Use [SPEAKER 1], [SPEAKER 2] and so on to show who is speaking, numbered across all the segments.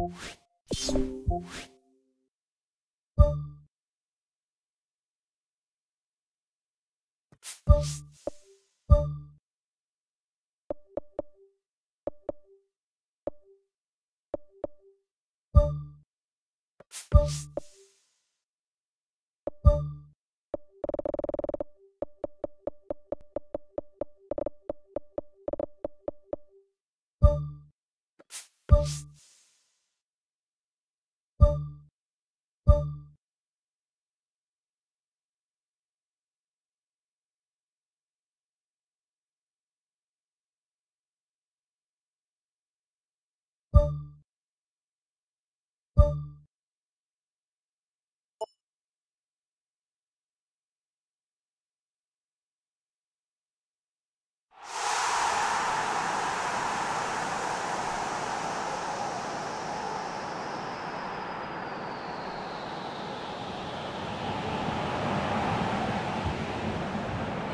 [SPEAKER 1] you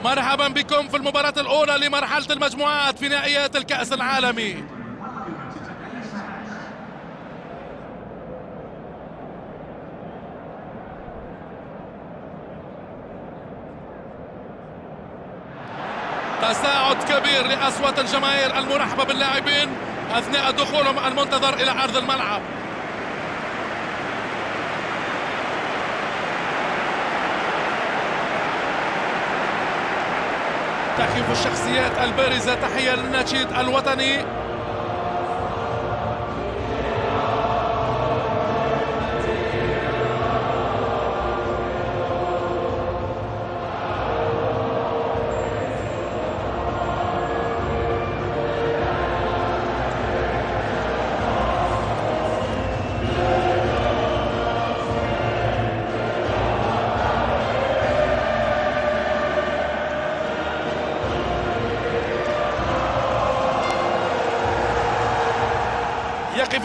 [SPEAKER 1] مرحبا بكم في المباراة الأولى لمرحلة المجموعات في نهائيات الكأس العالمي. تصاعد كبير لأصوات الجماهير المرحبة باللاعبين أثناء دخولهم المنتظر إلى أرض الملعب. تخيف الشخصيات البارزة تحية للنشيد الوطني.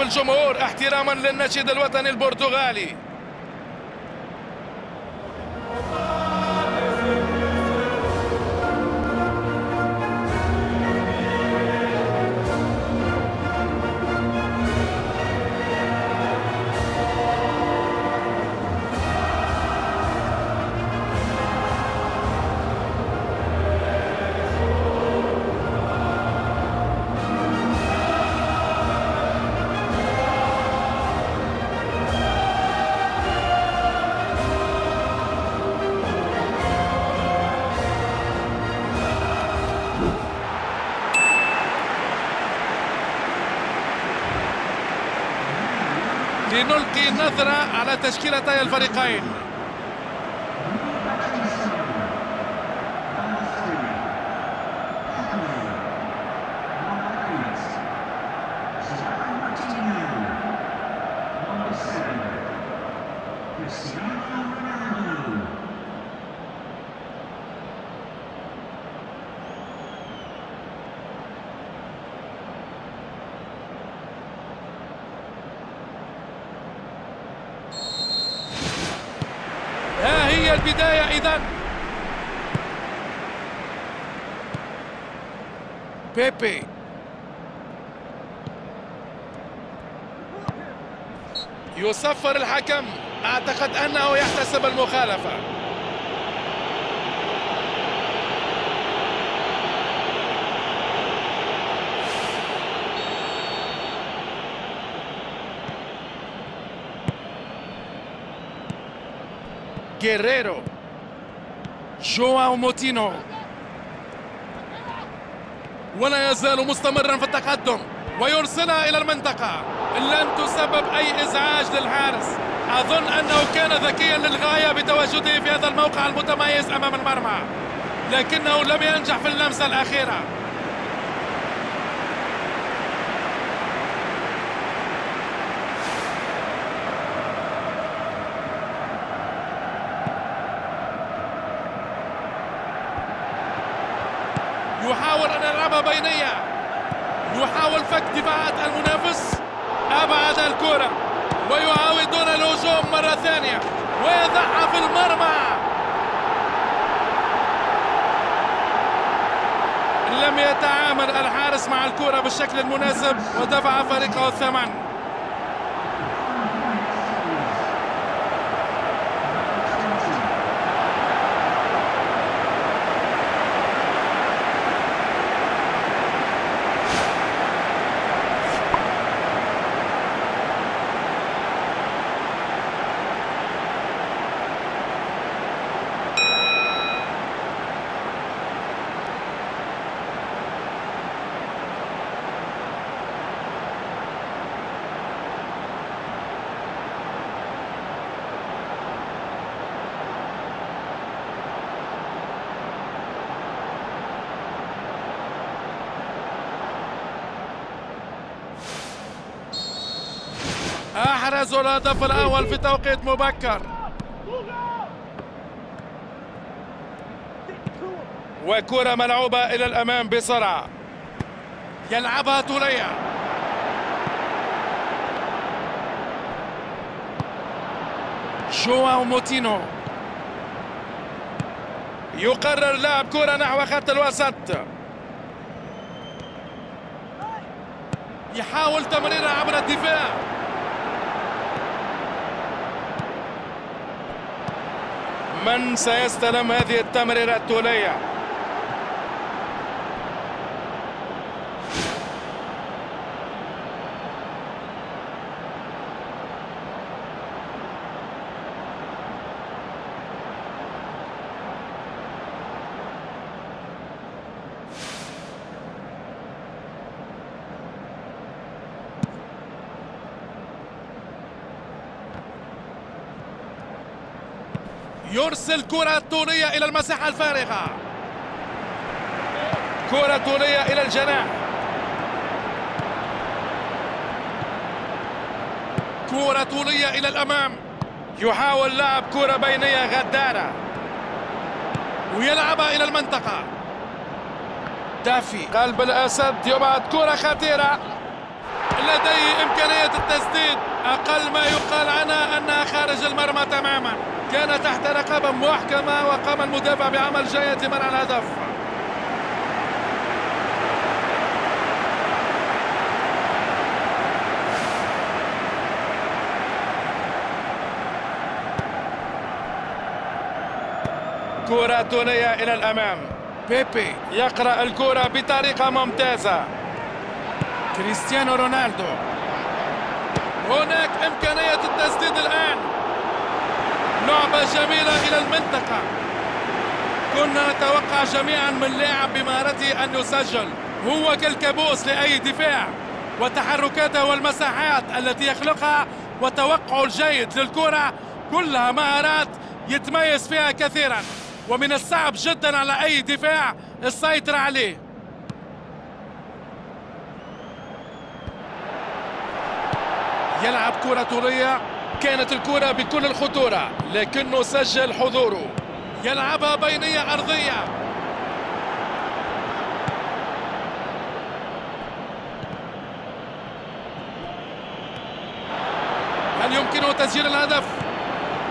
[SPEAKER 1] الجمهور احتراما للنشيد الوطني البرتغالي. على تشكيلتي الفريقين ها هي البداية إذا بيبي يصفر الحكم أعتقد أنه يحتسب المخالفة. جيريرو جواو موتينو ولا يزال مستمرا في التقدم ويرسلها إلى المنطقة. لن تسبب أي إزعاج للحارس. أظن أنه كان ذكيا للغاية بتواجده في هذا الموقع المتميز أمام المرمى لكنه لم ينجح في اللمسة الأخيرة. يحاول أن يلعبها بينية. يحاول فك دفاعات المنافس. أبعد الكرة. ويعاودون الهجوم مرة ثانية. ويضعها في المرمى. لم يتعامل الحارس مع الكرة بالشكل المناسب ودفع فريقه الثمن. أحرزوا الهدف الأول في توقيت مبكر. وكرة ملعوبة إلى الأمام بسرعة. يلعبها توليا جواو موتينو. يقرر لعب كرة نحو خط الوسط. يحاول تمريرها عبر الدفاع. من سيستلم هذه التمريرة التولية؟ يرسل كرة طولية إلى المساحة الفارغة كرة طولية إلى الجناح. كرة طولية إلى الأمام. يحاول لعب كرة بينية غدارة. ويلعبها إلى المنطقة. دافي قلب الأسد يبعد كرة خطيرة. لديه إمكانية التسديد. أقل ما يقال عنها أنها خارج المرمى تماما. كان تحت رقابة محكمة وقام المدافع بعمل جيد لمنع الهدف. كرة تونية إلى الأمام. بيبي يقرأ الكرة بطريقة ممتازة. كريستيانو رونالدو. هناك إمكانية التسديد الآن. لعبة جميلة إلى المنطقة. كنا نتوقع جميعا من لاعب بمهارته أن يسجل. هو كالكابوس لأي دفاع. وتحركاته والمساحات التي يخلقها وتوقعه الجيد للكرة كلها مهارات يتميز فيها كثيرا. ومن الصعب جدا على أي دفاع السيطرة عليه. يلعب كرة طولية. كانت الكرة بكل الخطورة لكنه سجل حضوره. يلعبها بينية أرضية. هل يمكنه تسجيل الهدف؟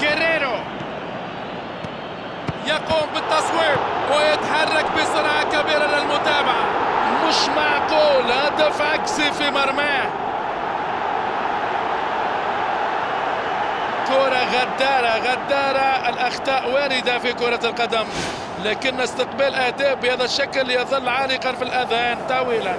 [SPEAKER 1] كيريرو يقوم بالتصويب ويتحرك بسرعة كبيرة للمتابعة. مش معقول هدف عكسي في مرماه كرة غدارة غدارة. الأخطاء واردة في كرة القدم. لكن استقبال أهداف بهذا الشكل يظل عالقا في الأذهان طويلا.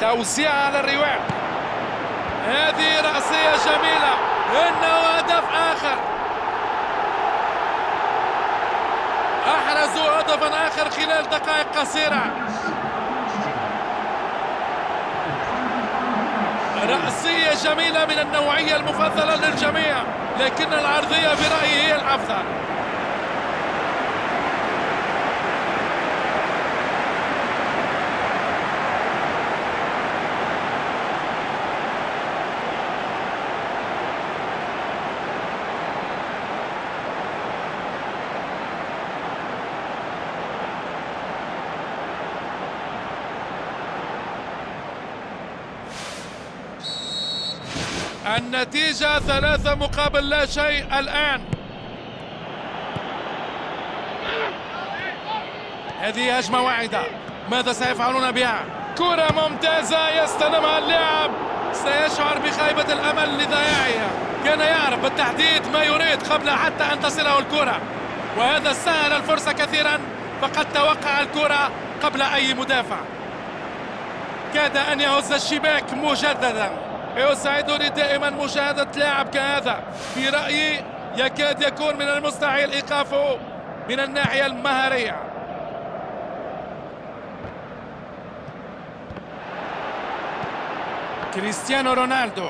[SPEAKER 1] توزيع على الرواق هذه رأسية جميلة. إنه هدف آخر. أحرزوا هدفا آخر خلال دقائق قصيرة. رأسية جميلة من النوعية المفضلة للجميع لكن العرضية برأيي هي الأفضل. النتيجة ثلاثة مقابل لا شيء الآن. هذه هجمة واعدة. ماذا سيفعلون بها؟ كرة ممتازة يستلمها اللاعب. سيشعر بخيبة الأمل لضياعها. كان يعرف بالتحديد ما يريد قبل حتى أن تصله الكرة. وهذا سهل الفرصة كثيرا فقد توقع الكرة قبل أي مدافع. كاد أن يهز الشباك مجددا. يسعدني دائما مشاهدة لاعب كهذا. في رأيي يكاد يكون من المستحيل إيقافه من الناحية المهارية كريستيانو رونالدو.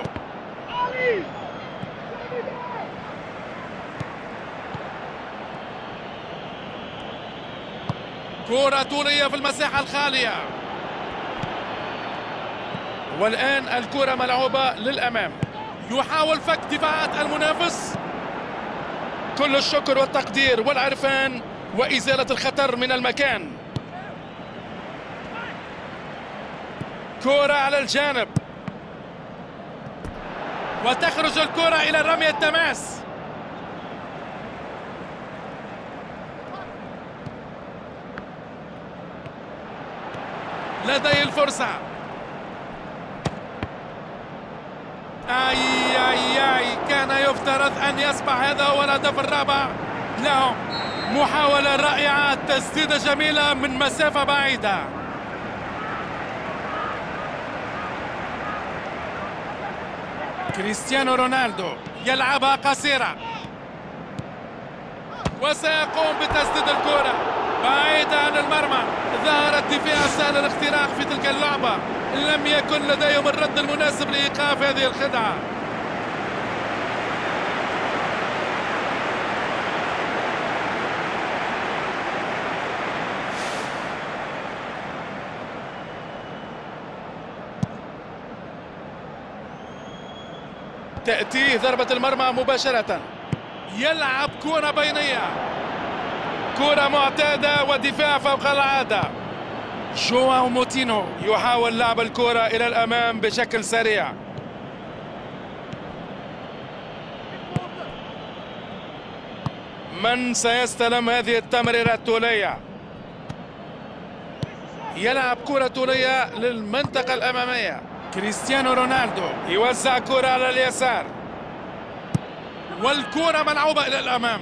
[SPEAKER 1] كرة طولية في المساحة الخالية. والآن الكرة ملعوبة للأمام. يحاول فك دفاعات المنافس. كل الشكر والتقدير والعرفان وإزالة الخطر من المكان. كرة على الجانب. وتخرج الكرة إلى رمي التماس. لديه الفرصة. آي آي آي. كان يفترض أن يصبح هذا هو الهدف الرابع. لهم محاولة رائعة. تسديدة جميلة من مسافة بعيدة. كريستيانو رونالدو يلعبها قصيرة. وسيقوم بتسديد الكرة. بعيدة عن المرمى. ظهر الدفاع سهل الاختراق في تلك اللعبة. لم يكن لديهم الرد المناسب لإيقاف هذه الخدعة. تأتيه ضربة المرمى مباشرة. يلعب كرة بينية. كرة معتادة ودفاع فوق العادة. جواو موتينو يحاول لعب الكرة إلى الأمام بشكل سريع. من سيستلم هذه التمريرة الطولية يلعب كرة طولية للمنطقة الأمامية. كريستيانو رونالدو يوزع كرة على اليسار. والكرة ملعوبة إلى الأمام.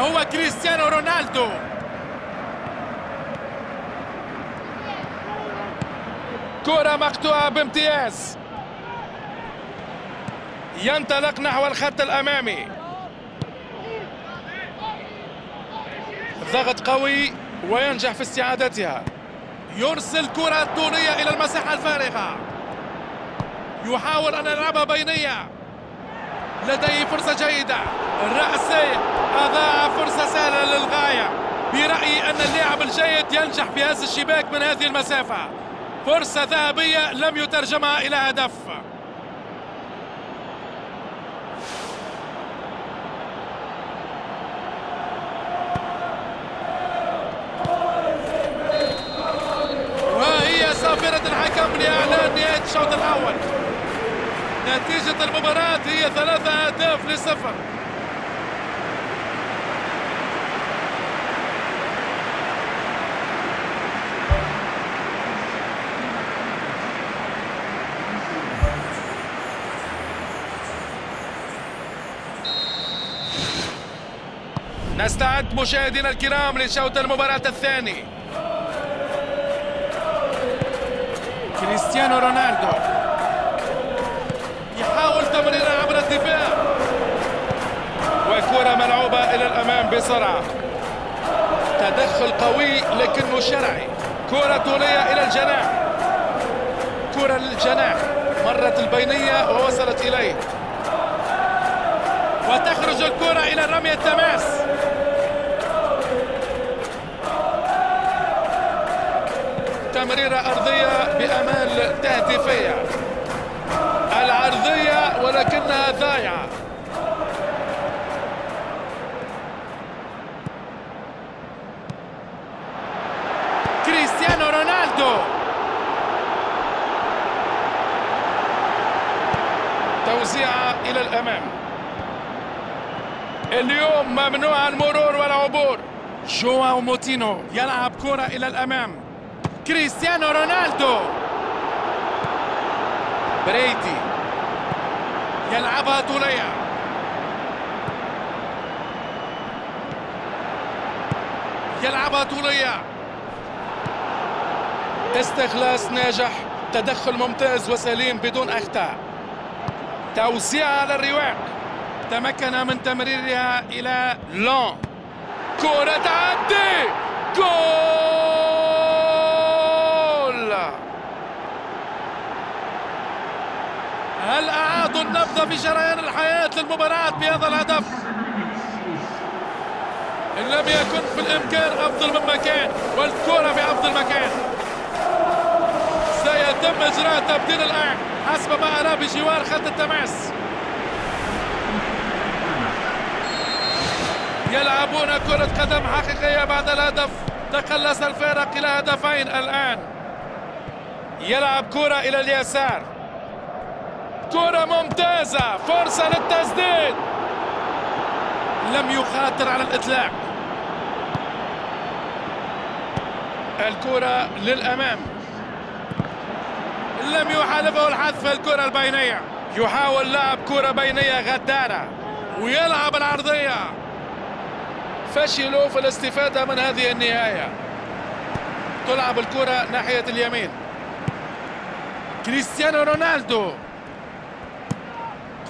[SPEAKER 1] هو كريستيانو رونالدو. كرة مقطوعة بامتياز. ينطلق نحو الخط الأمامي. ضغط قوي وينجح في استعادتها. يرسل كرة طولية إلى المساحة الفارغة. يحاول أن يلعبها بينية. لديه فرصة جيدة. الرأسية أضاع فرصة سهلة للغاية. برأيي أن اللاعب الجيد ينجح في هذا الشباك من هذه المسافة. فرصة ذهبية لم يترجمها إلى هدف. وهي صافرة الحكم لإعلان نهاية الشوط الأول. نتيجة المباراة هي ثلاثة أهداف لصفر. نستعد مشاهدينا الكرام لشوط المباراة الثاني. كريستيانو رونالدو. يحاول تمرير عبر الدفاع. وكرة ملعوبة إلى الأمام بسرعة. تدخل قوي لكنه شرعي. كرة طولية إلى الجناح. كرة للجناح. مرت البينية ووصلت إليه. وتخرج الكرة إلى رمي التماس. تمريرة أرضية بأمال تهديفية. العرضية ولكنها ضايعة كريستيانو رونالدو. توزيعة إلى الأمام. اليوم ممنوع المرور والعبور جواو موتينو يلعب كرة إلى الأمام. كريستيانو رونالدو. بريدي. يلعبها طولية يلعبها طولية استخلاص ناجح تدخل ممتاز وسليم بدون أخطاء. توزيع على الرواق. تمكن من تمريرها إلى لون. كرة تعدي. جول! هل أعادوا النبض في جريان الحياة للمباراة بهذا الهدف؟ إن لم يكن في الإمكان أفضل من مكان والكرة في أفضل مكان سيتم إجراء تبديل الآن حسب ما أرى بجوار خط التماس. يلعبون كرة قدم حقيقية بعد الهدف. تقلص الفارق إلى هدفين الآن. يلعب كرة إلى اليسار. كرة ممتازة فرصة للتسديد. لم يخاطر على الإطلاق. الكرة للأمام. لم يحالفه الحذف الكرة البينية يحاول لعب كرة بينية غدارة. ويلعب العرضية. فشلوا في الاستفادة من هذه النهاية. تلعب الكرة ناحية اليمين. كريستيانو رونالدو.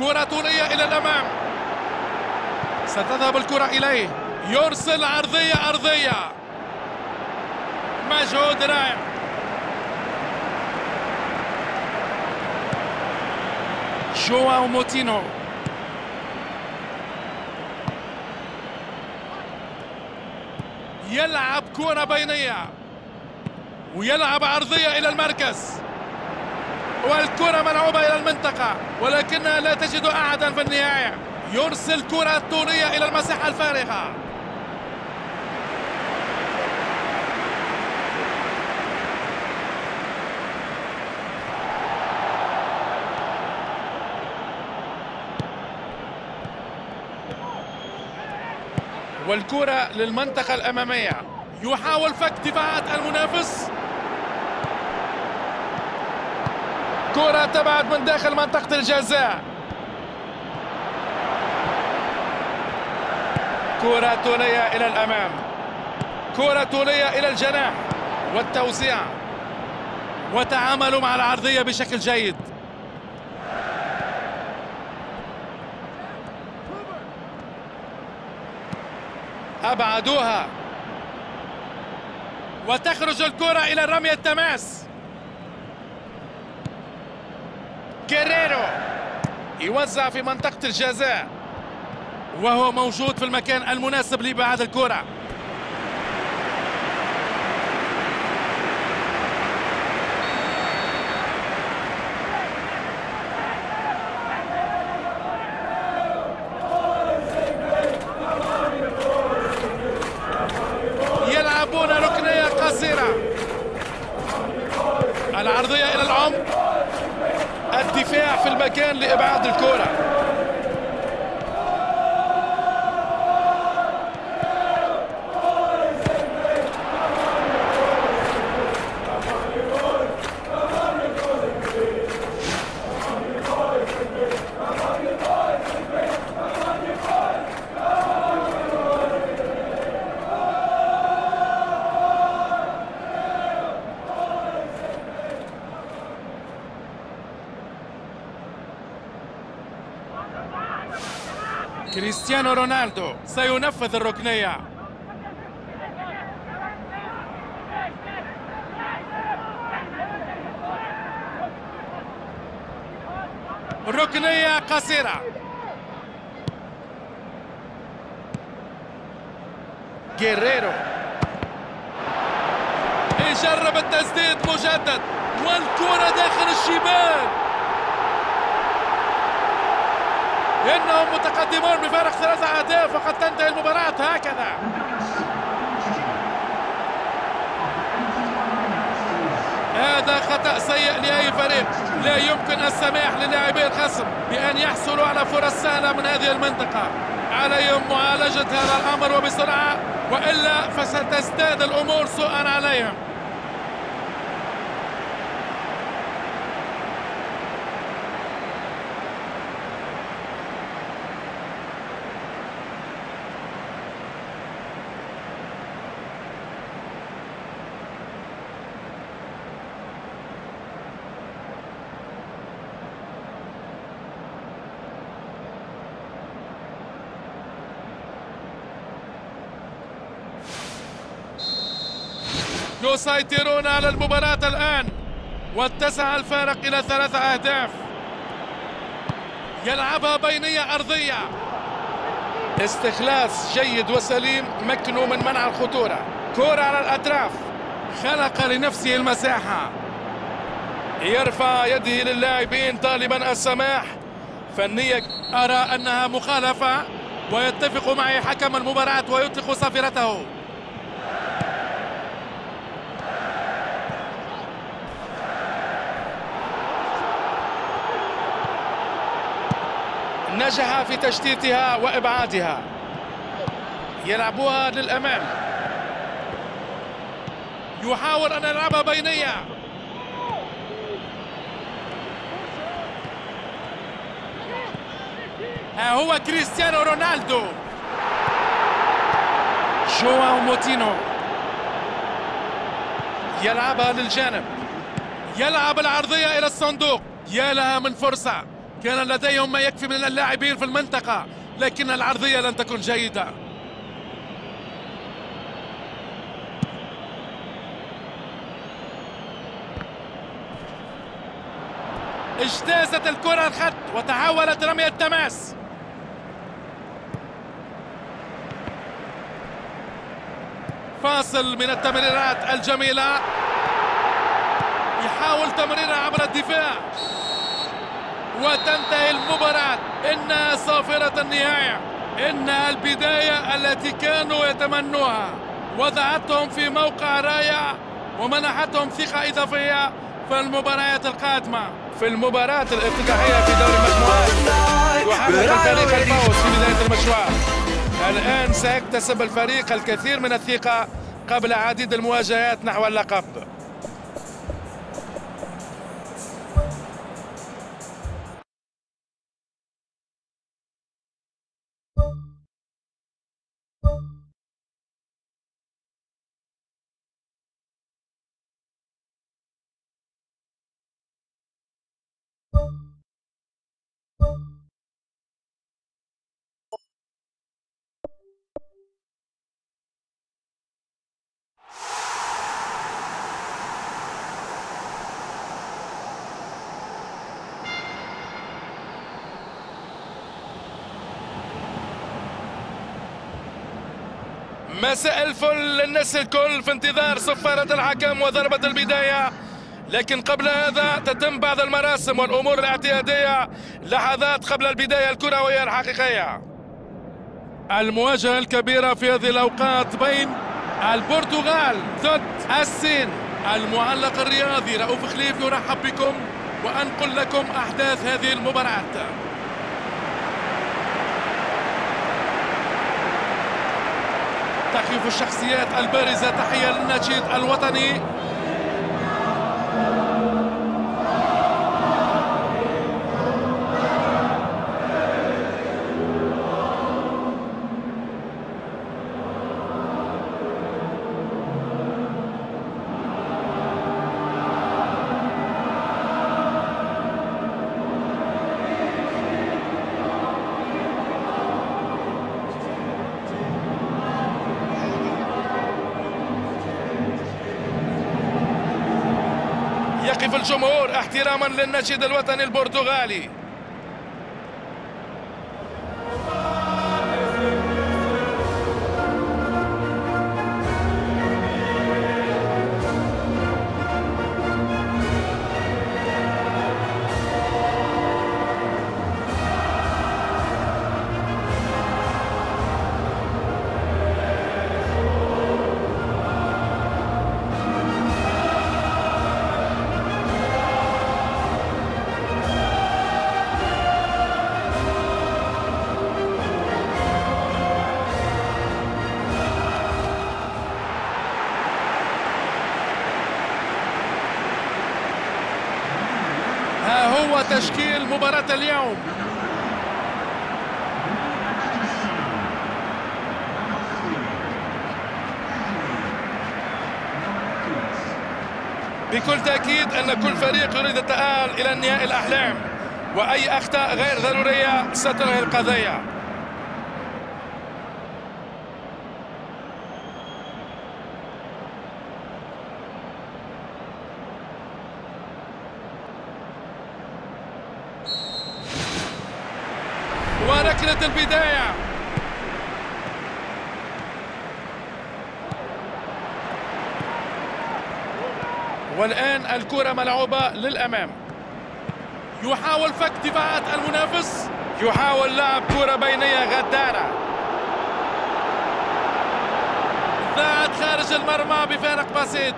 [SPEAKER 1] كرة طولية إلى الأمام. ستذهب الكرة إليه. يرسل عرضية أرضية مجهود رائع. جواو موتينو. يلعب كرة بينية. ويلعب عرضية إلى المركز. والكرة ملعوبة إلى المنطقة ولكنها لا تجد أحدا في النهاية. يرسل كرة طولية إلى المساحة الفارغة. والكرة للمنطقة الأمامية. يحاول فك دفاعات المنافس. كرة تبعد من داخل منطقة الجزاء. كرة طولية إلى الأمام. كرة طولية إلى الجناح والتوزيع. وتعاملوا مع العرضية بشكل جيد. أبعدوها. وتخرج الكرة إلى رمي التماس. كيريرو يوزع في منطقة الجزاء وهو موجود في المكان المناسب لإبعاد الكرة يلعبون ركنية قصيرة العرضية إلى العمق الدفاع في المكان لإبعاد الكرة كريستيانو رونالدو سينفذ الركنية. ركنية قصيرة. جيريرو يجرب التسديد مجدد والكرة داخل الشباك إنهم متقدمون بفارق ثلاثة أهداف وقد تنتهي المباراة. هكذا. هذا خطأ سيء لأي فريق. لا يمكن السماح للاعبي الخصم بأن يحصلوا على فرص سهلة من هذه المنطقة. عليهم معالجة هذا الأمر وبسرعة وإلا فستزداد الأمور سوءا عليهم. يسيطرون على المباراة الآن. واتسع الفارق إلى ثلاثة أهداف. يلعبها بينية أرضية. استخلاص جيد وسليم مكنوا من منع الخطورة. كرة على الأطراف. خلق لنفسه المساحة. يرفع يده للاعبين طالبا السماح. فنية أرى أنها مخالفة. ويتفق معي حكم المباراة ويطلق صافرته نجح في تشتيتها وإبعادها. يلعبوها للأمام. يحاول أن يلعبها بينية ها هو كريستيانو رونالدو. جواو موتينو. يلعبها للجانب. يلعب العرضية إلى الصندوق. يا لها من فرصة. كان لديهم ما يكفي من اللاعبين في المنطقة لكن العرضية لن تكن جيدة. اجتازت الكرة الخط وتحولت رمية تماس فاصل من التمريرات الجميلة. يحاول تمريرها عبر الدفاع. وتنتهي المباراة. إنها صافرة النهاية. إنها البداية التي كانوا يتمنوها. وضعتهم في موقع رائع ومنحتهم ثقة إضافية في المباريات القادمة. في المباراة الافتتاحية في دوري المجموعات يحقق الفريق الفوز في بداية المشوار. الآن سيكتسب الفريق الكثير من الثقة قبل عديد المواجهات نحو اللقب. مساء الفل للناس الكل في انتظار صفارة الحكم وضربة البداية. لكن قبل هذا تتم بعض المراسم والأمور الاعتيادية لحظات قبل البداية الكروية الحقيقية. المواجهة الكبيرة في هذه الأوقات بين البرتغال ضد الصين. المعلق الرياضي رؤوف خليف يرحب بكم وأنقل لكم أحداث هذه المباراة. تخيف الشخصيات البارزة تحية للنشيد الوطني. احتراما للنشيد الوطني البرتغالي. تشكيل مباراة اليوم. بكل تأكيد أن كل فريق يريد التأهل إلى النهائي الأحلام وأي أخطاء غير ضرورية ستنهي القضية وركلة البداية والآن الكرة ملعوبة للأمام. يحاول فك دفاعات المنافس. يحاول لعب كرة بينية غدارة. ذاعت خارج المرمى بفارق بسيط.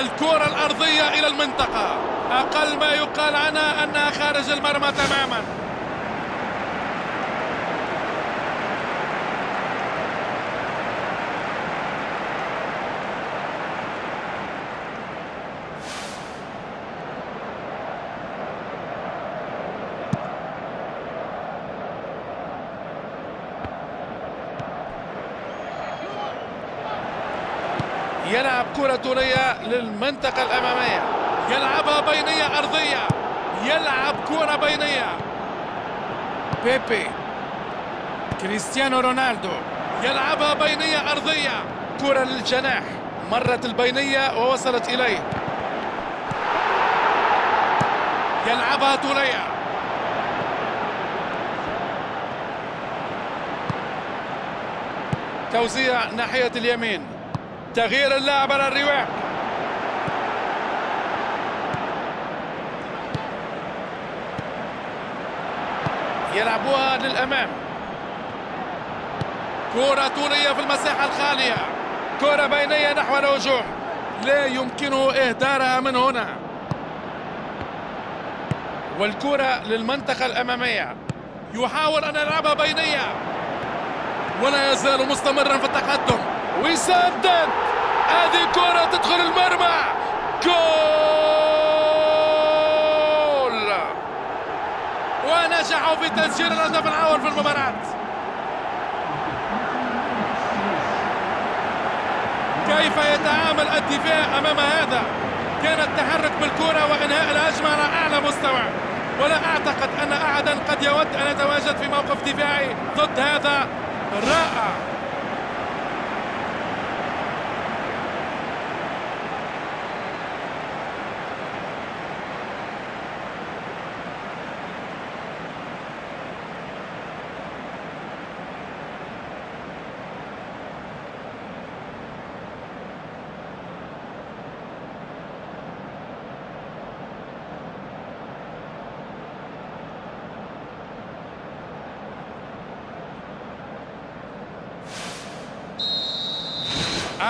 [SPEAKER 1] الكرة الأرضية إلى المنطقة. أقل ما يقال عنها أنها خارج المرمى تماما. طولية للمنطقة الأمامية. يلعبها بينية أرضية. يلعب كرة بينية. بيبي. كريستيانو رونالدو. يلعبها بينية أرضية. كرة للجناح. مرت البينية ووصلت إليه. يلعبها طولية توزيع ناحية اليمين. تغيير اللاعب على الرواق يلعبوها للأمام. كرة طولية في المساحة الخالية. كرة بينية نحو الهجوم. لا يمكنه إهدارها من هنا. والكرة للمنطقة الأمامية. يحاول أن يلعبها بينية. ولا يزال مستمرا في التقدم. ويسدد. هذه كرة تدخل المرمى. جول! ونجحوا في تسجيل الهدف الأول في المباراة. كيف يتعامل الدفاع أمام هذا؟ كان التحرك بالكرة وإنهاء الهجمة على أعلى مستوى. ولا أعتقد أن أحدا قد يود أن يتواجد في موقف دفاعي ضد هذا رائع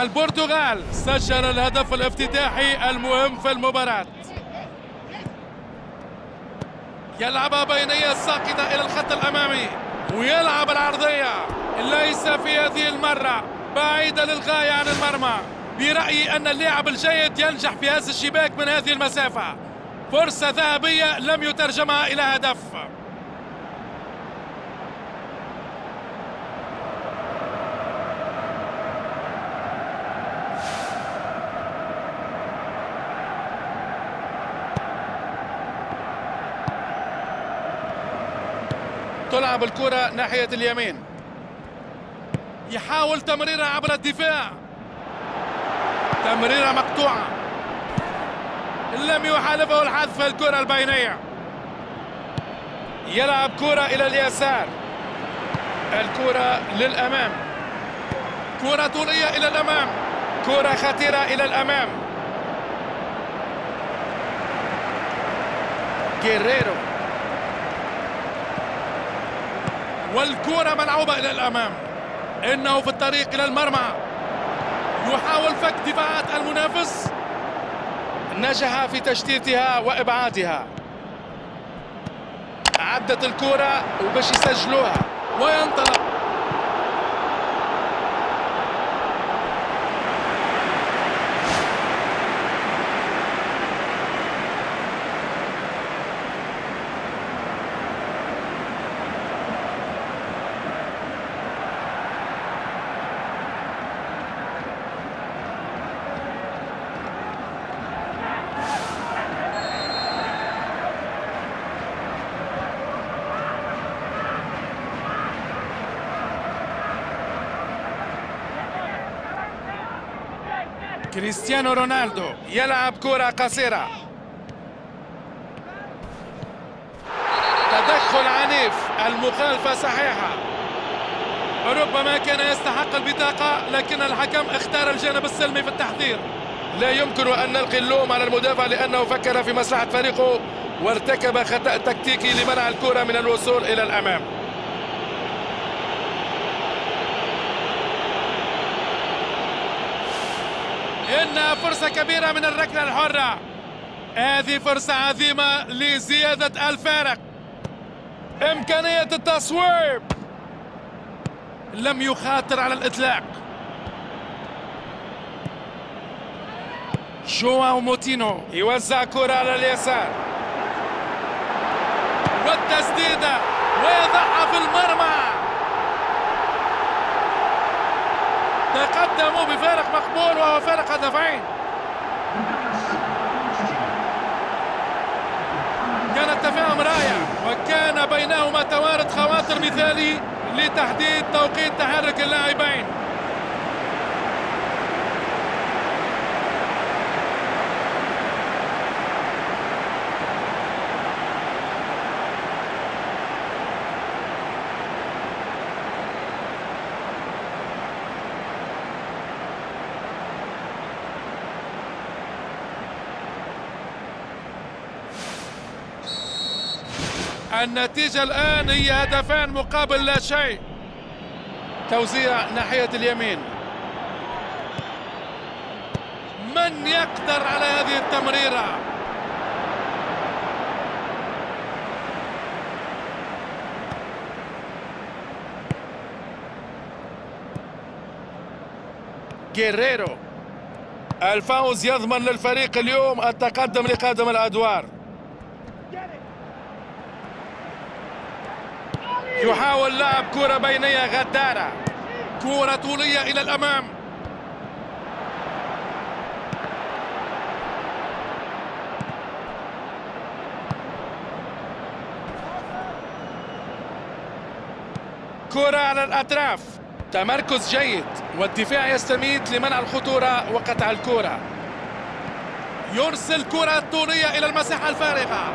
[SPEAKER 1] البرتغال سجل الهدف الافتتاحي المهم في المباراة. يلعبها بينية الساقطة إلى الخط الأمامي ويلعب العرضية. ليس في هذه المرة بعيدة للغاية عن المرمى. برأيي أن اللاعب الجيد ينجح في هذا الشباك من هذه المسافة. فرصة ذهبية لم يترجمها إلى هدف. تلعب الكرة ناحية اليمين. يحاول تمريرها عبر الدفاع. تمريرها مقطوعة. لم يحالفه الحذف الكرة البينية يلعب كرة إلى اليسار. الكرة للأمام. كرة طولية إلى الأمام. كرة خطيرة إلى الأمام. جيريرو. والكرة ملعوبة إلى الأمام. إنه في الطريق إلى المرمى. يحاول فك دفاعات المنافس. نجح في تشتيتها وإبعادها. عدت الكرة وباش يسجلوها. وينطلق. كريستيانو رونالدو. يلعب كرة قصيرة. تدخل عنيف. المخالفة صحيحة. ربما كان يستحق البطاقة لكن الحكم اختار الجانب السلمي في التحذير. لا يمكن أن نلقي اللوم على المدافع لأنه فكر في مصلحة فريقه وارتكب خطأ تكتيكي لمنع الكرة من الوصول إلى الأمام. إنها فرصة كبيرة من الركلة الحرة. هذه فرصة عظيمة لزيادة الفارق. إمكانية التصويب. لم يخاطر على الإطلاق. جواو موتينو يوزع كرة على اليسار. والتسديدة ويضعها في المرمى. تقدموا بفارق مقبول وهو فارق هدفين. كان التفاهم رائع وكان بينهما توارد خواطر مثالي لتحديد توقيت تحرك اللاعبين. النتيجة الآن هي هدفان مقابل لا شيء. توزيع ناحية اليمين. من يقدر على هذه التمريرة؟ جيريرو الفوز يضمن للفريق اليوم التقدم لقادم الأدوار. يحاول لعب كرة بينية غدارة. كرة طولية إلى الأمام. كرة على الأطراف. تمركز جيد والدفاع يستميت لمنع الخطورة وقطع الكرة. يرسل كرة طولية إلى المساحة الفارغة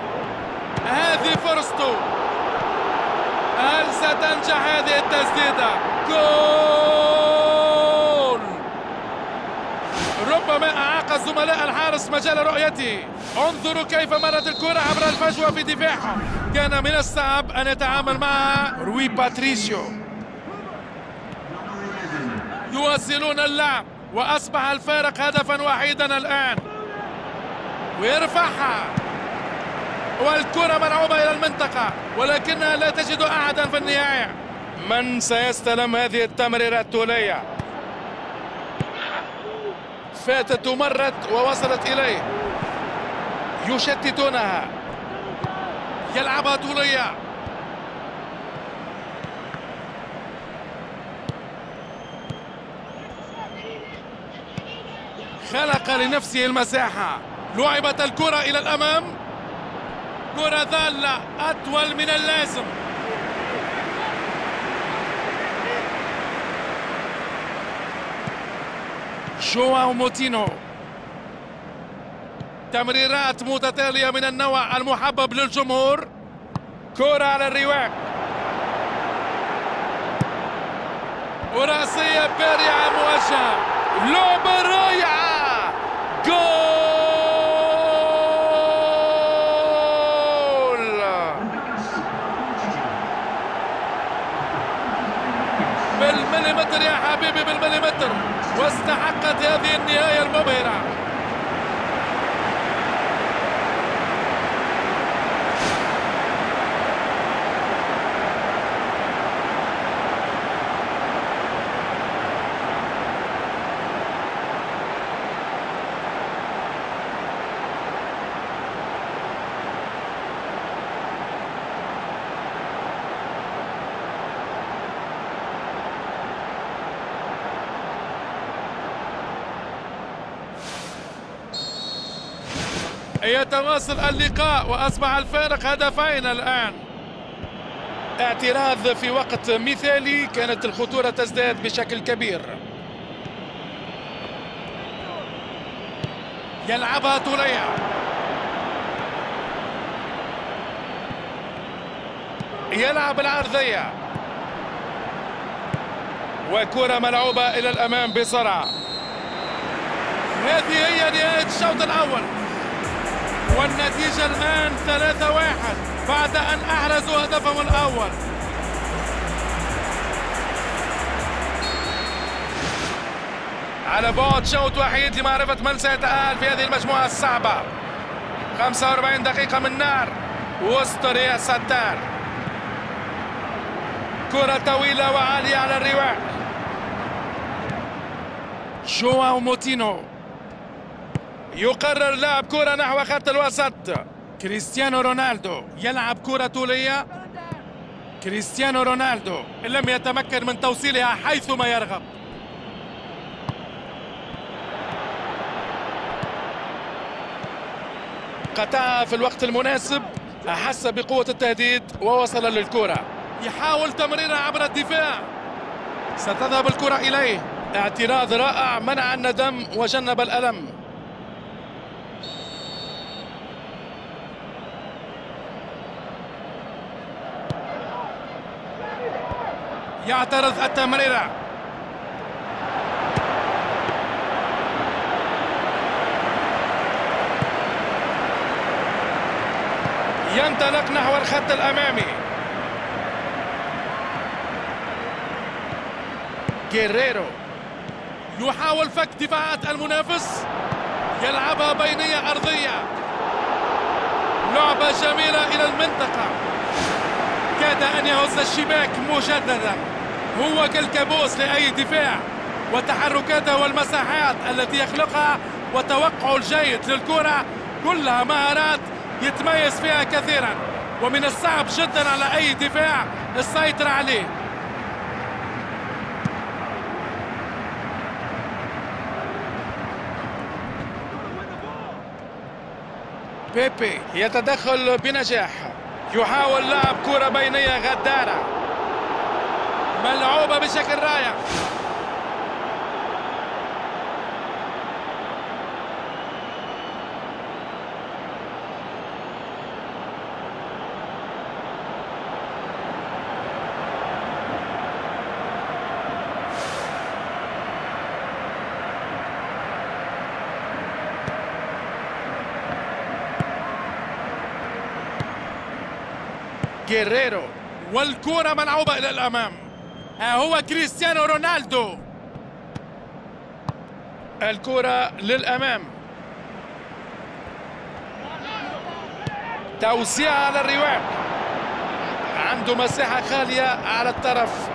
[SPEAKER 1] هذه فرصته. هل ستنجح هذه التسديدة. جول! ربما أعاق الزملاء الحارس مجال رؤيته. انظروا كيف مرت الكرة عبر الفجوة في دفاعهم. كان من الصعب أن يتعامل معها روي باتريسيو. يواصلون اللعب وأصبح الفارق هدفا وحيدا الآن. ويرفعها. والكرة ملعوبة إلى المنطقة ولكنها لا تجد أحدا في النهاية. من سيستلم هذه التمريرة الطولية فاتت ومرت ووصلت إليه. يشتتونها. يلعبها طولية خلق لنفسه المساحة. لعبت الكرة إلى الأمام. كرة ضالة أطول من اللازم. جواو موتينو. تمريرات متتالية من النوع المحبب للجمهور. كرة على الرواق. وراسية بارعة موجهة لعبة رائعة. جول! بالمليمتر يا حبيبي بالمليمتر. واستحقت هذه النهاية المبهرة. يتواصل اللقاء وأصبح الفارق هدفين الآن. اعتراض في وقت مثالي كانت الخطورة تزداد بشكل كبير. يلعبها طولية يلعب العرضية. وكرة ملعوبة إلى الأمام بسرعة. هذه هي نهاية الشوط الأول. والنتيجة الآن 3-1 بعد أن أحرزوا هدفهم الأول. على بعد شوط وحيد لمعرفة من سيتأهل في هذه المجموعة الصعبة. 45 دقيقة من نار وسط رياض ستار. كرة طويلة وعالية على الرواق جواو موتينو. يقرر لعب كرة نحو خط الوسط. كريستيانو رونالدو يلعب كرة طولية. كريستيانو رونالدو لم يتمكن من توصيلها حيثما يرغب. قطعها في الوقت المناسب أحس بقوة التهديد ووصل للكرة يحاول تمريرها عبر الدفاع. ستذهب الكرة إليه. اعتراض رائع منع الندم وجنب الألم. يعترض التمريرة ينطلق نحو الخط الأمامي. جيريرو يحاول فك دفاعات المنافس. يلعبها بينية أرضية. لعبة جميلة إلى المنطقة. كاد أن يهز الشباك مجددا. هو كالكابوس لأي دفاع. وتحركاته والمساحات التي يخلقها وتوقعه الجيد للكرة كلها مهارات يتميز فيها كثيرا. ومن الصعب جدا على أي دفاع السيطرة عليه. بيبي يتدخل بنجاح. يحاول لعب كرة بينية غدارة. ملعوبة بشكل رائع. جيريرو والكرة ملعوبة إلى الأمام. ها هو كريستيانو رونالدو. الكرة للأمام. توسيع على الرواق. عنده مساحة خالية على الطرف.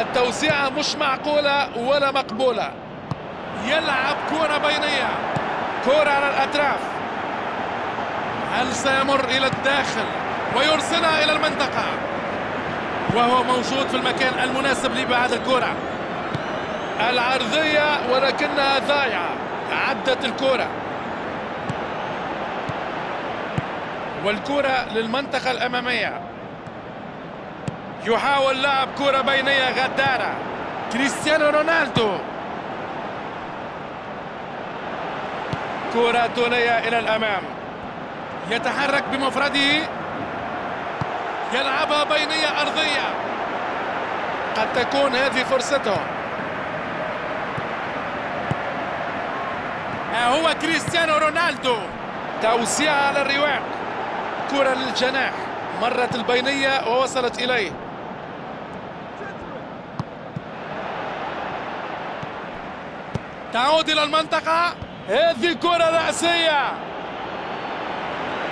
[SPEAKER 1] التوسيعة مش معقولة ولا مقبولة. يلعب كرة بينية. كرة على الأطراف. هل سيمر إلى الداخل ويرسلها إلى المنطقة؟ وهو موجود في المكان المناسب لإبعاد الكرة. العرضية ولكنها ضايعة. عدت الكرة. والكرة للمنطقة الأمامية. يحاول لعب كرة بينية غدارة. كريستيانو رونالدو. كرة طولية إلى الأمام. يتحرك بمفرده. يلعبها بينية أرضية. قد تكون هذه فرصته. ها هو كريستيانو رونالدو. توسيع على الرواق. كرة للجناح. مرت البينية ووصلت إليه. تعود إلى المنطقة. هذه كرة رأسية.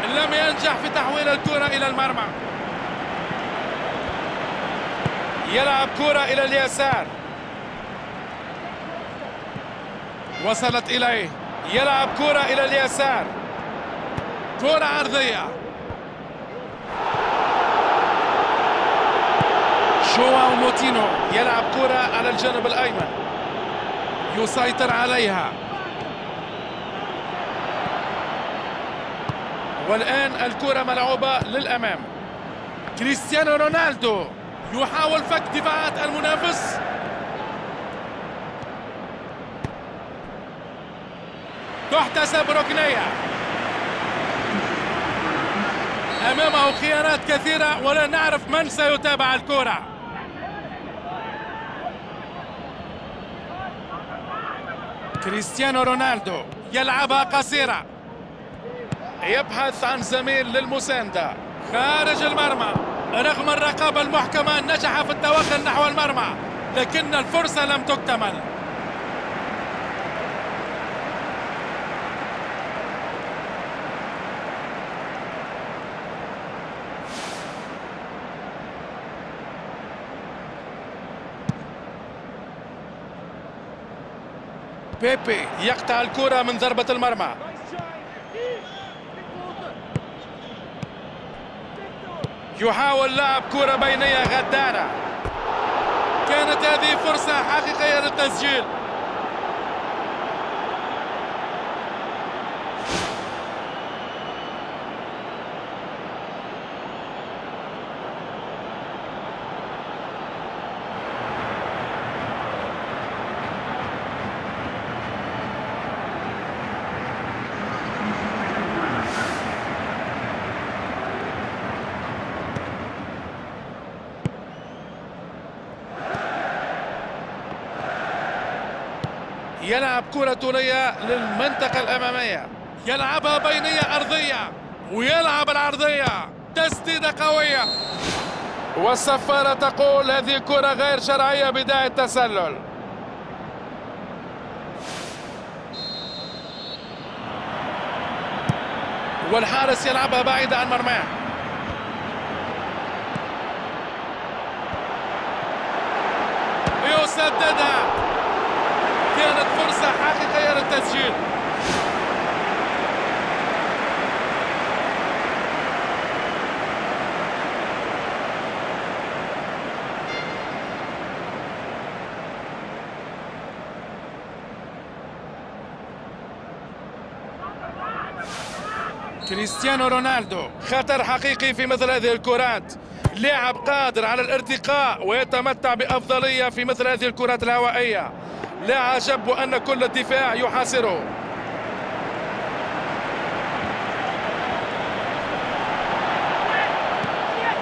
[SPEAKER 1] لم ينجح في تحويل الكرة إلى المرمى. يلعب كرة إلى اليسار. وصلت إليه. يلعب كرة إلى اليسار. كرة عرضية. جواو موتينو يلعب كرة على الجانب الأيمن. يسيطر عليها. والآن الكرة ملعوبة للأمام. كريستيانو رونالدو. يحاول فك دفاعات المنافس. تحتسب ركنية. أمامه خيارات كثيرة ولا نعرف من سيتابع الكرة. كريستيانو رونالدو يلعبها قصيرة. يبحث عن زميل للمساندة خارج المرمى. رغم الرقابة المحكمة نجح في التوغل نحو المرمى لكن الفرصة لم تكتمل. بيبي يقطع الكرة من ضربة المرمى. يحاول لعب كرة بينية غدارة. كانت هذه فرصة حقيقية للتسجيل يلعب كرة طولية للمنطقة الأمامية. يلعبها بينية أرضية ويلعب العرضية. تسديدة قوية. والصفارة تقول هذه كرة غير شرعية بداية تسلل والحارس يلعبها بعيدة عن مرماه. يسددها. للتسجيل كريستيانو رونالدو خطر حقيقي في مثل هذه الكرات. لاعب قادر على الارتقاء ويتمتع بأفضلية في مثل هذه الكرات الهوائية. لا عجب أن كل الدفاع يحاصره.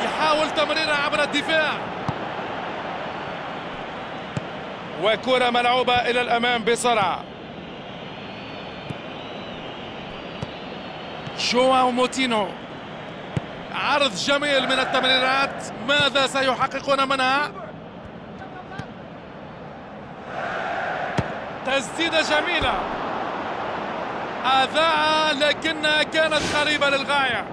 [SPEAKER 1] يحاول تمريرها عبر الدفاع. وكرة ملعوبة إلى الأمام بسرعة. جواو موتينو. عرض جميل من التمريرات. ماذا سيحققون منها؟ تسديدة جميلة. أذاعها لكنها كانت قريبة للغاية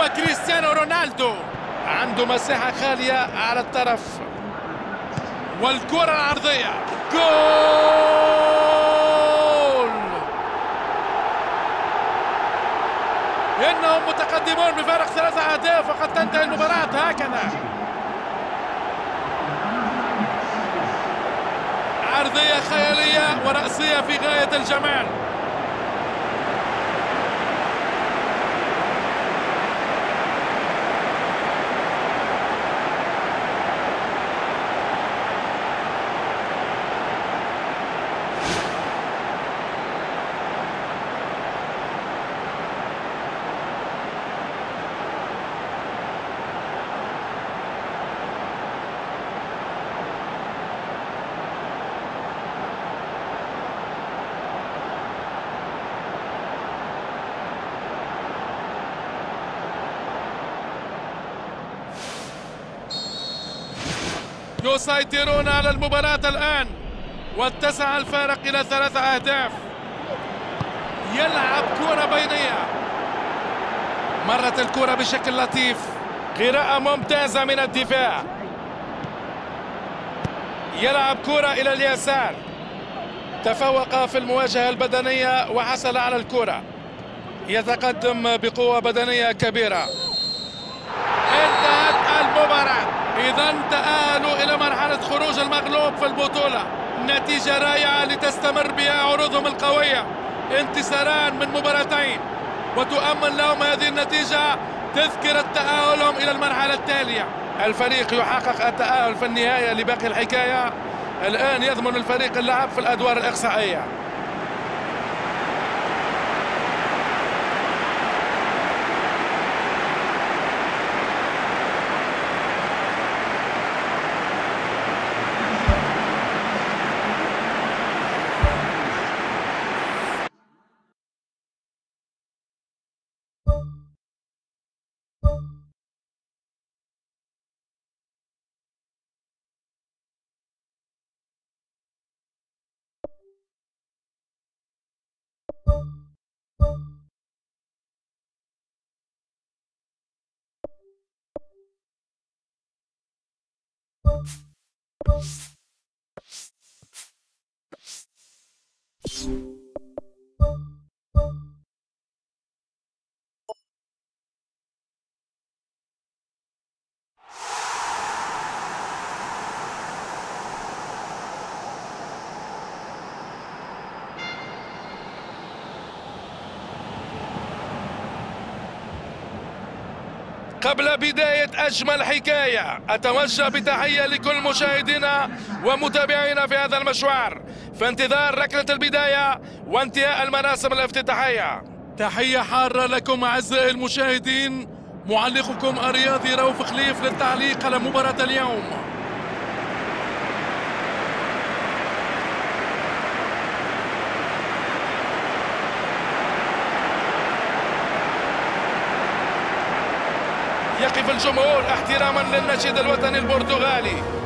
[SPEAKER 1] هو كريستيانو رونالدو عنده مساحة خالية على الطرف. والكرة العرضية. جول! إنهم متقدمون بفارق ثلاثة أهداف وقد تنتهي المباراة هكذا. عرضية خيالية ورأسية في غاية الجمال. يسيطرون على المباراة الآن. واتسع الفارق إلى ثلاثة أهداف. يلعب كرة بينية. مرت الكرة بشكل لطيف. قراءة ممتازة من الدفاع. يلعب كرة إلى اليسار. تفوق في المواجهة البدنية وحصل على الكرة. يتقدم بقوة بدنية كبيرة انتهت المباراة إذا تأهلوا إلى مرحلة خروج المغلوب في البطولة. نتيجة رائعة لتستمر بها عروضهم القوية. انتصاران من مباراتين. وتؤمن لهم هذه النتيجة تذكرة تأهلهم إلى المرحلة التالية. الفريق يحقق التأهل في النهاية لباقي الحكاية. الآن يضمن الفريق اللعب في الأدوار الإقصائية. you قبل بداية أجمل حكاية. أتوجه بتحية لكل مشاهدينا ومتابعينا في هذا المشوار. في انتظار ركلة البداية وانتهاء المراسم الافتتاحية. تحية حارة لكم أعزائي المشاهدين. معلقكم الرياضي روف خليف للتعليق على مباراة اليوم. يقف الجمهور احتراما للنشيد الوطني البرتغالي.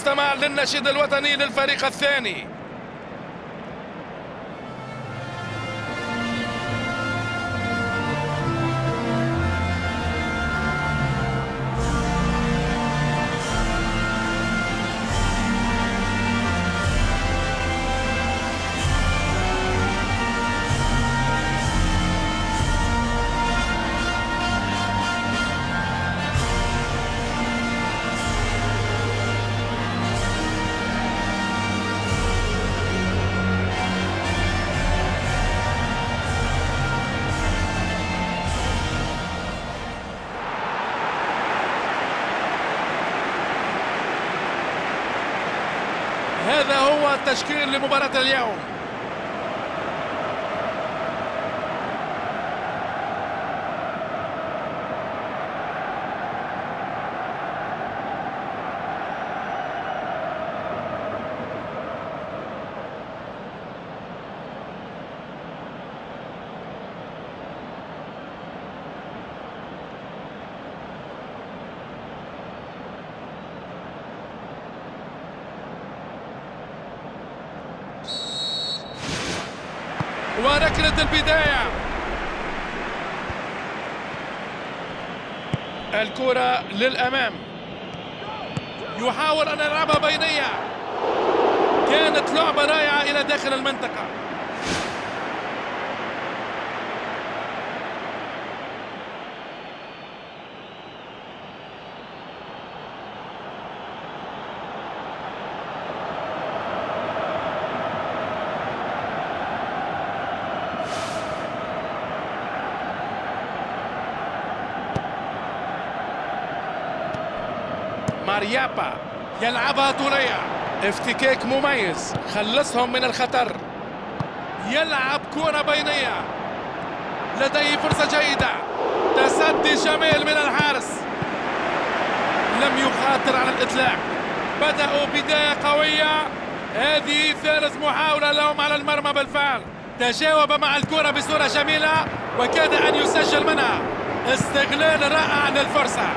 [SPEAKER 1] نستمع للنشيد الوطني للفريق الثاني. هو التشكيل لمباراة اليوم وركلة البداية الكرة للأمام. يحاول أن يلعبها بينية كانت لعبة رائعة إلى داخل المنطقة. يلعبها طولية افتكاك مميز. خلصهم من الخطر. يلعب كرة بينية. لديه فرصة جيدة. تصدي جميل من الحارس. لم يخاطر على الإطلاق. بدأوا بداية قوية. هذه ثالث محاولة لهم على المرمى بالفعل. تجاوب مع الكرة بصورة جميلة وكاد أن يسجل منها. استغلال رائع للفرصة.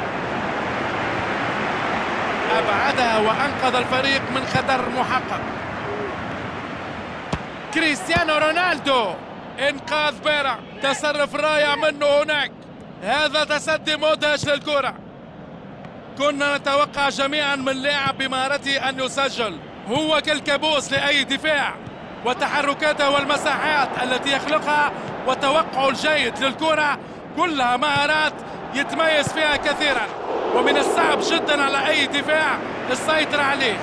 [SPEAKER 1] أبعدها وأنقذ الفريق من خطر محقق. كريستيانو رونالدو إنقاذ بيرا. تصرف رائع منه هناك. هذا تصدي مدهش للكرة. كنا نتوقع جميعا من لاعب بمهارته أن يسجل. هو كالكابوس لأي دفاع. وتحركاته والمساحات التي يخلقها وتوقعه الجيد للكرة. كلها مهارات يتميز فيها كثيرا. ومن الصعب جدا على أي دفاع السيطرة عليه.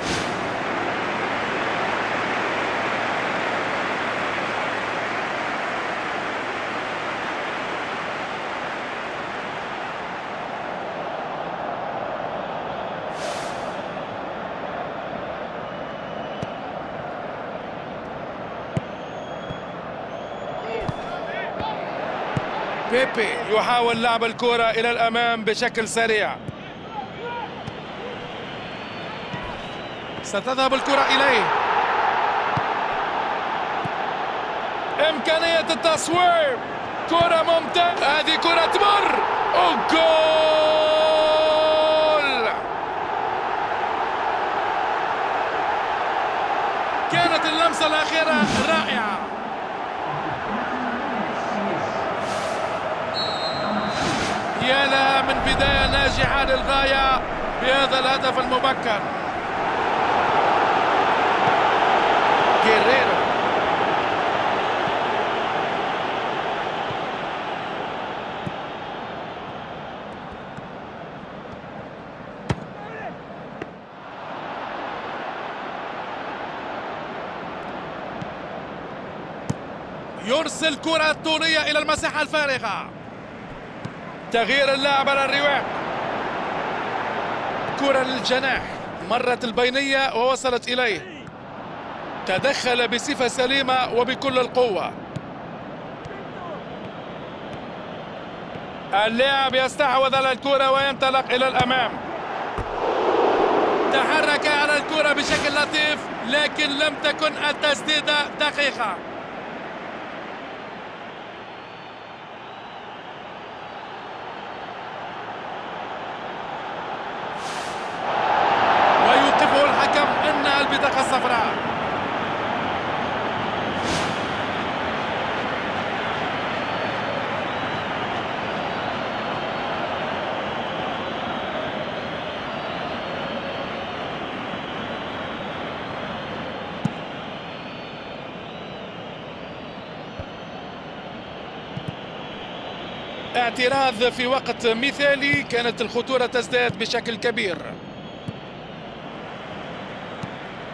[SPEAKER 1] بيبي يحاول لعب الكرة إلى الأمام بشكل سريع. ستذهب الكرة إليه. إمكانية التصويب كرة ممتازة. هذه كرة تمر. جول كانت اللمسة الأخيرة رائعة. يا لها من بداية ناجحة للغاية بهذا الهدف المبكر جيريرو يرسل كرة طولية إلى المساحة الفارغة. تغيير اللاعب على الرواق. كرة للجناح. مرت البينية ووصلت إليه. تدخل بصفة سليمة وبكل القوة. اللاعب يستحوذ على الكرة وينطلق إلى الأمام. تحرك على الكرة بشكل لطيف لكن لم تكن التسديدة دقيقة ويوقفه الحكم انها البطاقة الصفراء اعتراض في وقت مثالي كانت الخطورة تزداد بشكل كبير.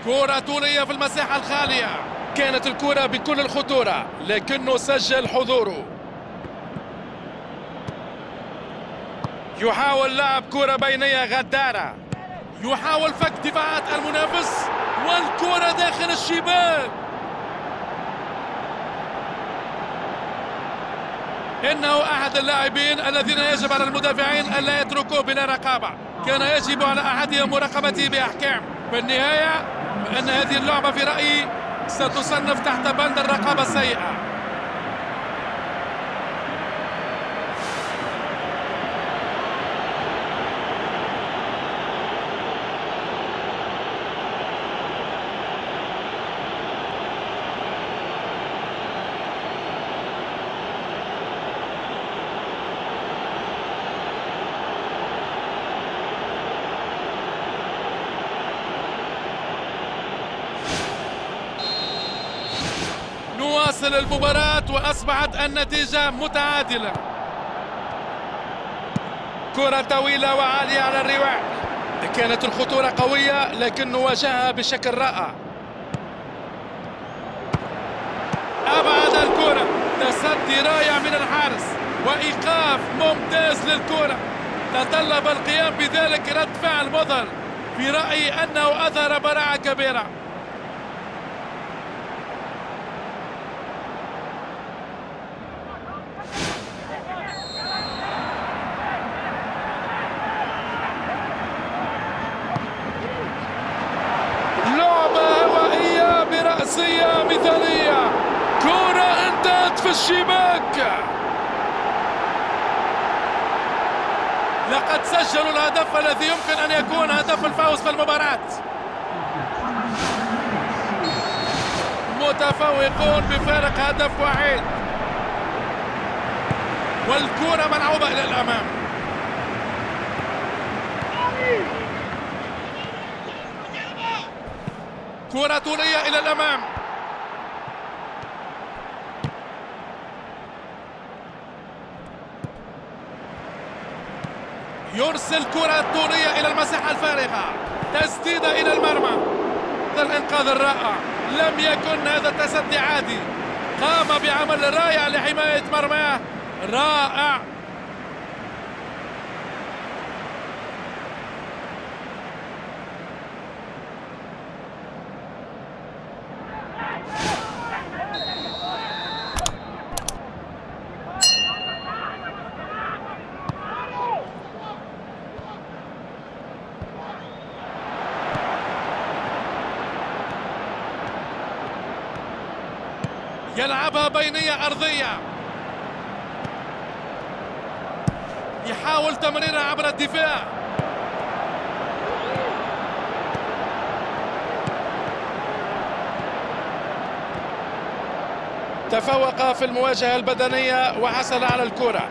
[SPEAKER 1] كرة طولية في المساحة الخالية. كانت الكرة بكل الخطورة لكنه سجل حضوره. يحاول لعب كرة بينية غدارة. يحاول فك دفاعات المنافس والكرة داخل الشباك. إنه أحد اللاعبين الذين يجب على المدافعين ألا يتركوه بلا رقابة. كان يجب على أحدهم مراقبته بأحكام. في النهاية بأن هذه اللعبة في رأيي ستصنف تحت بند الرقابة السيئة. نواصل المباراة وأصبحت النتيجة متعادلة. كرة طويلة وعالية على الرواق كانت الخطورة قوية لكنه واجهها بشكل رائع. أبعد الكرة. تصدي رائع من الحارس. وإيقاف ممتاز للكرة. تطلب القيام بذلك رد فعل مظهر. في رأيي أنه أظهر براعة كبيرة لعبة هوائية برأسية مثالية كرة في الشباك لقد سجلوا الهدف الذي يمكن أن يكون هدف الفوز في المباراة متفوقون بفارق هدف واحد والكرة ملعوبة إلى الأمام. كرة طولية إلى الأمام. يرسل كرة طولية إلى المساحة الفارغة تسديدة إلى المرمى. الإنقاذ الرائع. لم يكن هذا التسدي عادي. قام بعمل رائع لحماية مرماه رائع. أرضية يحاول تمريرها عبر الدفاع. تفوق في المواجهة البدنية وحصل على الكرة.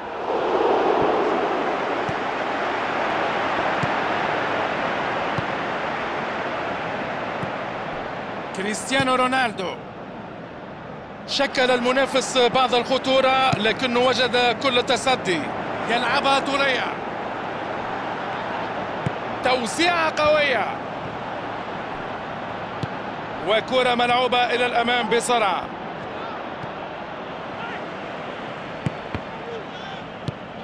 [SPEAKER 1] كريستيانو رونالدو. شكل المنافس بعض الخطورة لكنه وجد كل تصدي يلعبها طولية توسيعة قوية. وكرة ملعوبة إلى الأمام بسرعة.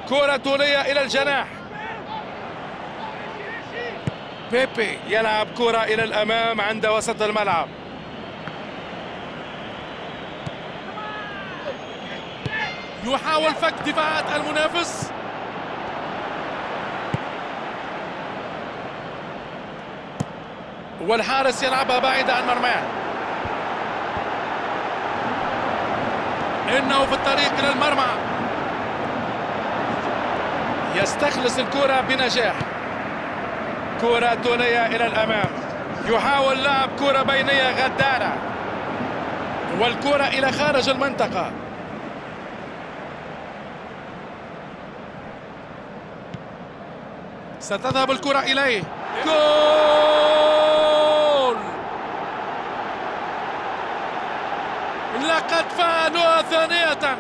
[SPEAKER 1] كرة طولية إلى الجناح. بيبي يلعب كرة إلى الأمام عند وسط الملعب. يحاول فك دفاعات المنافس. والحارس يلعبها بعيدة عن مرماه. إنه في الطريق إلى المرمى. يستخلص الكرة بنجاح. كرة طولية إلى الأمام. يحاول لعب كرة بينية غدارة. والكرة إلى خارج المنطقة. ستذهب الكرة إليه. جول! لقد فعلوها ثانية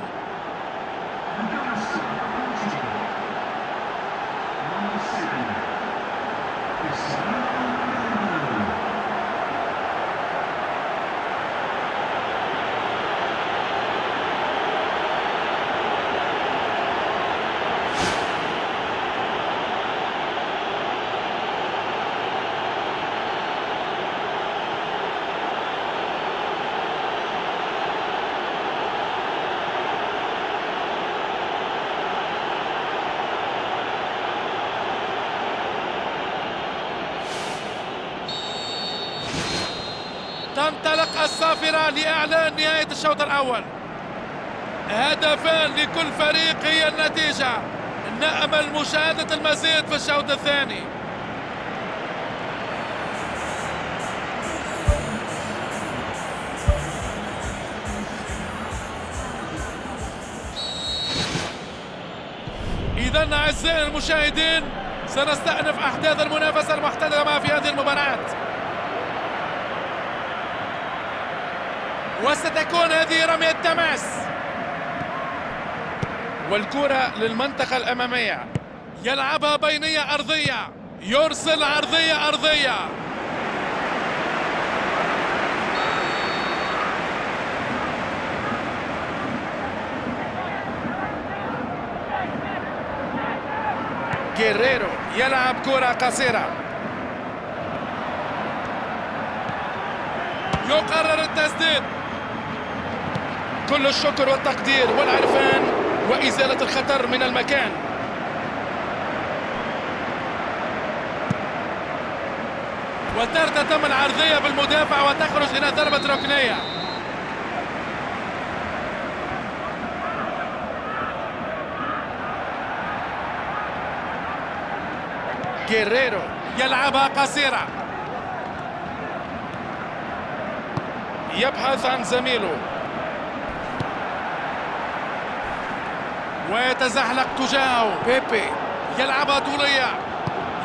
[SPEAKER 1] تنطلق الصافرة لإعلان نهاية الشوط الأول. هدفان لكل فريق هي النتيجة. نأمل مشاهدة المزيد في الشوط الثاني. إذا أعزائي المشاهدين سنستأنف أحداث المنافسة المحتدمة في هذه المباراة. وستكون هذه رمية تماس والكرة للمنطقة الأمامية. يلعبها بينية أرضية. يرسل عرضية أرضية. جيريرو يلعب كرة قصيرة. يقرر التسديد. كل الشكر والتقدير والعرفان وإزالة الخطر من المكان. وترتتم العرضية بالمدافع وتخرج إلى ضربة ركنية. جيريرو يلعبها قصيرة. يبحث عن زميله. ويتزحلق تجاهه. بيبي يلعبها طولية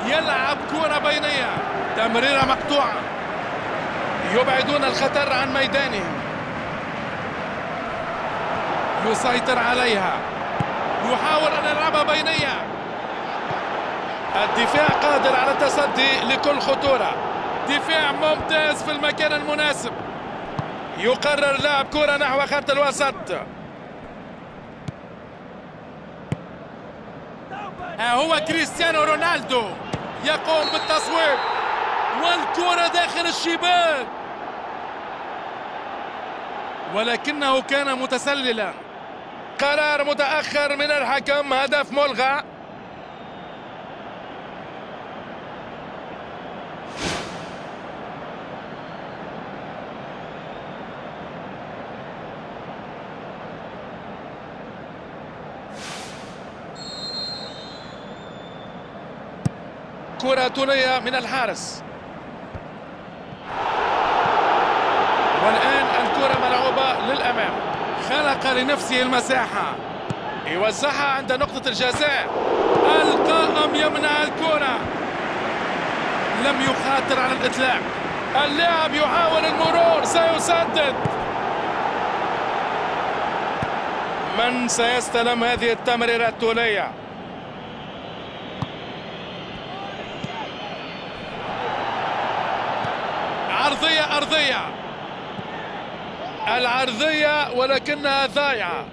[SPEAKER 1] يلعب كرة بينية. تمريرة مقطوعة. يبعدون الخطر عن ميدانهم يسيطر عليها. يحاول أن يلعبها بينية. الدفاع قادر على التصدي لكل خطورة. دفاع ممتاز في المكان المناسب. يقرر لعب كرة نحو خط الوسط. ها هو كريستيانو رونالدو يقوم بالتصويب والكرة داخل الشباك. ولكنه كان متسللا. قرار متأخر من الحكم هدف ملغى. كرة طولية من الحارس. والآن الكرة ملعوبة للأمام. خلق لنفسه المساحة. يوزعها عند نقطة الجزاء. القائم يمنع الكرة. لم يخاطر على الإطلاق. اللاعب يحاول المرور. سيسدد. من سيستلم هذه التمريرة الطولية عرضية. أرضية العرضية ولكنها ضايعة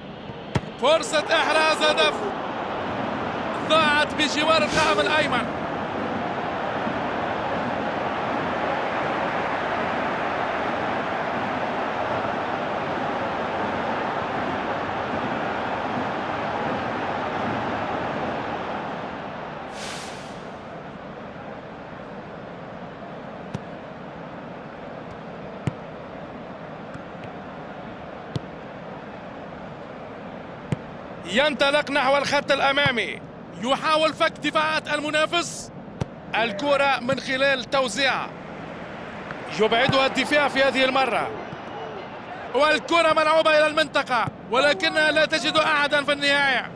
[SPEAKER 1] فرصة إحراز هدف. ضاعت بجوار القائم الأيمن. ينطلق نحو الخط الأمامي. يحاول فك دفاعات المنافس. الكرة من خلال توزيع. يبعدها الدفاع في هذه المرة. والكرة ملعوبة إلى المنطقة ولكنها لا تجد أحدا في النهاية.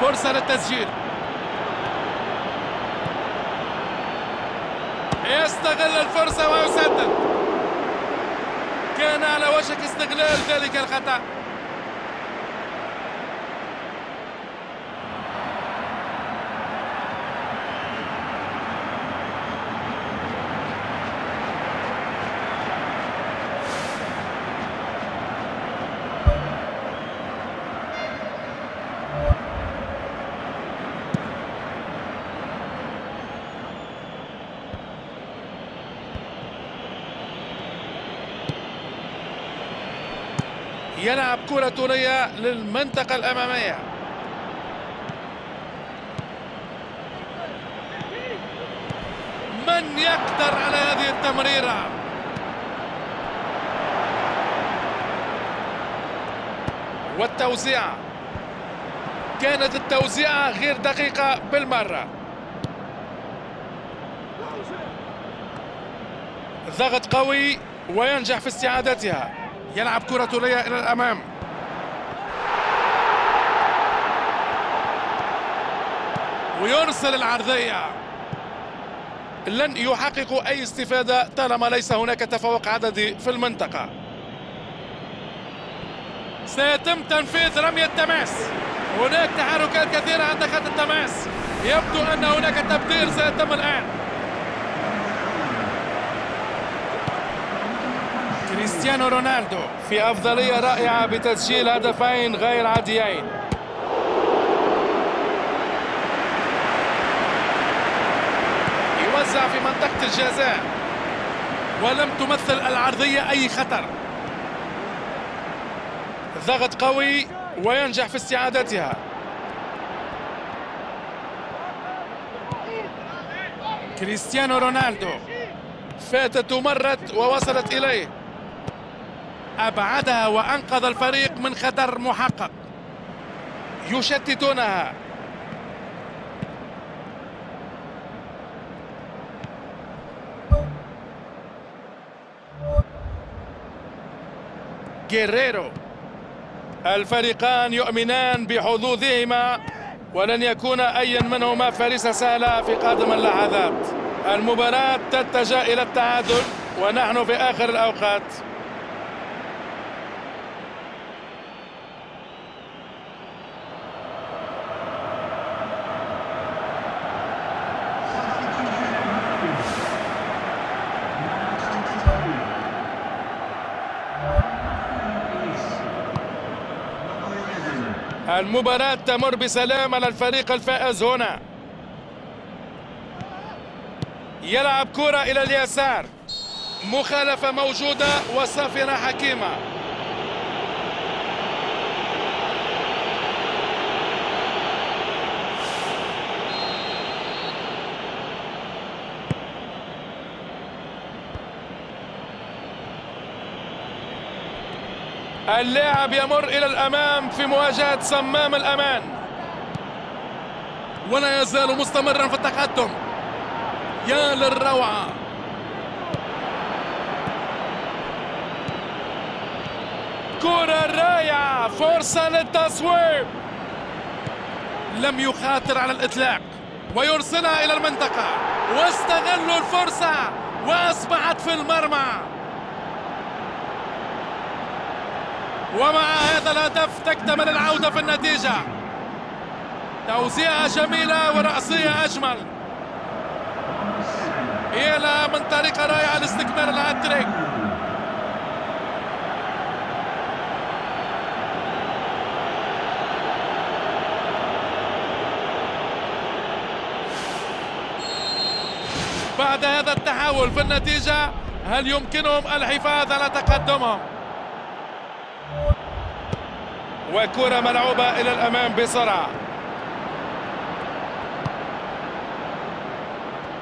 [SPEAKER 1] فرصة للتسجيل. يستغل الفرصة ويسدد. كان على وشك استغلال ذلك الخطأ يلعب كرة طولية للمنطقة الأمامية. من يقدر على هذه التمريرة؟ والتوزيع. كانت التوزيعة غير دقيقة بالمرة. ضغط قوي وينجح في استعادتها. يلعب كرة طولية إلى الأمام. ويرسل العرضية. لن يحققوا أي استفادة طالما ليس هناك تفوق عددي في المنطقة. سيتم تنفيذ رمية تماس هناك تحركات كثيرة عند خط التماس. يبدو أن هناك تبديل سيتم الآن. كريستيانو رونالدو في أفضلية رائعة بتسجيل هدفين غير عاديين. في منطقة الجزاء ولم تمثل العرضية أي خطر. ضغط قوي وينجح في استعادتها. كريستيانو رونالدو فاتت ومرت ووصلت إليه. أبعدها وأنقذ الفريق من خطر محقق. يشتتونها. جيريرو الفريقان يؤمنان بحظوظهما ولن يكون أي منهما فريسة سهلة في قادم اللحظات. المباراة تتجه إلى التعادل ونحن في آخر الأوقات. المباراة تمر بسلام على الفريق الفائز هنا. يلعب كرة إلى اليسار. مخالفة موجودة وصافرة حكيمة. اللاعب يمر إلى الأمام في مواجهة صمام الأمان. ولا يزال مستمرا في التقدم. يا للروعة. كرة رائعة. فرصة للتصويب. لم يخاطر على الإطلاق. ويرسلها إلى المنطقة. واستغلوا الفرصة. وأصبحت في المرمى. ومع هذا الهدف تكتمل العودة في النتيجة. توزيعة جميلة ورأسية أجمل. إلى من طريقة رائعة لاستكمال الهاتريك. بعد هذا التحول في النتيجة هل يمكنهم الحفاظ على تقدمهم؟ وكرة ملعوبة إلى الأمام بسرعة.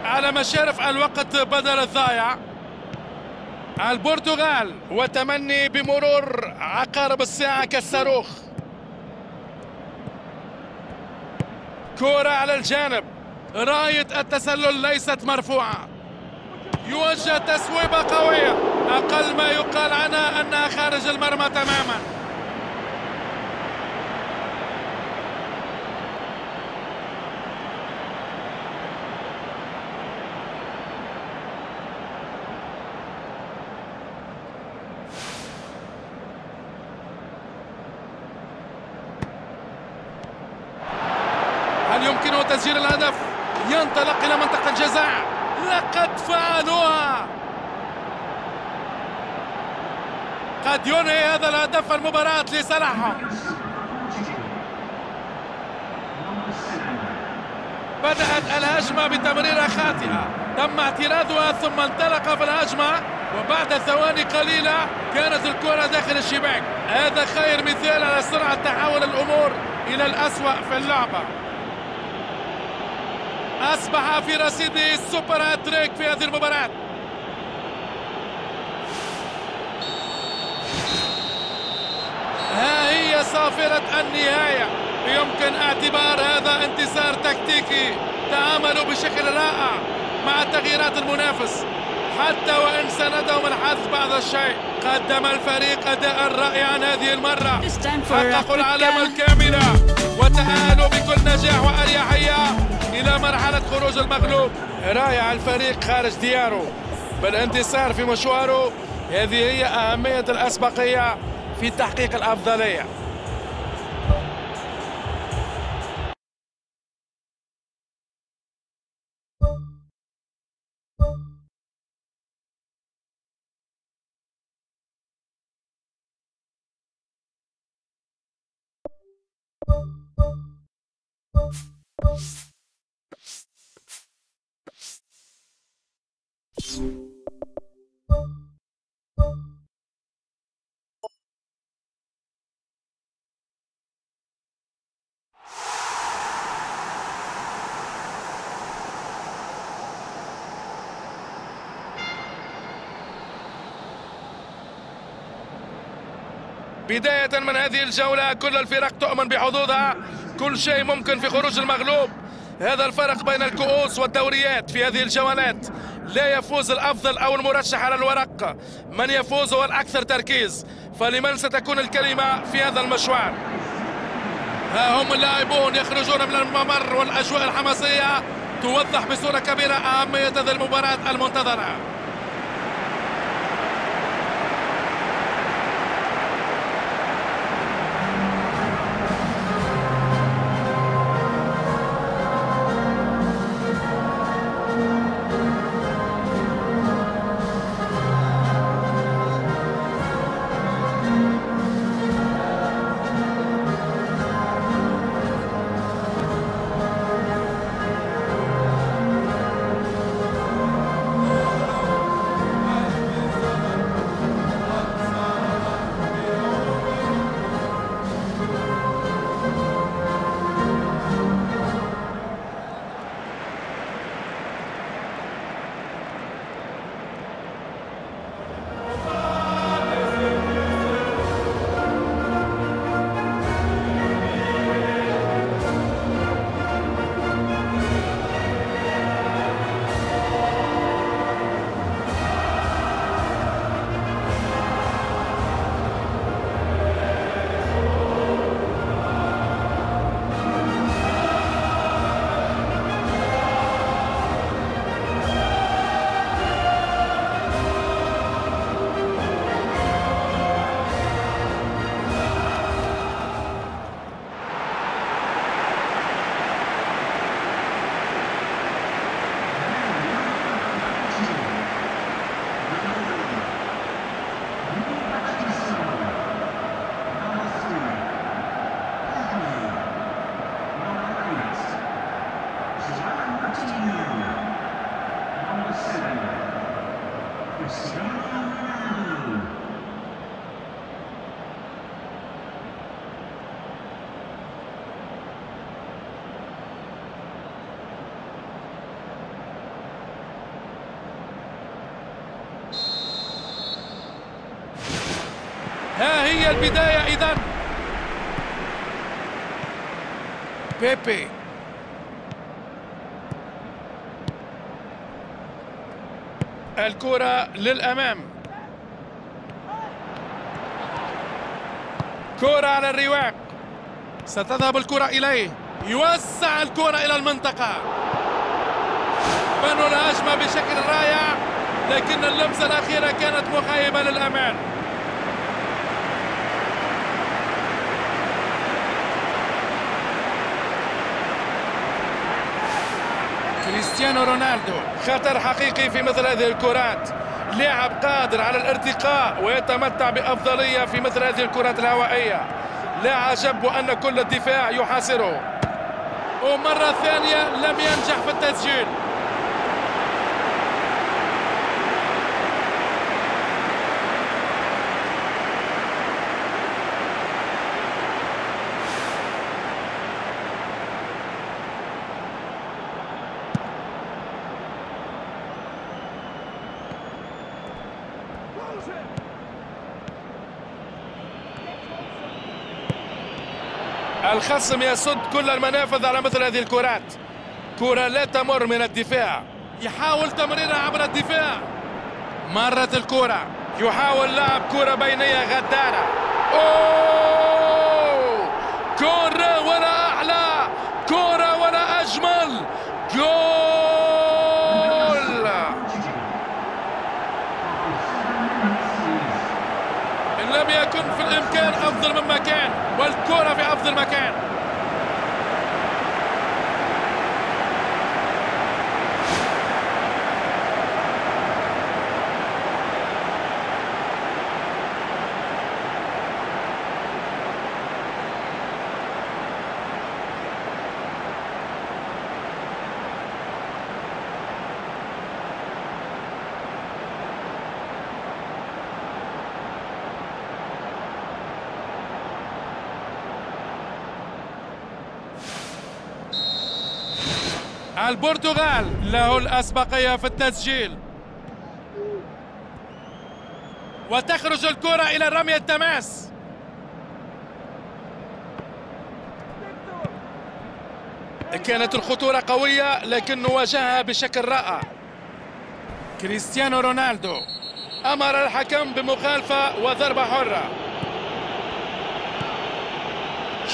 [SPEAKER 1] على مشارف الوقت بدل الضايع البرتغال وتمني بمرور عقارب الساعة كالصاروخ. كرة على الجانب. راية التسلل ليست مرفوعة. يوجه تسويبة قوية. أقل ما يقال عنها أنها خارج المرمى تماما هل يمكنه تسجيل الهدف ينطلق إلى منطقة الجزاء لقد فعلوها قد ينهي هذا الهدف المباراة لصالحهم بدأت الهجمة بتمريرة خاطئة تم اعتراضها ثم انطلق في الهجمة. وبعد ثواني قليلة كانت الكرة داخل الشباك. هذا خير مثال على سرعة تحول الأمور إلى الأسوأ في اللعبة. أصبح في رصيده سوبر هاتريك في هذه المباراة. ها هي صافرة النهاية. يمكن اعتبار هذا انتصار تكتيكي. تعاملوا بشكل رائع مع تغييرات المنافس. حتى وإن سندهم الحظ بعض الشيء قدم الفريق أداء رائعا هذه المرة. حققوا العلامة الكاملة. وتأهلوا بكل نجاح وأريحية إلى مرحلة خروج المغلوب. رائع الفريق خارج دياره. بالانتصار في مشواره. هذه هي أهمية الأسبقية. في تحقيق الأفضلية. you بداية من هذه الجولة كل الفرق تؤمن بحظوظها. كل شيء ممكن في خروج المغلوب. هذا الفرق بين الكؤوس والدوريات في هذه الجولات. لا يفوز الأفضل أو المرشح على الورق. من يفوز هو الأكثر تركيز. فلمن ستكون الكلمة في هذا المشوار؟ ها هم اللاعبون يخرجون من الممر والأجواء الحماسية توضح بصورة كبيرة أهمية هذه المباراة المنتظرة. ها هي البداية إذا بيبي. الكرة للأمام. كرة على الرواق. ستذهب الكرة إليه. يوسع الكرة إلى المنطقة. بنوا الهجمة بشكل رائع لكن اللمسة الأخيرة كانت مخيبة للأمان كريستيانو رونالدو خطر حقيقي في مثل هذه الكرات. لاعب قادر على الارتقاء ويتمتع بأفضلية في مثل هذه الكرات الهوائية. لا عجب أن كل الدفاع يحاصره. ومرة ثانية لم ينجح في التسجيل. الخصم يسد كل المنافذ على مثل هذه الكرات. كرة لا تمر من الدفاع. يحاول تمريرها عبر الدفاع. مرت الكرة. يحاول لعب كرة بينية غدارة. أوه! كرة ولا أحلى كرة ولا أجمل. جول إن لم يكن في الإمكان أفضل مما كان والكرة في أفضل مكان. البرتغال له الأسبقية في التسجيل. وتخرج الكرة إلى رمي التماس. كانت الخطورة قوية لكن واجهها بشكل رائع. كريستيانو رونالدو أمر الحكم بمخالفة وضربة حرة.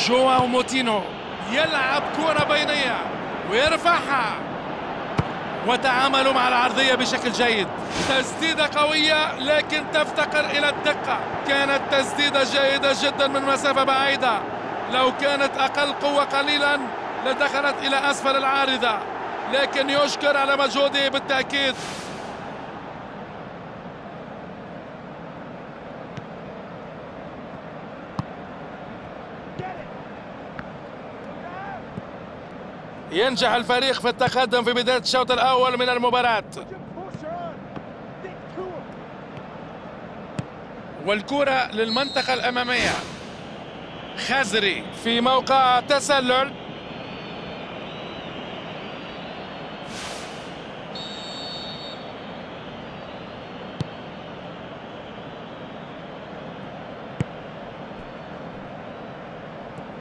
[SPEAKER 1] جواو موتينو يلعب كرة بينية. ويرفعها. وتعاملوا مع العرضية بشكل جيد. تسديدة قوية لكن تفتقر إلى الدقة. كانت تسديدة جيدة جدا من مسافة بعيدة. لو كانت أقل قوة قليلا لدخلت إلى أسفل العارضة. لكن يشكر على مجهوده بالتأكيد. ينجح الفريق في التقدم في بداية الشوط الأول من المباراة. والكرة للمنطقة الأمامية. خزري في موقع تسلل.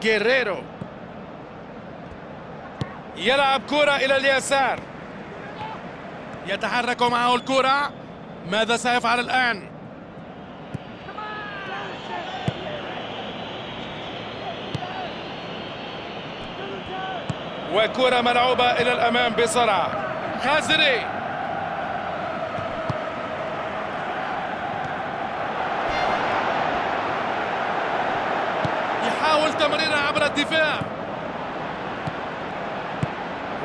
[SPEAKER 1] جيريرو يلعب كرة إلى اليسار. يتحرك معه الكرة. ماذا سيفعل الآن؟ وكرة ملعوبة إلى الأمام بسرعة. خازري. يحاول تمريرها عبر الدفاع.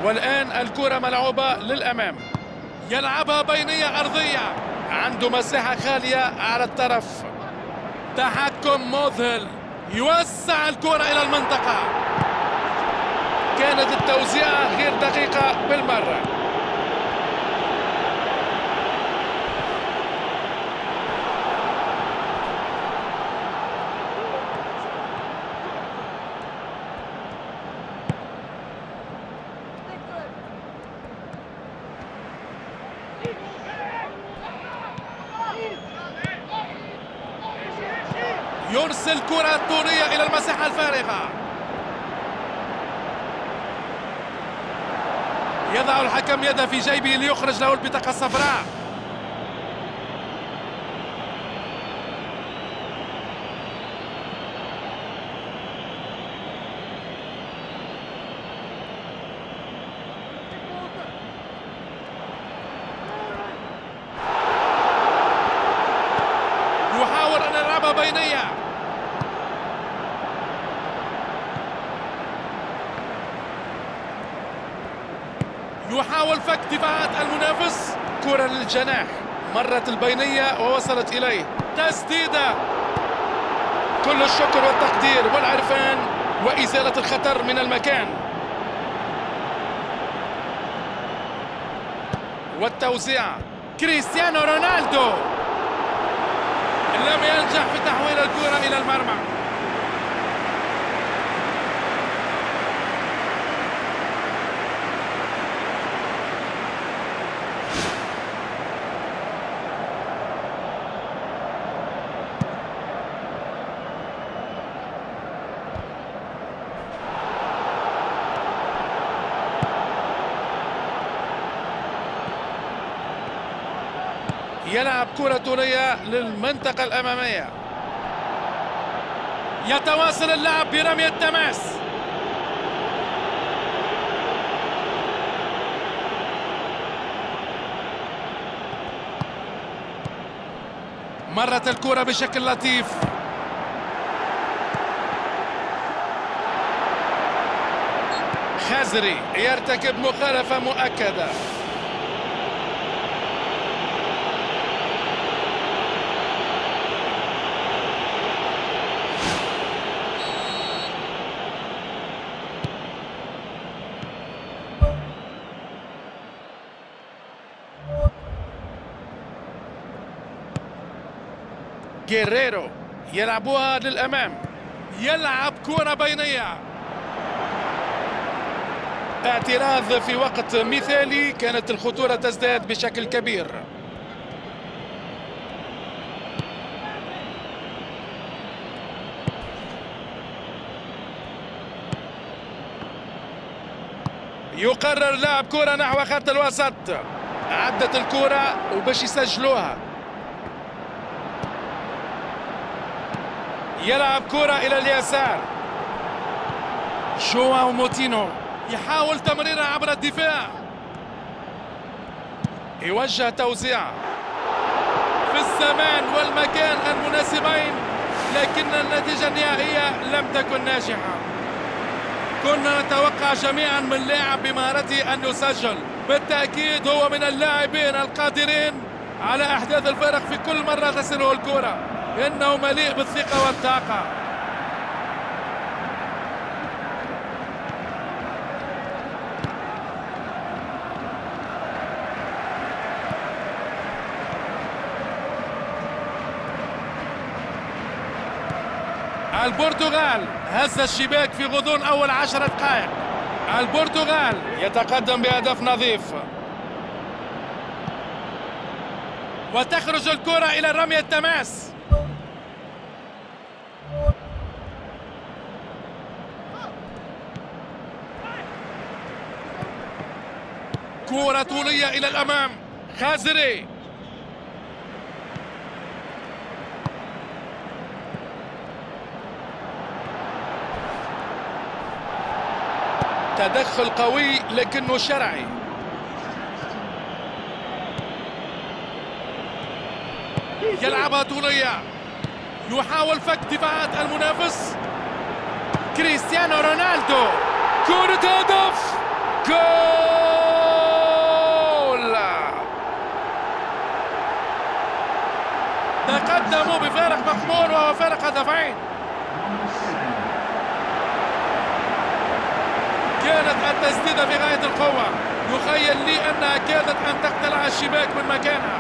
[SPEAKER 1] والآن الكرة ملعوبة للأمام. يلعبها بينية أرضية. عنده مساحة خالية على الطرف. تحكم مذهل. يوسع الكرة إلى المنطقة. كانت التوزيعة غير دقيقة بالمرة. يرسل كرة طولية إلى المساحة الفارغة. يضع الحكم يده في جيبه ليخرج له البطاقة الصفراء. يحاول أن يلعبها بينية يحاول فك دفاعات المنافس كرة للجناح. مرت البينية ووصلت إليه. تسديدة. كل الشكر والتقدير والعرفان وإزالة الخطر من المكان. والتوزيع. كريستيانو رونالدو. لم ينجح في تحويل الكرة إلى المرمى يلعب كرة طولية للمنطقة الأمامية. يتواصل اللعب برمي التماس. مرت الكرة بشكل لطيف. خزري يرتكب مخالفة مؤكدة. جيريرو يلعبوها للأمام. يلعب كرة بينية. اعتراض في وقت مثالي. كانت الخطورة تزداد بشكل كبير. يقرر لاعب كرة نحو خط الوسط. عدت الكرة وباش يسجلوها. يلعب كرة إلى اليسار. جواو موتينو يحاول تمريرها عبر الدفاع. يوجه توزيع في الزمان والمكان المناسبين لكن النتيجة النهائية لم تكن ناجحة. كنا نتوقع جميعا من لاعب بمهارته أن يسجل. بالتأكيد هو من اللاعبين القادرين على أحداث الفرق في كل مرة تصله الكرة. إنه مليء بالثقة والطاقة. البرتغال هز الشباك في غضون أول عشرة دقائق. البرتغال يتقدم بهدف نظيف. وتخرج الكرة إلى رمي التماس. كرة طولية إلى الأمام. خازري. تدخل قوي لكنه شرعي. يلعبها طولية يحاول فك دفاعات المنافس. كريستيانو رونالدو. كرة هدف. جول! تقدموا بفارق مقبول وهو فارق هدفين. كانت التسديدة في غاية القوة. يخيل لي أنها كادت أن تقتلع الشباك من مكانها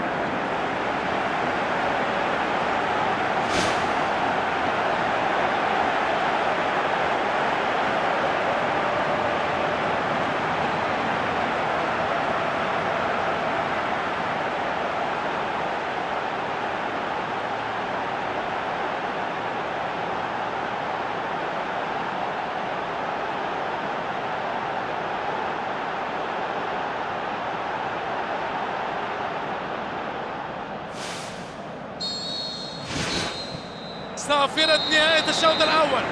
[SPEAKER 1] صافرة نهاية الشوط الأول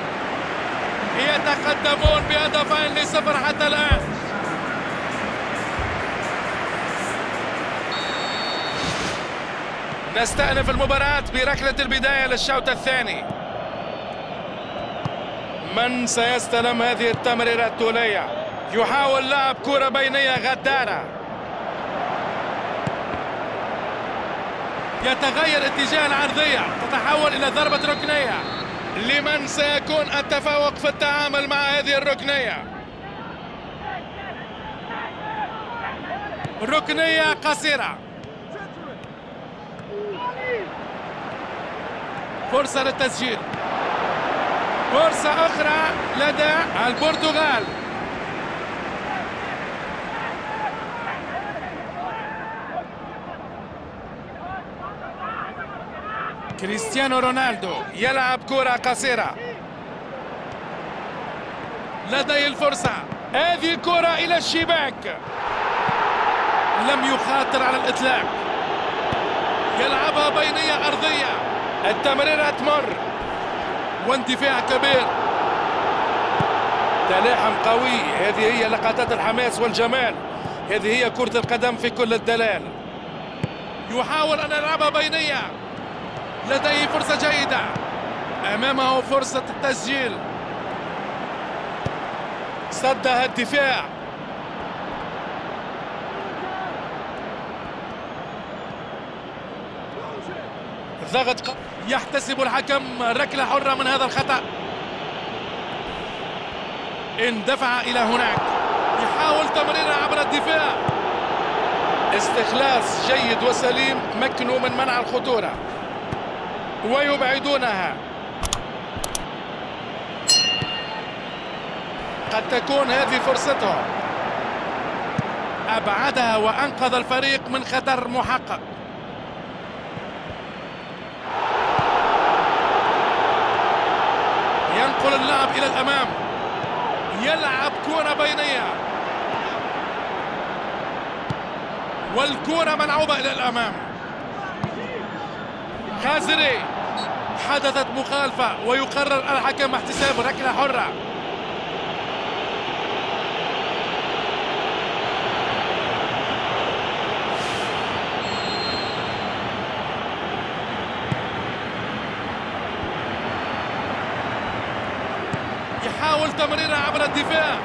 [SPEAKER 1] يتقدمون بهدفين لصفر حتى الآن. نستأنف المباراة بركلة البداية للشوط الثاني. من سيستلم هذه التمريرة؟ الطولية يحاول لعب كرة بينية غدارة. يتغير اتجاه العرضية. تتحول إلى ضربة ركنية. لمن سيكون التفوق في التعامل مع هذه الركنية. ركنية قصيرة. فرصة للتسجيل. فرصة أخرى لدى البرتغال. كريستيانو رونالدو يلعب كرة قصيرة. لديه الفرصة. هذه كرة إلى الشباك. لم يخاطر على الإطلاق. يلعبها بينية أرضية. التمريرة تمر واندفاع كبير. تلاحم قوي. هذه هي لقطات الحماس والجمال. هذه هي كرة القدم في كل الدلال. يحاول أن يلعبها بينية لديه فرصة جيدة. أمامه فرصة التسجيل. صدها الدفاع. ضغط يحتسب الحكم. ركلة حرة من هذا الخطأ. اندفع إلى هناك. يحاول تمريرها عبر الدفاع. استخلاص جيد وسليم مكنوا من منع الخطورة. ويبعدونها. قد تكون هذه فرصتهم أبعدها وأنقذ الفريق من خطر محقق. ينقل اللعب إلى الأمام. يلعب كرة بينية. والكرة ملعوبة إلى الأمام. خازري حدثت مخالفة ويقرر الحكم احتساب ركلة حرة. يحاول تمريرها عبر الدفاع.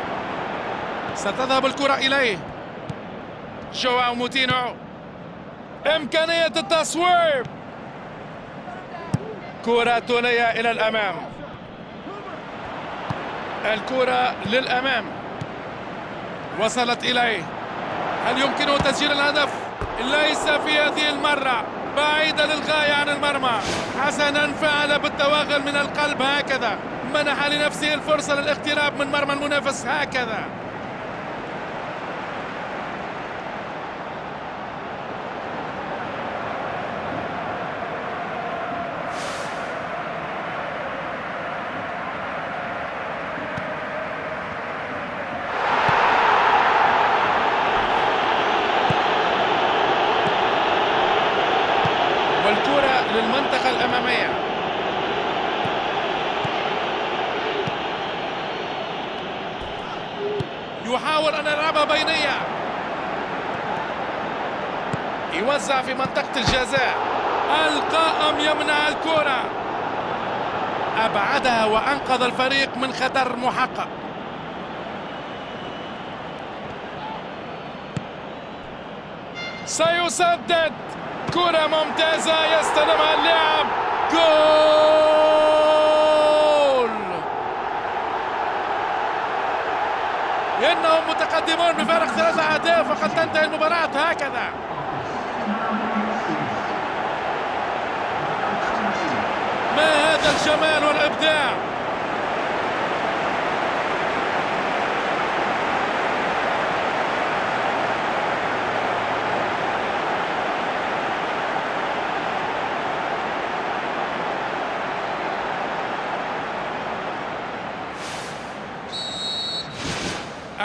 [SPEAKER 1] ستذهب الكرة إليه. جواو موتينو إمكانية التصويب. كرة تولية إلى الأمام. الكرة للأمام. وصلت إليه. هل يمكنه تسجيل الهدف؟ ليس في هذه المرة. بعيدة للغاية عن المرمى. حسنا فعل بالتوغل من القلب. هكذا. منح لنفسه الفرصة للاقتراب من مرمى المنافس. هكذا والكرة للمنطقة الأمامية يحاول أن يلعبها بينية يوزع في منطقة الجزاء القائم يمنع الكرة أبعدها وأنقذ الفريق من خطر محقق. سيسدد. كرة ممتازة. يستلمها اللاعب. جول! إنهم متقدمون بفارق ثلاثة أهداف وقد تنتهي المباراة هكذا. ما هذا الجمال والإبداع؟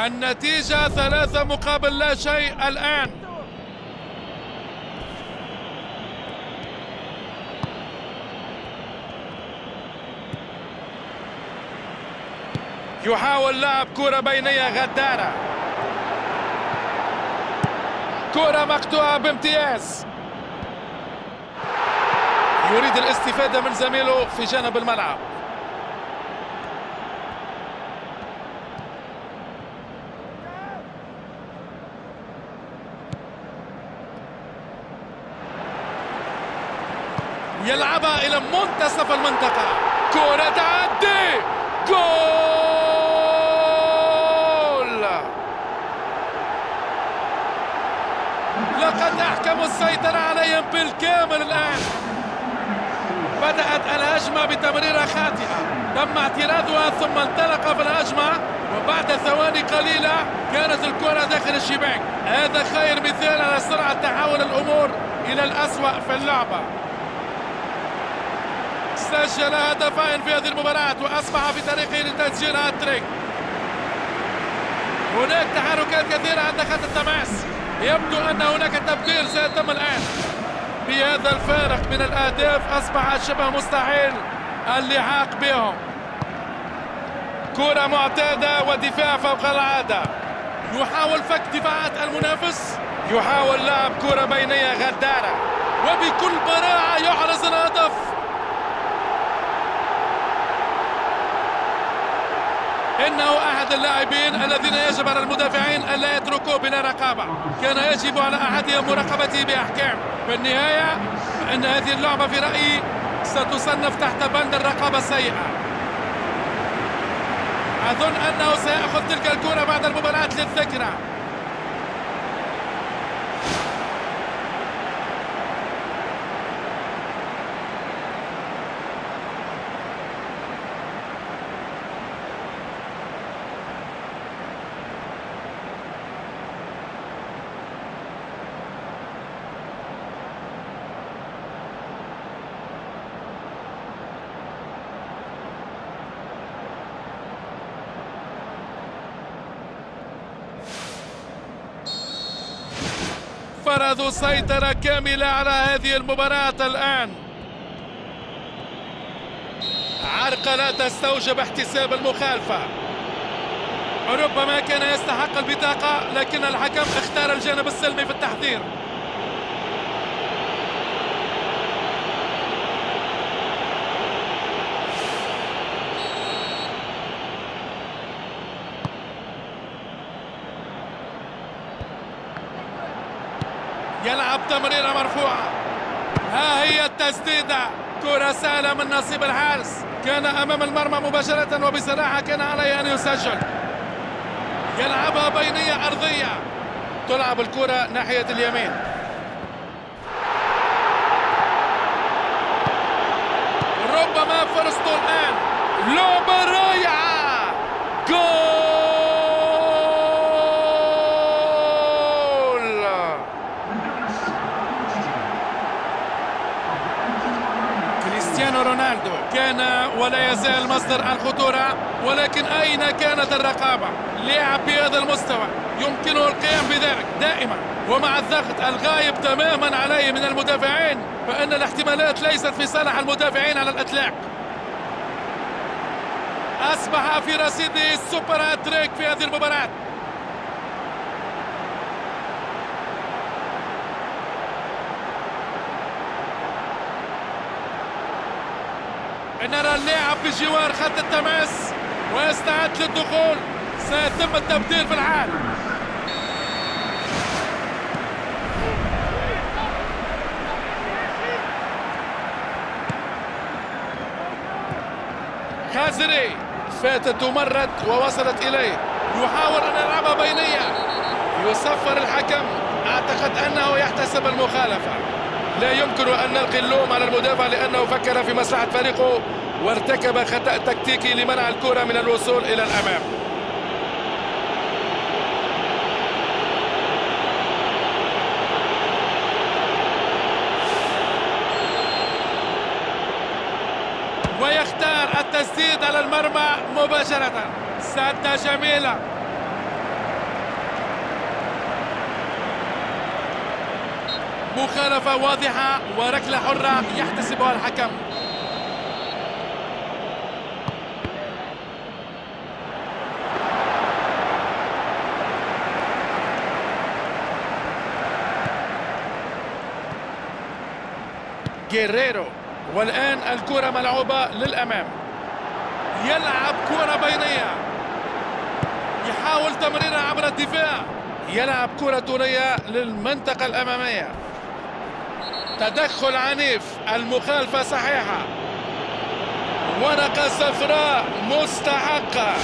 [SPEAKER 1] النتيجة ثلاثة مقابل لا شيء الآن. يحاول لعب كرة بينية غدارة. كرة مقطوعة بامتياز. يريد الاستفادة من زميله في جانب الملعب. يلعبها إلى منتصف المنطقة. كرة تعدي. جول! لقد أحكموا السيطرة عليهم بالكامل الآن. بدأت الهجمة بتمريرة خاطئة تم اعتراضها ثم انطلق في الهجمة. وبعد ثواني قليلة كانت الكرة داخل الشباك. هذا خير مثال على سرعة تحول الأمور إلى الأسوأ في اللعبة. سجل هدفين في هذه المباراة وأصبح في طريقه لتسجيل هاتريك. هناك تحركات كثيرة عند خط التماس. يبدو أن هناك تبديل سيتم الآن. بهذا الفارق من الأهداف أصبح شبه مستحيل اللحاق بهم. كرة معتادة ودفاع فوق العادة. يحاول فك دفاعات المنافس. يحاول لعب كرة بينية غدارة. وبكل براعة يحرز الهدف. إنه أحد اللاعبين الذين يجب على المدافعين الا يتركوه بلا رقابة. كان يجب على أحدهم مراقبته بأحكام. في النهاية فان هذه اللعبة في رأيي ستصنف تحت بند الرقابة السيئة. أظن أنه سيأخذ تلك الكرة بعد المباراة للذكرى سيطرة كاملة على هذه المباراة الآن. عرقلة تستوجب احتساب المخالفة. ربما كان يستحق البطاقة لكن الحكم اختار الجانب السلمي في التحذير يلعب تمريرة مرفوعة. ها هي التسديدة. كرة سهلة من نصيب الحارس. كان أمام المرمى مباشرة وبصراحة كان عليه أن يسجل. يلعبها بينية أرضية. تلعب الكرة ناحية اليمين. ربما فرصته الآن. لعبة رائعة جول كريستيانو رونالدو كان ولا يزال مصدر الخطورة ولكن أين كانت الرقابة؟ لعب بهذا المستوى. يمكنه القيام بذلك دائما. ومع الضغط الغايب تماما عليه من المدافعين فإن الاحتمالات ليست في صالح المدافعين على الإطلاق. أصبح في رصيده السوبر هاتريك في هذه المباراة. نرى اللاعب بجوار خط التماس ويستعد للدخول. سيتم التبديل في الحال. خازري فاتت ومرت ووصلت إليه. يحاول أن يلعبها بينية. يصفر الحكم. أعتقد أنه يحتسب المخالفة. لا يمكن أن نلقي اللوم على المدافع لأنه فكر في مصلحة فريقه. وارتكب خطأ تكتيكي لمنع الكرة من الوصول إلى الأمام. ويختار التسديد على المرمى مباشرة. سدة جميلة. مخالفة واضحة وركلة حرة يحتسبها الحكم. جيريرو. والآن الكرة ملعوبة للأمام. يلعب كرة بينية. يحاول تمريرها عبر الدفاع. يلعب كرة طولية للمنطقة الأمامية. تدخل عنيف. المخالفة صحيحة. ورقة صفراء مستحقة.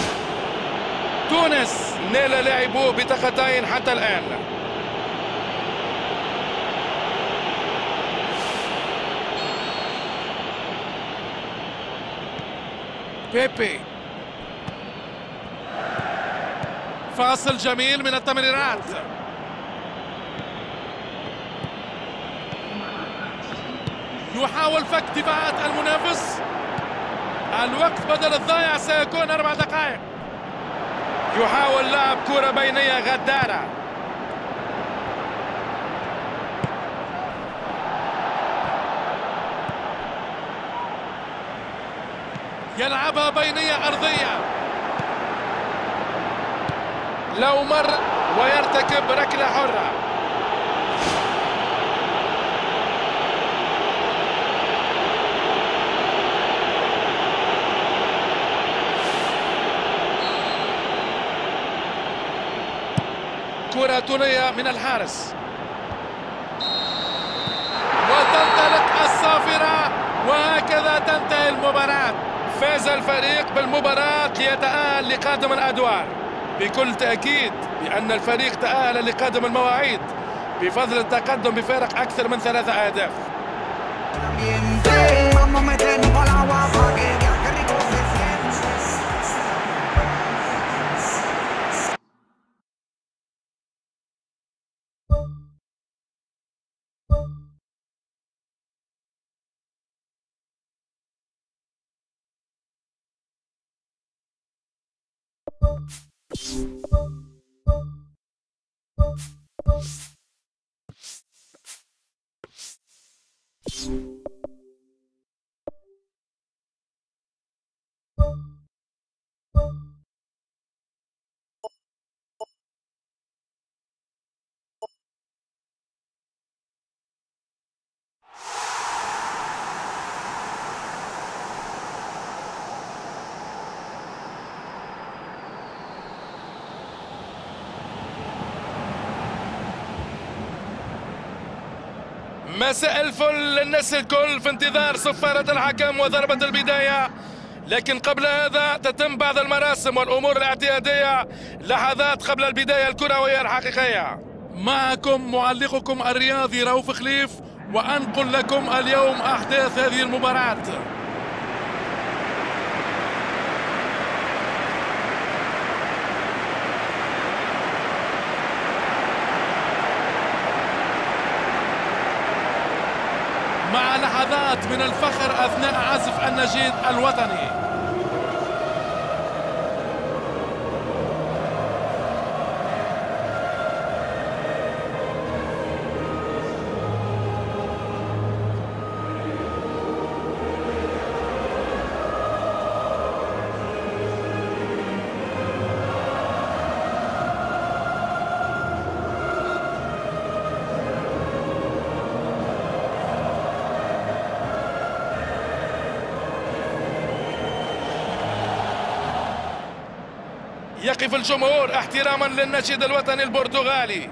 [SPEAKER 1] تونس نال لاعبوه بطاقتين حتى الآن. بيبي. فاصل جميل من التمريرات يحاول فك دفاعات المنافس. الوقت بدل الضايع سيكون أربع دقائق. يحاول لعب كرة بينية غدارة. يلعبها بينية أرضية. لو مر ويرتكب ركلة حرة. كرة طولية من الحارس. وتنطلق الصافرة وهكذا تنتهي المباراة. فاز الفريق بالمباراة ليتأهل لقادم الأدوار. بكل تأكيد بأن الفريق تأهل لقادم المواعيد بفضل التقدم بفارق أكثر من ثلاثة أهداف.
[SPEAKER 2] you
[SPEAKER 1] مساء الفل. للناس الكل في انتظار صفارة الحكم وضربة البداية. لكن قبل هذا تتم بعض المراسم والأمور الاعتيادية. لحظات قبل البداية الكروية الحقيقية. معكم معلقكم الرياضي رؤوف خليف وأنقل لكم اليوم أحداث هذه المباراة مع لحظات من الفخر أثناء عزف النشيد الوطني. الجمهور احتراما للنشيد الوطني البرتغالي.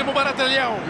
[SPEAKER 1] Guilherme Baratelhão.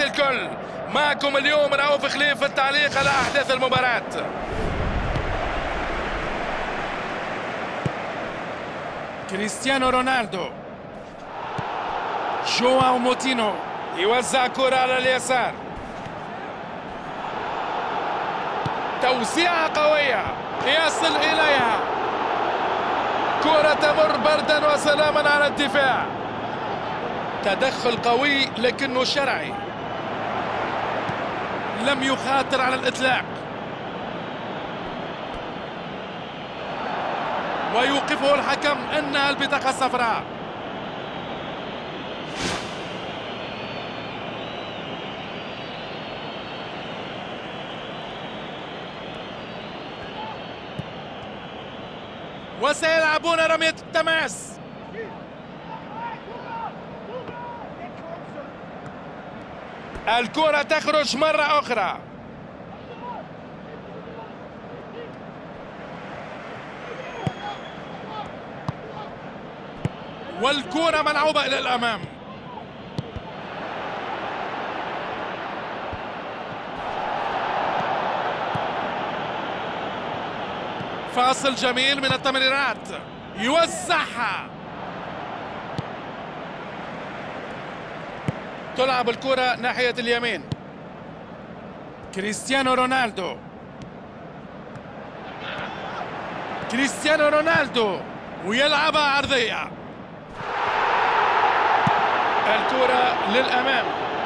[SPEAKER 1] الناس الكل. معكم اليوم رؤوف خليف في التعليق على أحداث المباراة. كريستيانو رونالدو. جواو موتينو يوزع كرة على اليسار. توزيعة قوية. يصل إليها. كرة تمر بردا وسلاما على الدفاع. تدخل قوي لكنه شرعي. لم يخاطر على الإطلاق. ويوقفه الحكم انها البطاقة الصفراء. وسيلعبون رمية التماس الكرة تخرج مرة أخرى. والكرة ملعوبة إلى الأمام. فاصل جميل من التمريرات. يوزعها. تلعب الكرة ناحية اليمين. كريستيانو رونالدو. كريستيانو رونالدو ويلعبها عرضية. الكرة للأمام.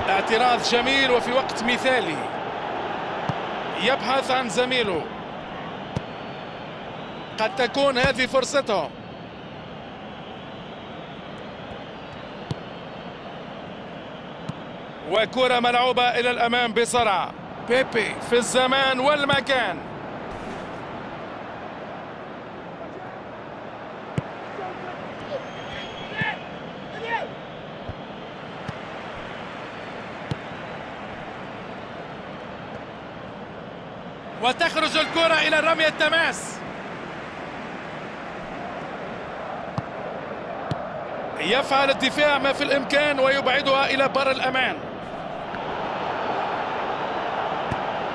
[SPEAKER 1] اعتراض جميل وفي وقت مثالي. يبحث عن زميله. قد تكون هذه فرصته. وكرة ملعوبة إلى الأمام بسرعة بيبي. في الزمان والمكان. وتخرج الكرة إلى رمي التماس. يفعل الدفاع ما في الإمكان ويبعدها إلى بر الأمان.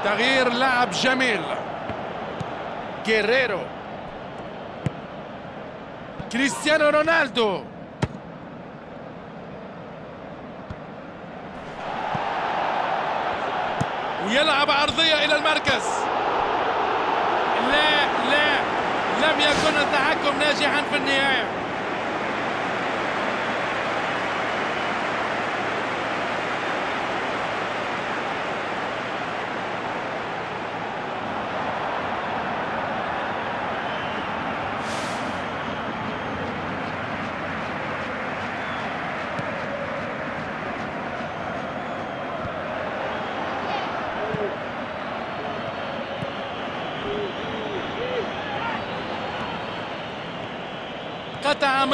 [SPEAKER 1] تغيير لعب جميل. جيريرو كريستيانو رونالدو ويلعب عرضية إلى المركز. لا لا. لم يكن التحكم ناجحا في النهاية.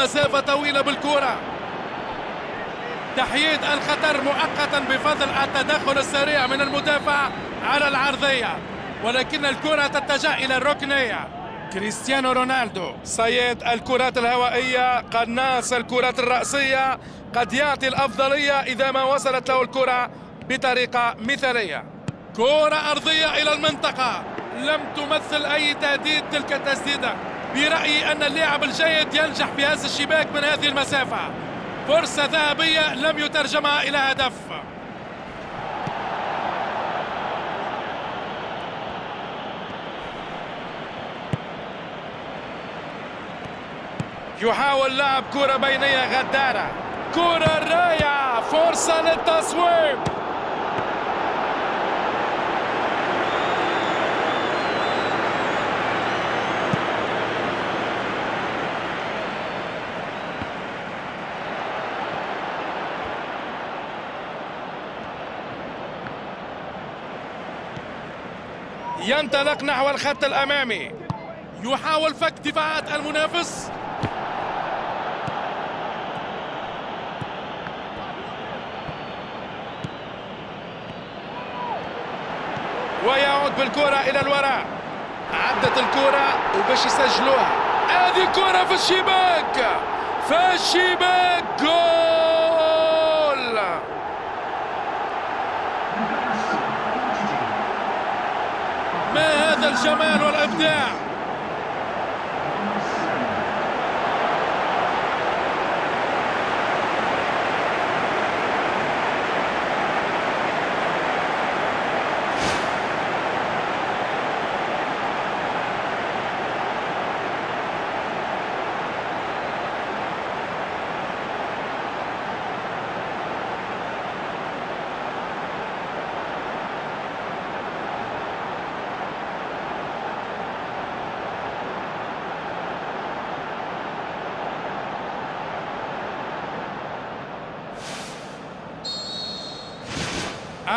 [SPEAKER 1] مسافة طويلة بالكرة. تحييد الخطر مؤقتا بفضل التدخل السريع من المدافع على العرضية. ولكن الكرة تتجه إلى الركنية. كريستيانو رونالدو صيد الكرات الهوائية قناص الكرات الرأسية قد يعطي الأفضلية إذا ما وصلت له الكرة بطريقة مثالية. كرة أرضية إلى المنطقة. لم تمثل أي تهديد تلك التسديدة. برأيي أن اللاعب الجيد ينجح هذا الشباك من هذه المسافة. فرصة ذهبية لم يترجمها إلى هدف. يحاول لعب كرة بينية غدارة. كرة رائعة فرصة للتصويب. ينطلق نحو الخط الأمامي. يحاول فك دفاعات المنافس. ويعود بالكرة إلى الوراء عدت الكرة وباش يسجلوها. هذه كرة في الشباك. في الشباك. جول! ما هذا الجمال والإبداع؟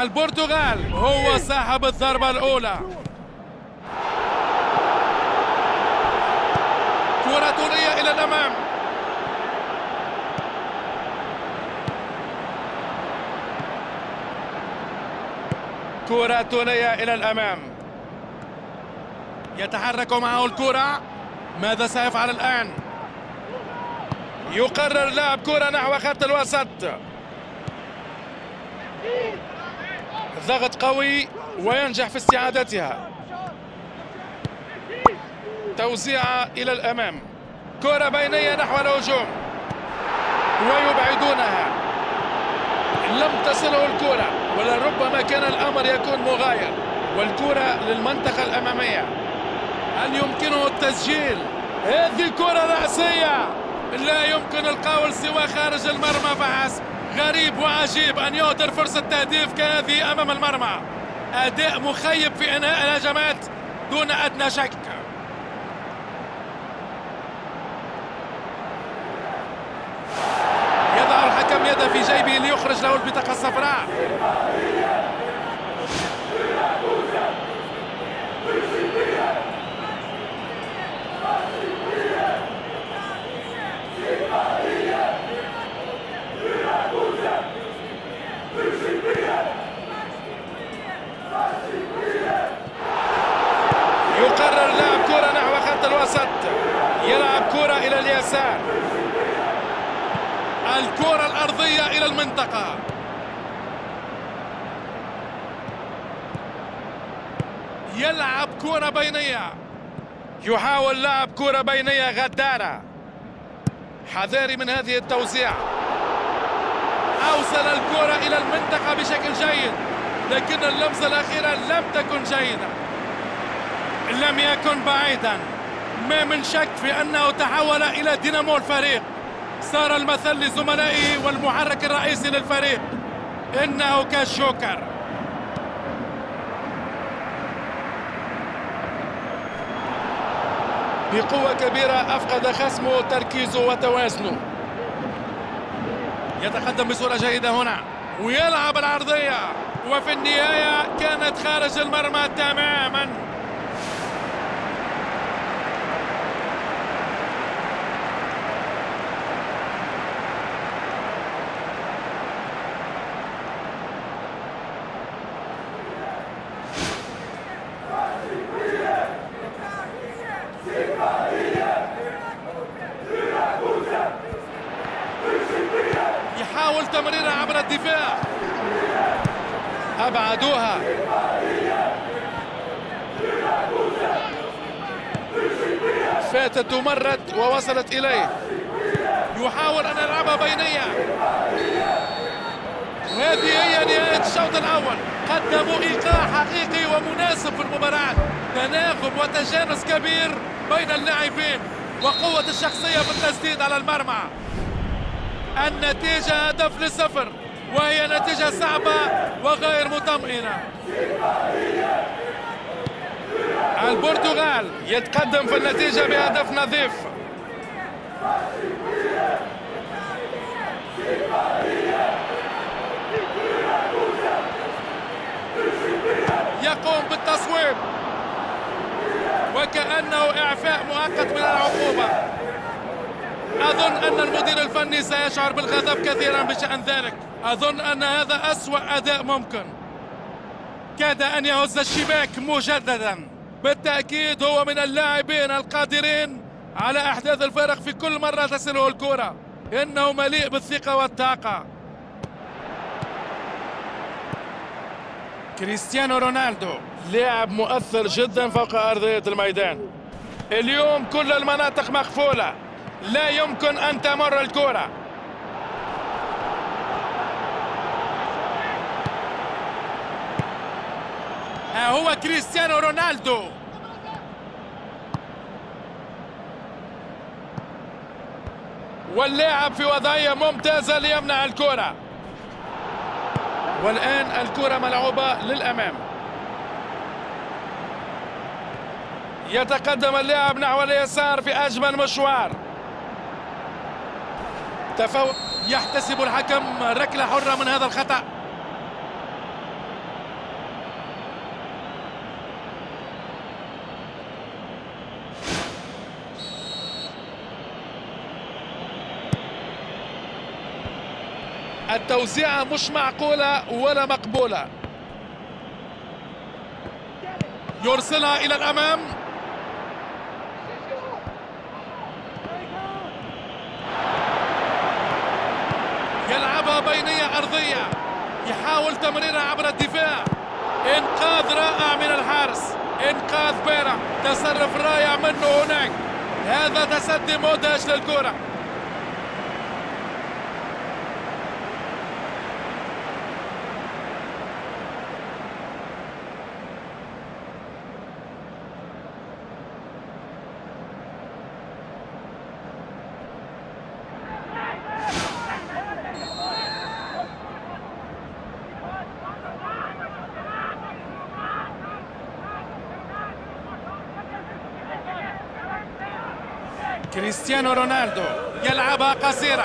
[SPEAKER 1] البرتغال هو صاحب الضربة الأولى. كرة طولية إلى الأمام. كرة طولية إلى الأمام. يتحرك معه الكرة. ماذا سيفعل الآن؟ يقرر لعب كرة نحو خط الوسط. ضغط قوي وينجح في استعادتها. توزيعها إلى الأمام. كرة بينية نحو الهجوم. ويبعدونها. لم تصله الكرة. ولربما كان الأمر يكون مغاير. والكرة للمنطقة الأمامية. هل يمكنه التسجيل؟ هذه كرة رأسية. لا يمكن القول سوى خارج المرمى فحسب. غريب وعجيب أن يهدر فرصة تهديف كهذه أمام المرمى. أداء مخيب في إنهاء الهجمات دون أدنى شك. يضع الحكم يده في جيبه ليخرج له البطاقة الصفراء يقرر لعب كرة نحو خط الوسط يلعب كرة إلى اليسار الكرة الأرضية إلى المنطقة. يلعب كرة بينية. يحاول لعب كرة بينية غدارة. حذاري من هذه التوزيع. أوصل الكرة إلى المنطقة بشكل جيد لكن اللمسة الأخيرة لم تكن جيدة. لم يكن بعيدا. ما من شك في أنه تحول إلى دينامو الفريق. صار المثل لزملائه والمحرك الرئيسي للفريق. إنه كالجوكر بقوة كبيرة أفقد خصمه تركيزه وتوازنه. يتقدم بصورة جيدة هنا. ويلعب العرضية. وفي النهاية كانت خارج المرمى تماما يحاول تمريرها عبر الدفاع أبعدوها فاتت ومرت ووصلت إليه يحاول أن يلعبها بينية وهذه هي نهاية الشوط الأول قدموا إيقاع حقيقي ومناسب في المباراة تناغم وتجانس كبير بين اللاعبين وقوة الشخصية في التسديد على المرمى النتيجة هدف لصفر وهي نتيجة صعبة وغير مطمئنة البرتغال يتقدم في النتيجة بهدف نظيف. يقوم بالتصويب. وكأنه إعفاء مؤقت من العقوبة. أظن أن المدير الفني سيشعر بالغضب كثيرا بشأن ذلك. أظن أن هذا أسوأ أداء ممكن. كاد أن يهز الشباك مجددا. بالتأكيد هو من اللاعبين القادرين على أحداث الفارق في كل مرة تصله الكرة. إنه مليء بالثقة والطاقة. كريستيانو رونالدو. لاعب مؤثر جدا فوق أرضية الميدان. اليوم كل المناطق مقفولة. لا يمكن أن تمر الكرة. ها هو كريستيانو رونالدو. واللاعب في وضعية ممتازة ليمنع الكرة. والآن الكرة ملعوبة للأمام. يتقدم اللاعب نحو اليسار في أجمل مشوار. تفوق يحتسب الحكم ركلة حرة من هذا الخطأ. التوزيعة مش معقولة ولا مقبولة. يرسلها إلى الأمام. يلعبها بينية أرضية. يحاول تمريرها عبر الدفاع. إنقاذ رائع من الحارس. إنقاذ بيرا تصرف رائع منه هناك. هذا تصدي مدهش للكرة. كريستيانو رونالدو يلعبها قصيرة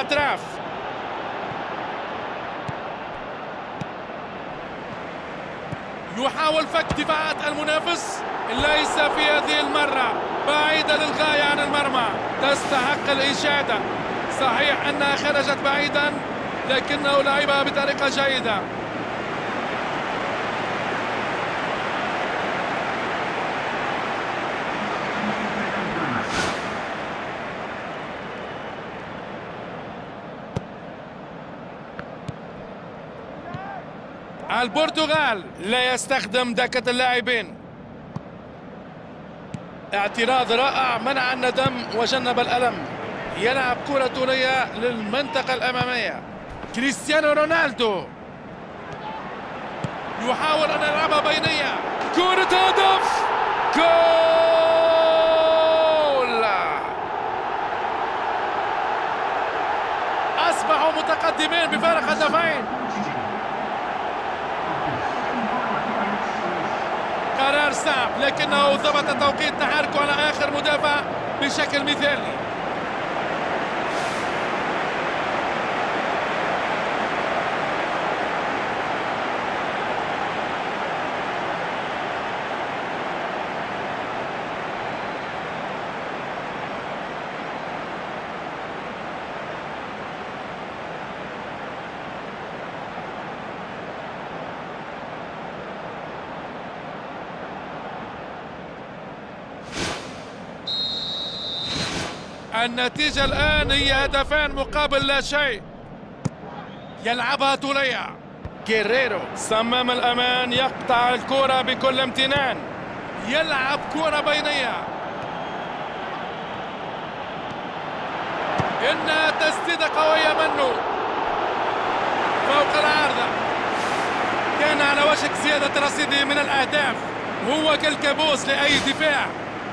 [SPEAKER 1] الأطراف يحاول فك دفاعات المنافس ليس في هذه المرة. بعيدة للغاية عن المرمى. تستحق الإشادة. صحيح أنها خرجت بعيدا لكنه لعبها بطريقة جيدة. البرتغال لا يستخدم دكة اللاعبين. اعتراض رائع منع الندم وجنب الألم. يلعب كرة طولية للمنطقة الأمامية. كريستيانو رونالدو يحاول أن يلعبها بينية. كرة هدف! جول! أصبحوا متقدمين بفارق هدفين قرار صعب لكنه ضبط توقيت تحركه على آخر مدافع بشكل مثالي. النتيجة الآن هي هدفان مقابل لا شيء. يلعبها طولية جيريرو صمام الأمان يقطع الكرة بكل امتنان. يلعب كرة بينية. إنها تسديدة قوية منه. فوق العارضة. كان على وشك زيادة رصيده من الأهداف. هو كالكابوس لأي دفاع.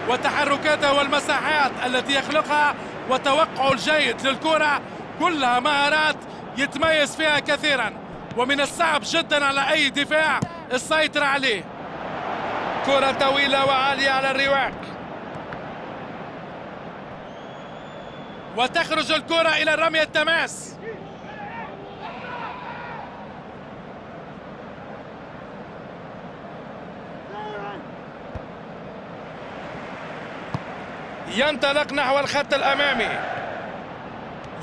[SPEAKER 1] وتحركاته والمساحات التي يخلقها وتوقعه الجيد للكرة كلها مهارات يتميز فيها كثيرا. ومن الصعب جدا على أي دفاع السيطرة عليه. كرة طويلة وعالية على الرواق. وتخرج الكرة إلى رمي التماس. ينطلق نحو الخط الأمامي.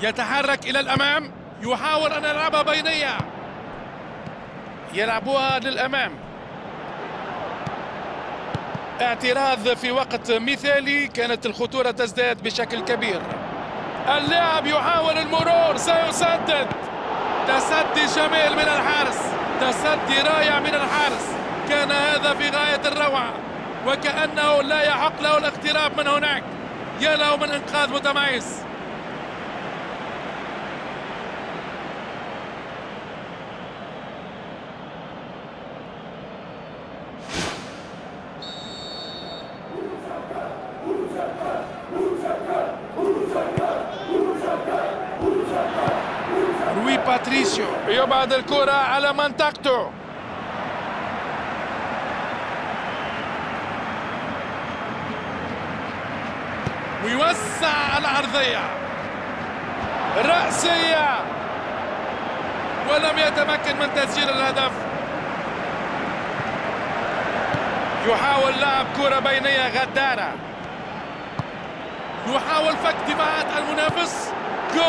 [SPEAKER 1] يتحرك إلى الأمام. يحاول أن يلعبها بينية. يلعبوها للأمام. اعتراض في وقت مثالي. كانت الخطورة تزداد بشكل كبير. اللاعب يحاول المرور. سيسدد. تصدي جميل من الحارس. تصدي رائع من الحارس. كان هذا في غاية الروعة. وكأنه لا يحق له الاقتراب من هناك. يا له من انقاذ متميز روي باتريسيو. يبعد الكرة على منطقته. ويوسع العرضية. رأسية. ولم يتمكن من تسجيل الهدف. يحاول لعب كرة بينية غدارة. يحاول فك دفاعات المنافس. جول!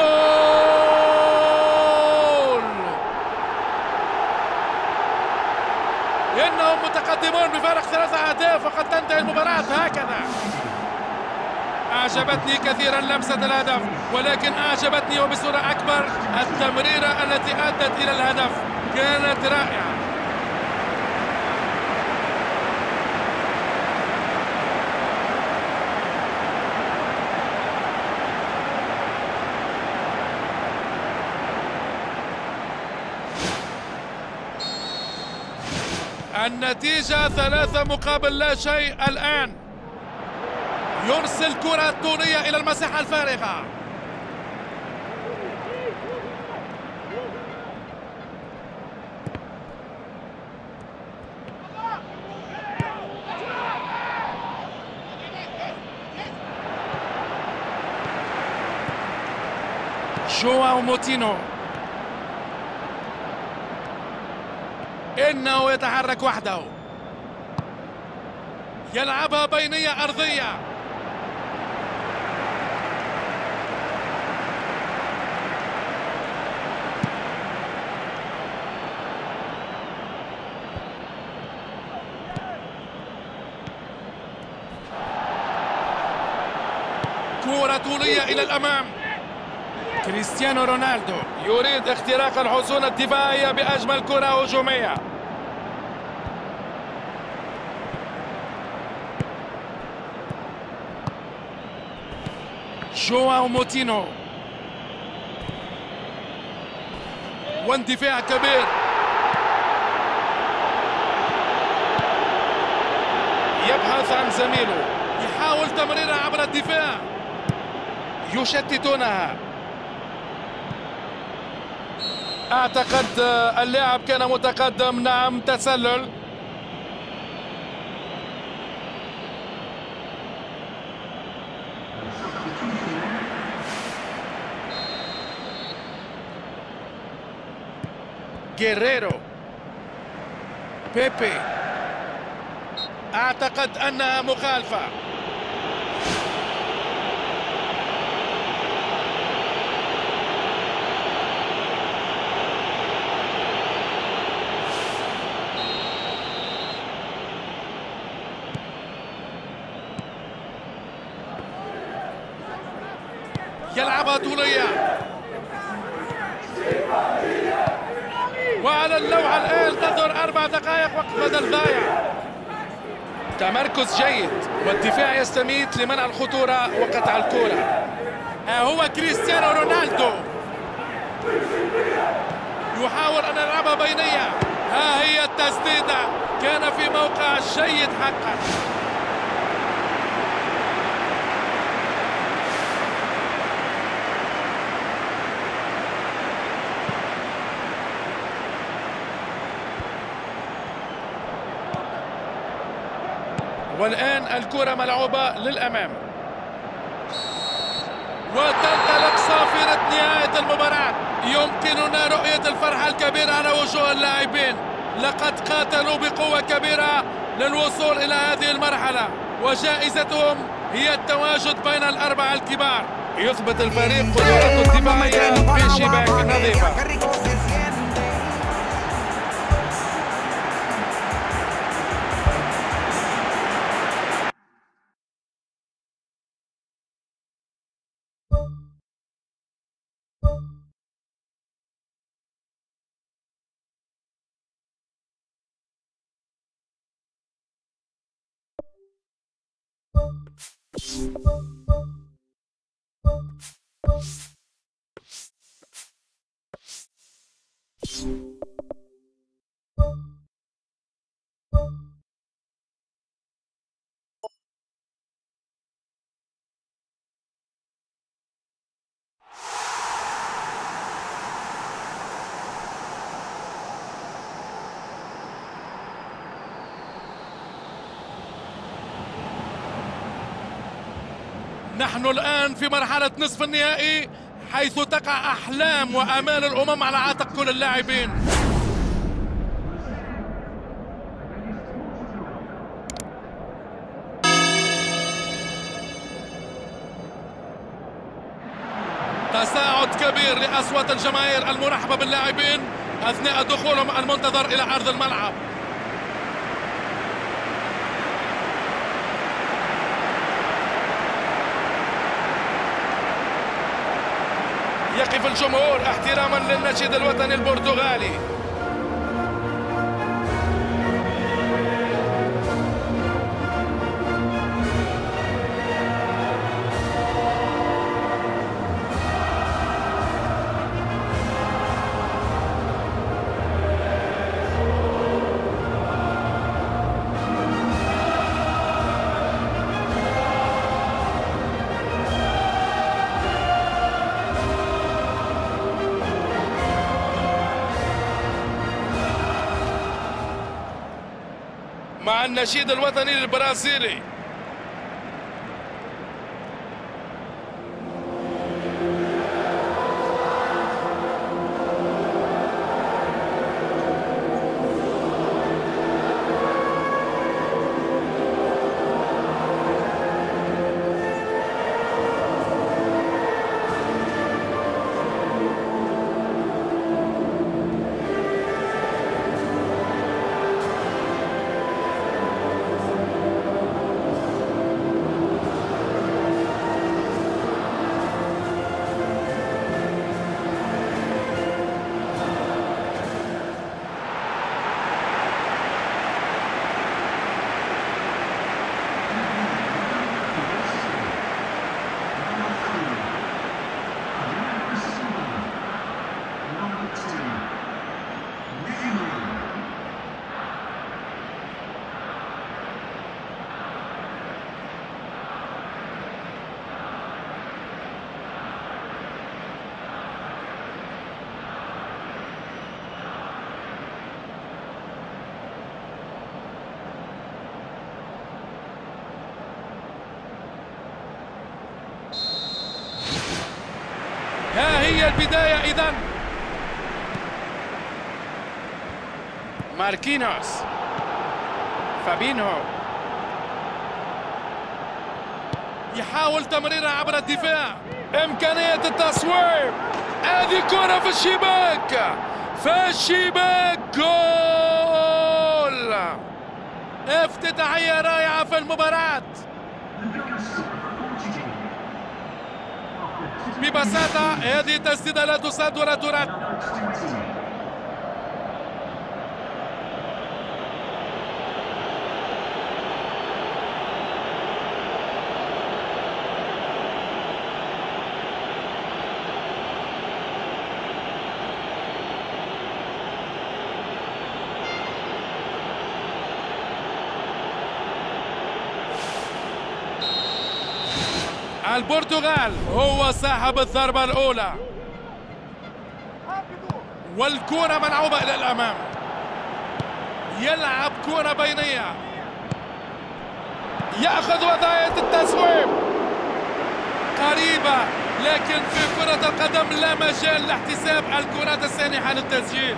[SPEAKER 1] إنهم متقدمون بفارق ثلاثة أهداف وقد تنتهي المباراة هكذا. أعجبتني كثيرا لمسة الهدف ولكن أعجبتني وبصورة أكبر التمريرة التي أدت إلى الهدف. كانت رائعة. النتيجة ثلاثة مقابل لا شيء الآن. يرسل كرة طولية إلى المساحة الفارغة جواو موتينو إنه يتحرك وحده. يلعبها بينية أرضية. كرة طولية إلى الأمام. كريستيانو رونالدو يريد اختراق الحصون الدفاعية بأجمل كرة هجومية. جواو موتينو. واندفاع كبير. يبحث عن زميله. يحاول تمريرها عبر الدفاع. يشتتونها. أعتقد اللاعب كان متقدم. نعم تسلل. جيريرو بيبي أعتقد أنها مخالفة. طولية وعلى اللوحة الآن تظهر أربع دقائق وقت بدل ضايع. تمركز جيد والدفاع يستميت لمنع الخطورة وقطع الكرة ها هو كريستيانو رونالدو. يحاول أن يلعبها بينية. ها هي التسديدة. كان في موقع جيد حقا. والآن الكرة ملعوبة للأمام. وتنطلق صافرة نهاية المباراة. يمكننا رؤية الفرحة الكبيرة على وجوه اللاعبين. لقد قاتلوا بقوة كبيرة للوصول إلى هذه المرحلة. وجائزتهم هي التواجد بين الأربعة الكبار. يثبت الفريق قدرته الدفاعية بشباك نظيفة.
[SPEAKER 2] you
[SPEAKER 1] نحن الآن في مرحلة نصف النهائي حيث تقع أحلام وآمال الأمم على عاتق كل اللاعبين. تصاعد كبير لأصوات الجماهير المرحبة باللاعبين أثناء دخولهم المنتظر إلى أرض الملعب يقف الجمهور احتراما للنشيد الوطني البرتغالي. النشيد الوطني البرازيلي إذا ماركينوس. فابينهو. يحاول تمريرها عبر الدفاع. إمكانية التصويب. هذه كرة في الشباك. في الشباك. جول. افتتاحية رائعة في المباراة. ببساطة هذه تسديدة لا تصد ولا ترد. البرتغال هو صاحب الضربة الأولى. والكرة ملعوبة إلى الأمام. يلعب كرة بينية. يأخذ وضعية التصويب قريبة لكن في كرة القدم لا مجال لاحتساب الكرات السانحة للتسجيل.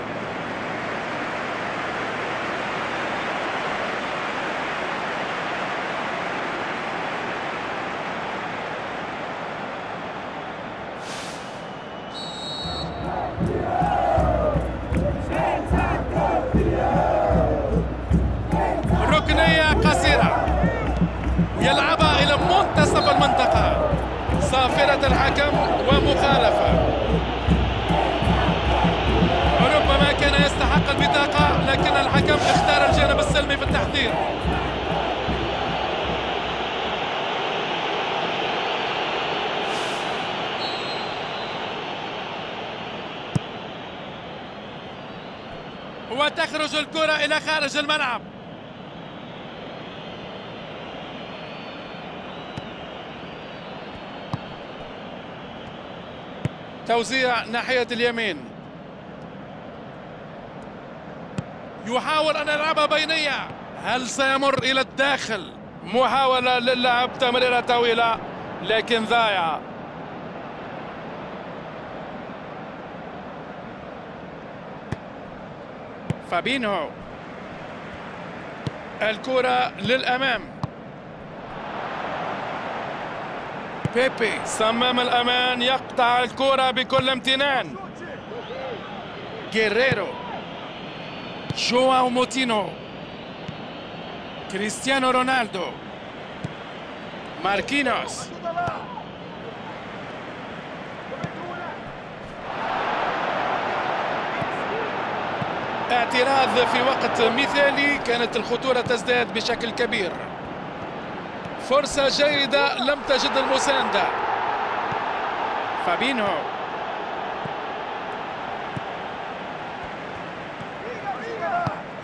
[SPEAKER 1] إلى خارج الملعب. توزيع ناحية اليمين. يحاول أن يلعبها بينية. هل سيمر إلى الداخل؟ محاولة للعب تمريرة طويلة لكن ضايعة. فابينهو الكرة للأمام. بيبي صمام الأمان يقطع الكرة بكل امتنان. جيريرو جواو موتينو كريستيانو رونالدو ماركينوس اعتراض في وقت مثالي كانت الخطورة تزداد بشكل كبير. فرصة جيدة لم تجد المساندة فابينهو.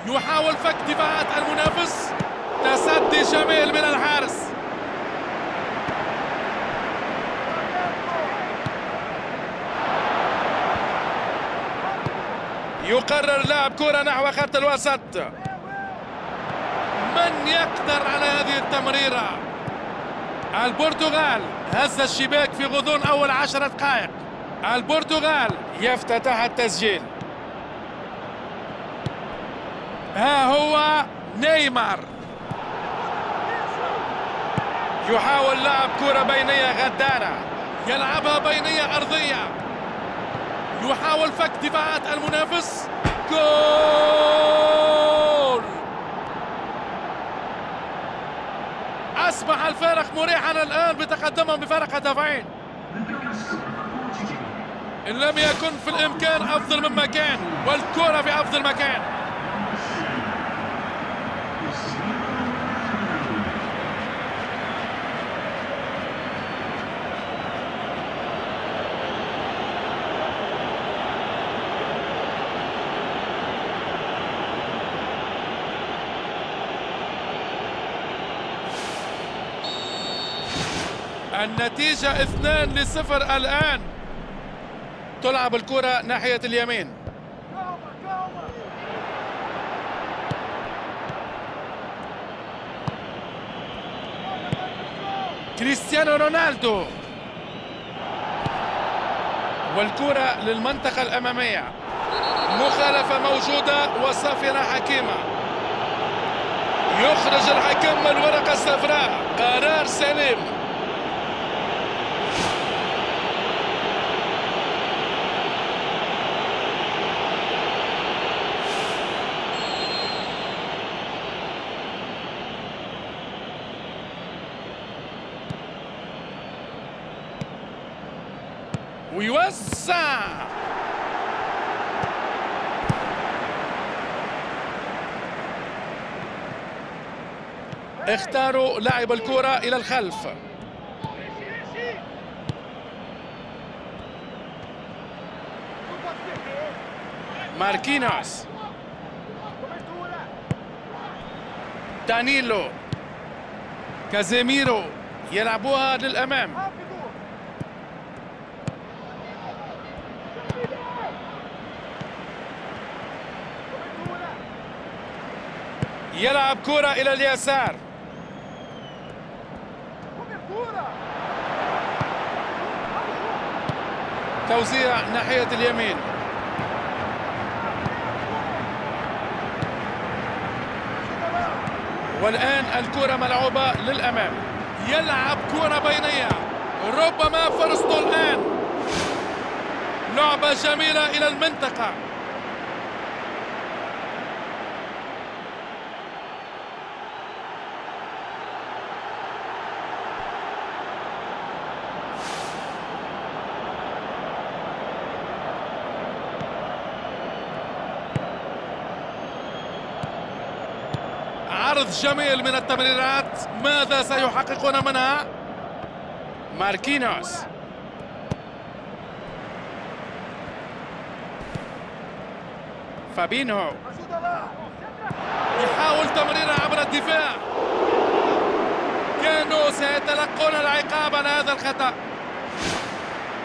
[SPEAKER 1] يحاول فك دفاعات المنافس. تصدي جميل من الحارس. يقرر لعب كرة نحو خط الوسط. من يقدر على هذه التمريرة؟ البرتغال هز الشباك في غضون أول عشرة دقائق. البرتغال يفتتح التسجيل. ها هو نيمار. يحاول لعب كرة بينية غدارة. يلعبها بينية أرضية. يحاول فك دفاعات المنافس. جول أصبح الفارق مريحا الآن بتقدمهم بفارق هدفين. إن لم يكن في الإمكان أفضل مما كان والكرة في أفضل مكان. النتيجة اثنان لصفر الآن. تلعب الكرة ناحية اليمين. كريستيانو رونالدو. والكرة للمنطقة الأمامية. مخالفة موجودة وصافرة حكيمة. يخرج الحكم الورقة الصفراء قرار سليم ويوسع اختاروا لاعب الكرة إلى الخلف. ماركينوس دانيلو كازيميرو يلعبوها للأمام. يلعب كرة إلى اليسار. توزيع ناحية اليمين. والآن الكرة ملعوبة للأمام. يلعب كرة بينية. ربما فرصته الآن. لعبة جميلة إلى المنطقة عرض جميل من التمريرات. ماذا سيحققون منها؟ ماركينوس. فابينهو. يحاول تمريرها عبر الدفاع. كانوا سيتلقون العقاب على هذا الخطأ.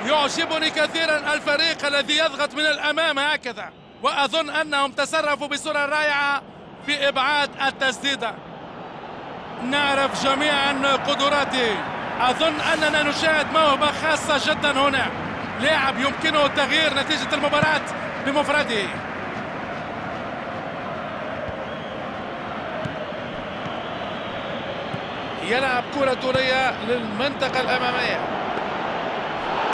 [SPEAKER 1] يعجبني كثيرا الفريق الذي يضغط من الأمام هكذا وأظن أنهم تصرفوا بصورة رائعة في إبعاد التسديدة نعرف جميعا قدراته. أظن أننا نشاهد موهبة خاصة جدا هنا. لاعب يمكنه تغيير نتيجة المباراة بمفرده. يلعب كرة طولية للمنطقة الأمامية.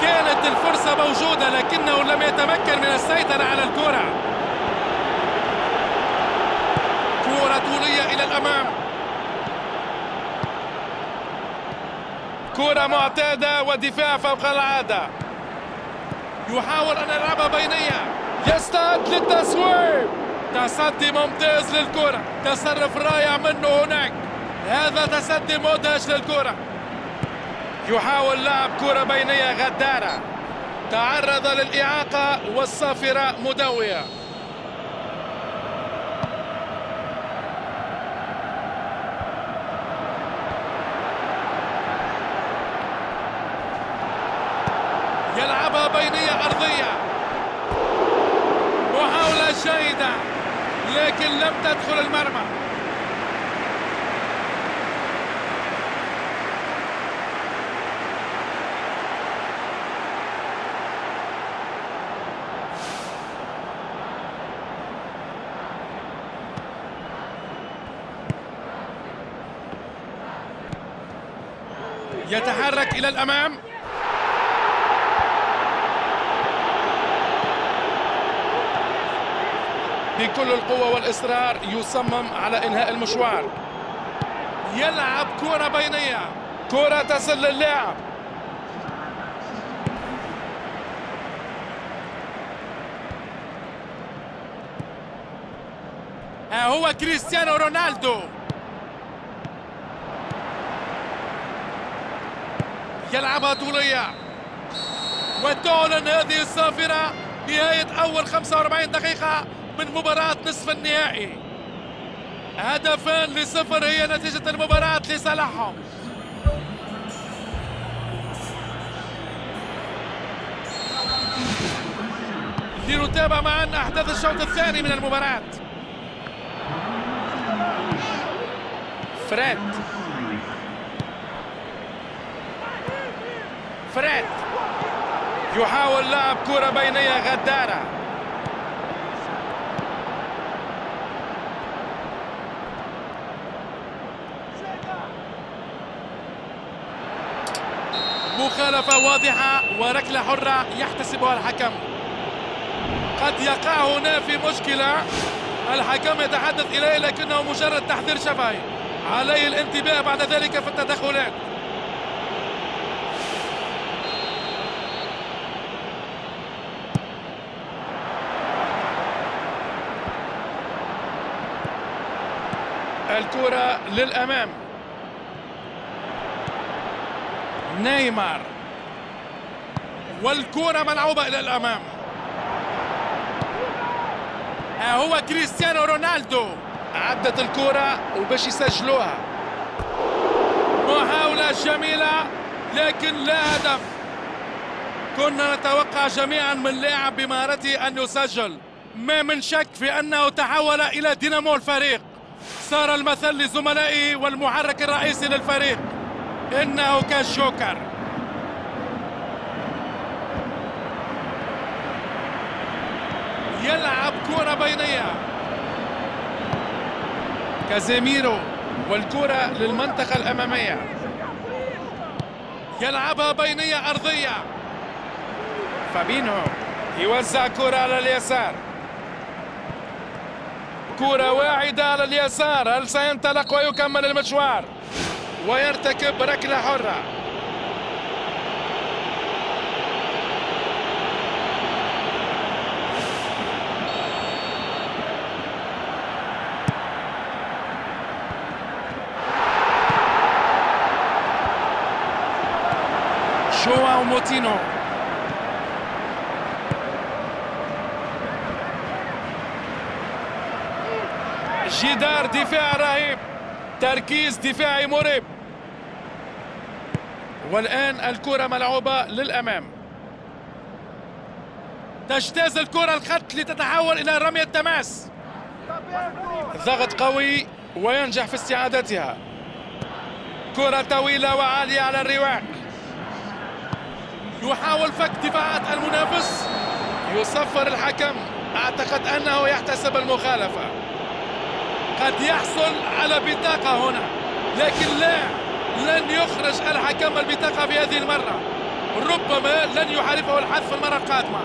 [SPEAKER 1] كانت الفرصة موجودة لكنه لم يتمكن من السيطرة على الكرة. كرة طولية إلى الأمام. كرة معتادة ودفاع فوق العادة. يحاول أن يلعبها بينية. يستعد للتسويب تصدي ممتاز للكرة. تصرف رائع منه هناك. هذا تصدي مدهش للكرة. يحاول لعب كرة بينية غدارة. تعرض للإعاقة والصافرة مدوية يلعبها بينية أرضية محاولة جيدة لكن لم تدخل المرمى. يتحرك إلى الأمام. بكل القوة والإصرار يصمم على إنهاء المشوار. يلعب كرة بينية. كرة تصل للاعب ها هو كريستيانو رونالدو. يلعبها طولية. وتعلن هذه الصافرة. نهاية أول 45 دقيقة. من مباراة نصف النهائي. هدفان لصفر هي نتيجة المباراة لصالحهم لنتابع معا أحداث الشوط الثاني من المباراة. فريد. فريد. يحاول لعب كرة بينية غدارة. مخالفة واضحة وركلة حرة يحتسبها الحكم. قد يقع هنا في مشكلة. الحكم يتحدث إليه لكنه مجرد تحذير شفهي. عليه الانتباه بعد ذلك في التدخلات. الكرة للأمام. نيمار. والكرة ملعوبة إلى الأمام. ها هو كريستيانو رونالدو. عدت الكرة وباش يسجلوها. محاولة جميلة لكن لا هدف. كنا نتوقع جميعا من لاعب بمهارته أن يسجل. ما من شك في أنه تحول إلى دينامو الفريق. صار المثل لزملائه والمحرك الرئيسي للفريق. إنه كالجوكر يلعب كرة بينية. كازيميرو والكرة للمنطقة الأمامية. يلعبها بينية أرضية. فابينو يوزع كرة على اليسار. كرة واعدة على اليسار. هل سينطلق ويكمل المشوار؟ ويرتكب ركلة حرة. جواو موتينو جدار دفاع رهيب. تركيز دفاعي مريب. والآن الكرة ملعوبة للأمام. تجتاز الكرة الخط لتتحول إلى رمية تماس. ضغط قوي وينجح في استعادتها. كرة طويلة وعالية على الرواق. يحاول فك دفاعات المنافس. يصفر الحكم. أعتقد أنه يحتسب المخالفة. قد يحصل على بطاقة هنا لكن لا. لن يخرج الحكم البطاقة في هذه المرة. ربما لن يحالفه الحذف في المره القادمه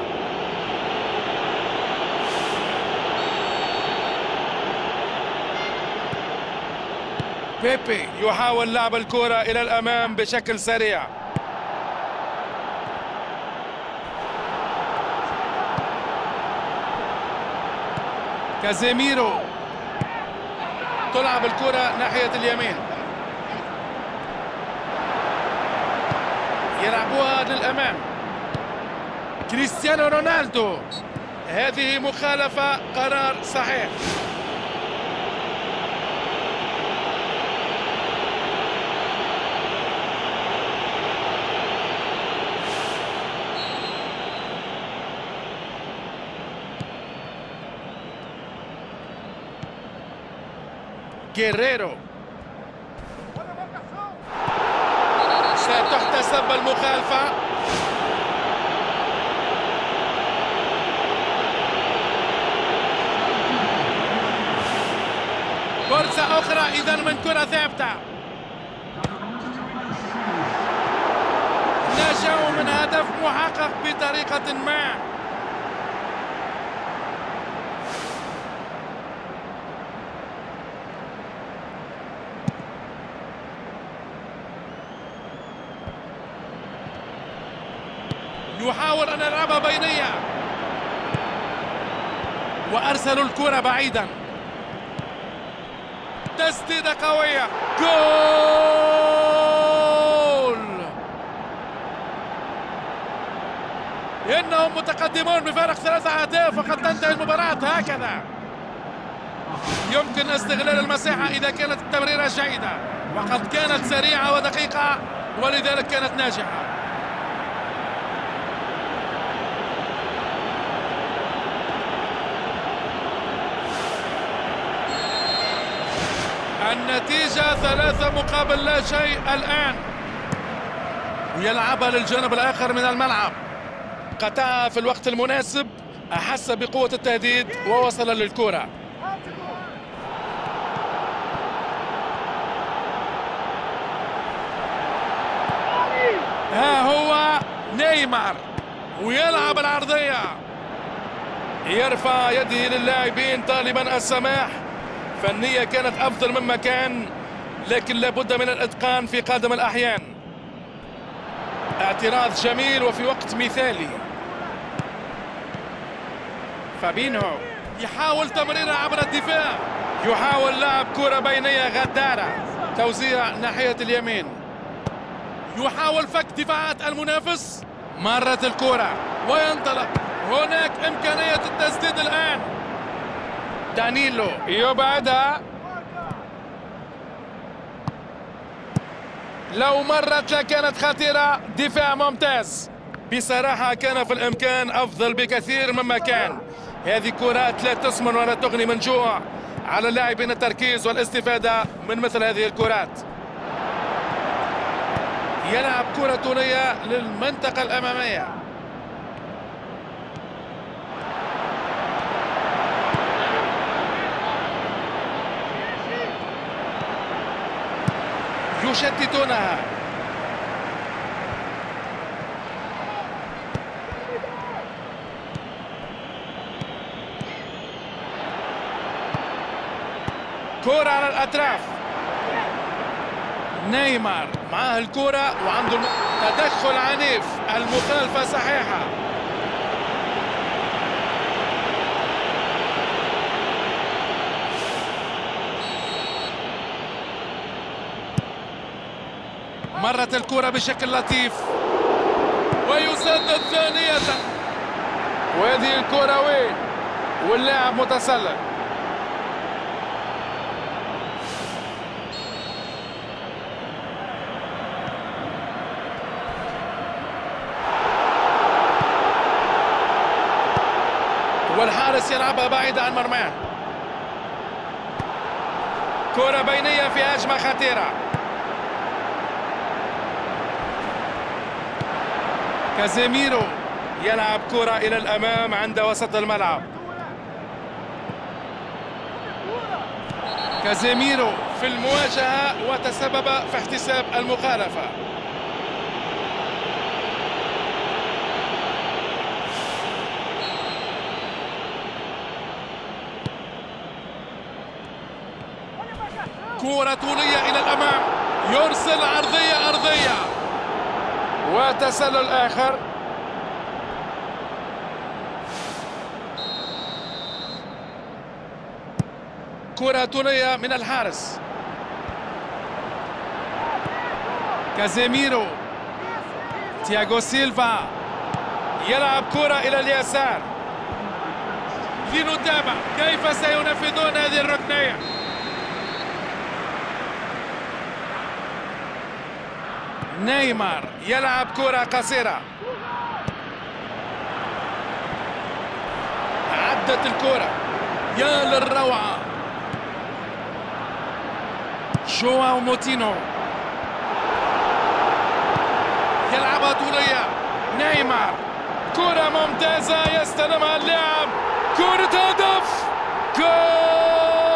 [SPEAKER 1] بيبي يحاول لعب الكرة إلى الأمام بشكل سريع. كازيميرو تلعب الكرة ناحية اليمين. يلعبوها للأمام. كريستيانو رونالدو. هذه مخالفة قرار صحيح. جيريرو ستحتسب المخالفة. فرصة أخرى إذا من كرة ثابتة. نجوا من هدف محقق بطريقة ما. يحاول أن يلعبها بينية. وأرسلوا الكرة بعيدا. تسديدة قوية. جول! إنهم متقدمون بفارق ثلاثة أهداف وقد تنتهي المباراة هكذا. يمكن استغلال المساحة إذا كانت التمريرة جيدة وقد كانت سريعة ودقيقة ولذلك كانت ناجحة. النتيجة ثلاثة مقابل لا شيء الآن. ويلعبها للجانب الآخر من الملعب. قطعها في الوقت المناسب أحس بقوة التهديد ووصل للكرة. ها هو نيمار ويلعب العرضية. يرفع يده للاعبين طالبا السماح. فالنية كانت أفضل مما كان لكن لابد من الإتقان في قادم الأحيان. اعتراض جميل وفي وقت مثالي. فابينهو يحاول تمريرها عبر الدفاع. يحاول لعب كرة بينية غدارة. توزيع ناحية اليمين. يحاول فك دفاعات المنافس. مرت الكرة. وينطلق. هناك إمكانية التسديد الآن. دانيلو. يبعدها لو مرت لكانت خطيرة دفاع ممتاز. بصراحة كان في الإمكان أفضل بكثير مما كان. هذه كرات لا تسمن ولا تغني من جوع على اللاعبين التركيز والاستفادة من مثل هذه الكرات. يلعب كرة طولية للمنطقة الأمامية. يشتتونها كرة على الأطراف نيمار معاه الكرة وعنده. تدخل عنيف. المخالفة صحيحة مرت الكرة بشكل لطيف. ويسدد ثانية وهذه الكرة وين واللاعب متسلل. والحارس يلعبها بعيدة عن مرماه. كرة بينية في هجمة خطيرة. كازيميرو يلعب كرة إلى الأمام عند وسط الملعب. كازيميرو في المواجهة وتسبب في احتساب المخالفة. كرة طولية إلى الأمام. يرسل عرضية أرضية وتسلل آخر كرة طولية من الحارس. كازيميرو. تياغو سيلفا. يلعب كرة إلى اليسار. لنتابع كيف سينفذون هذه الركنية. نيمار يلعب كرة قصيرة. عدت الكرة. يا للروعة. جواو موتينو. يلعبها طولية. نيمار. كرة ممتازة. يستلمها اللاعب. كرة هدف. جول!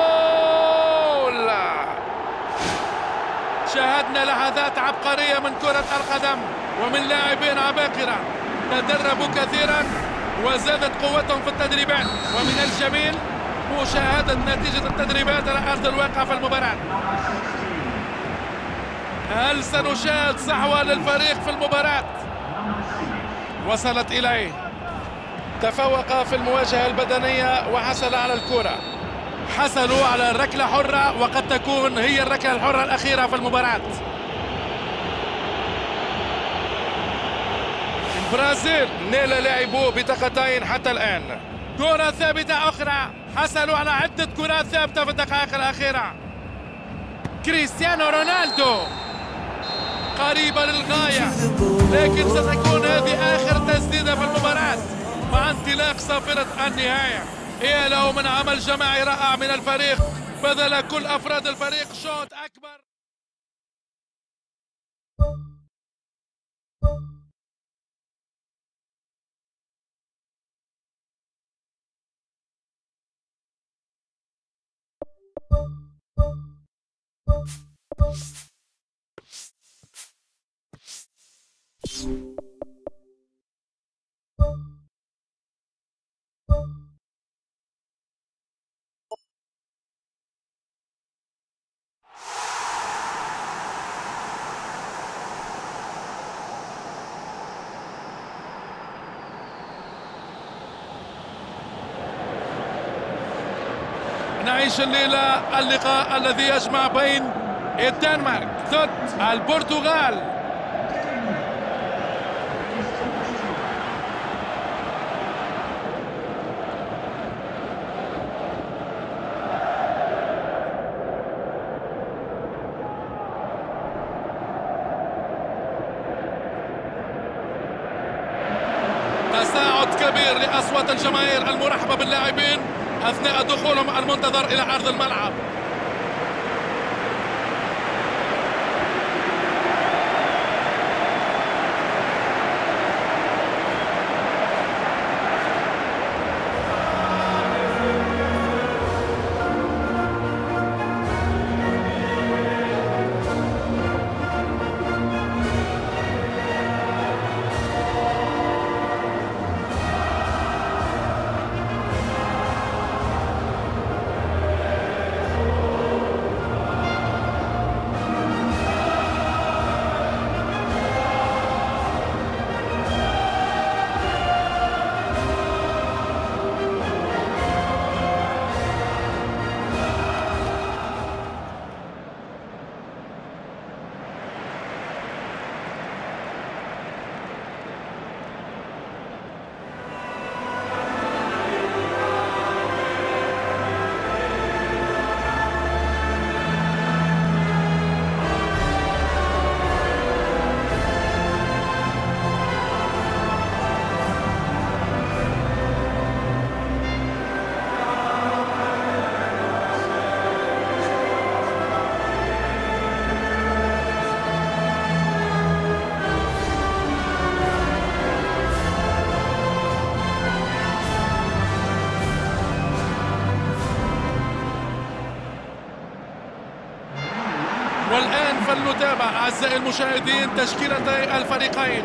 [SPEAKER 1] شاهدنا لحظات عبقرية من كرة القدم ومن لاعبين عباقرة. تدربوا كثيرا وزادت قوتهم في التدريبات. ومن الجميل مشاهدة نتيجة التدريبات على أرض الواقع في المباراة. هل سنشاهد صحوة للفريق في المباراة؟ وصلت إليه. تفوق في المواجهة البدنية وحصل على الكرة. حصلوا على ركلة حرة وقد تكون هي الركلة الحرة الأخيرة في المباراة. البرازيل نال لاعبوه بطاقتين حتى الآن. كرة ثابتة أخرى. حصلوا على عدة كرات ثابتة في الدقائق الأخيرة. كريستيانو رونالدو قريبة للغاية لكن ستكون هذه آخر تسديدة في المباراة مع انطلاق صافرة النهاية. يا له من عمل جماعي رائع من الفريق. بذل كل أفراد الفريق شوط أكبر. you نعيش الليلة اللقاء الذي يجمع بين الدنمارك ضد البرتغال. تصاعد كبير لأصوات الجماهير المرحبة باللاعبين. أثناء دخولهم المنتظر إلى أرض الملعب. المشاهدين تشكيلتي الفريقين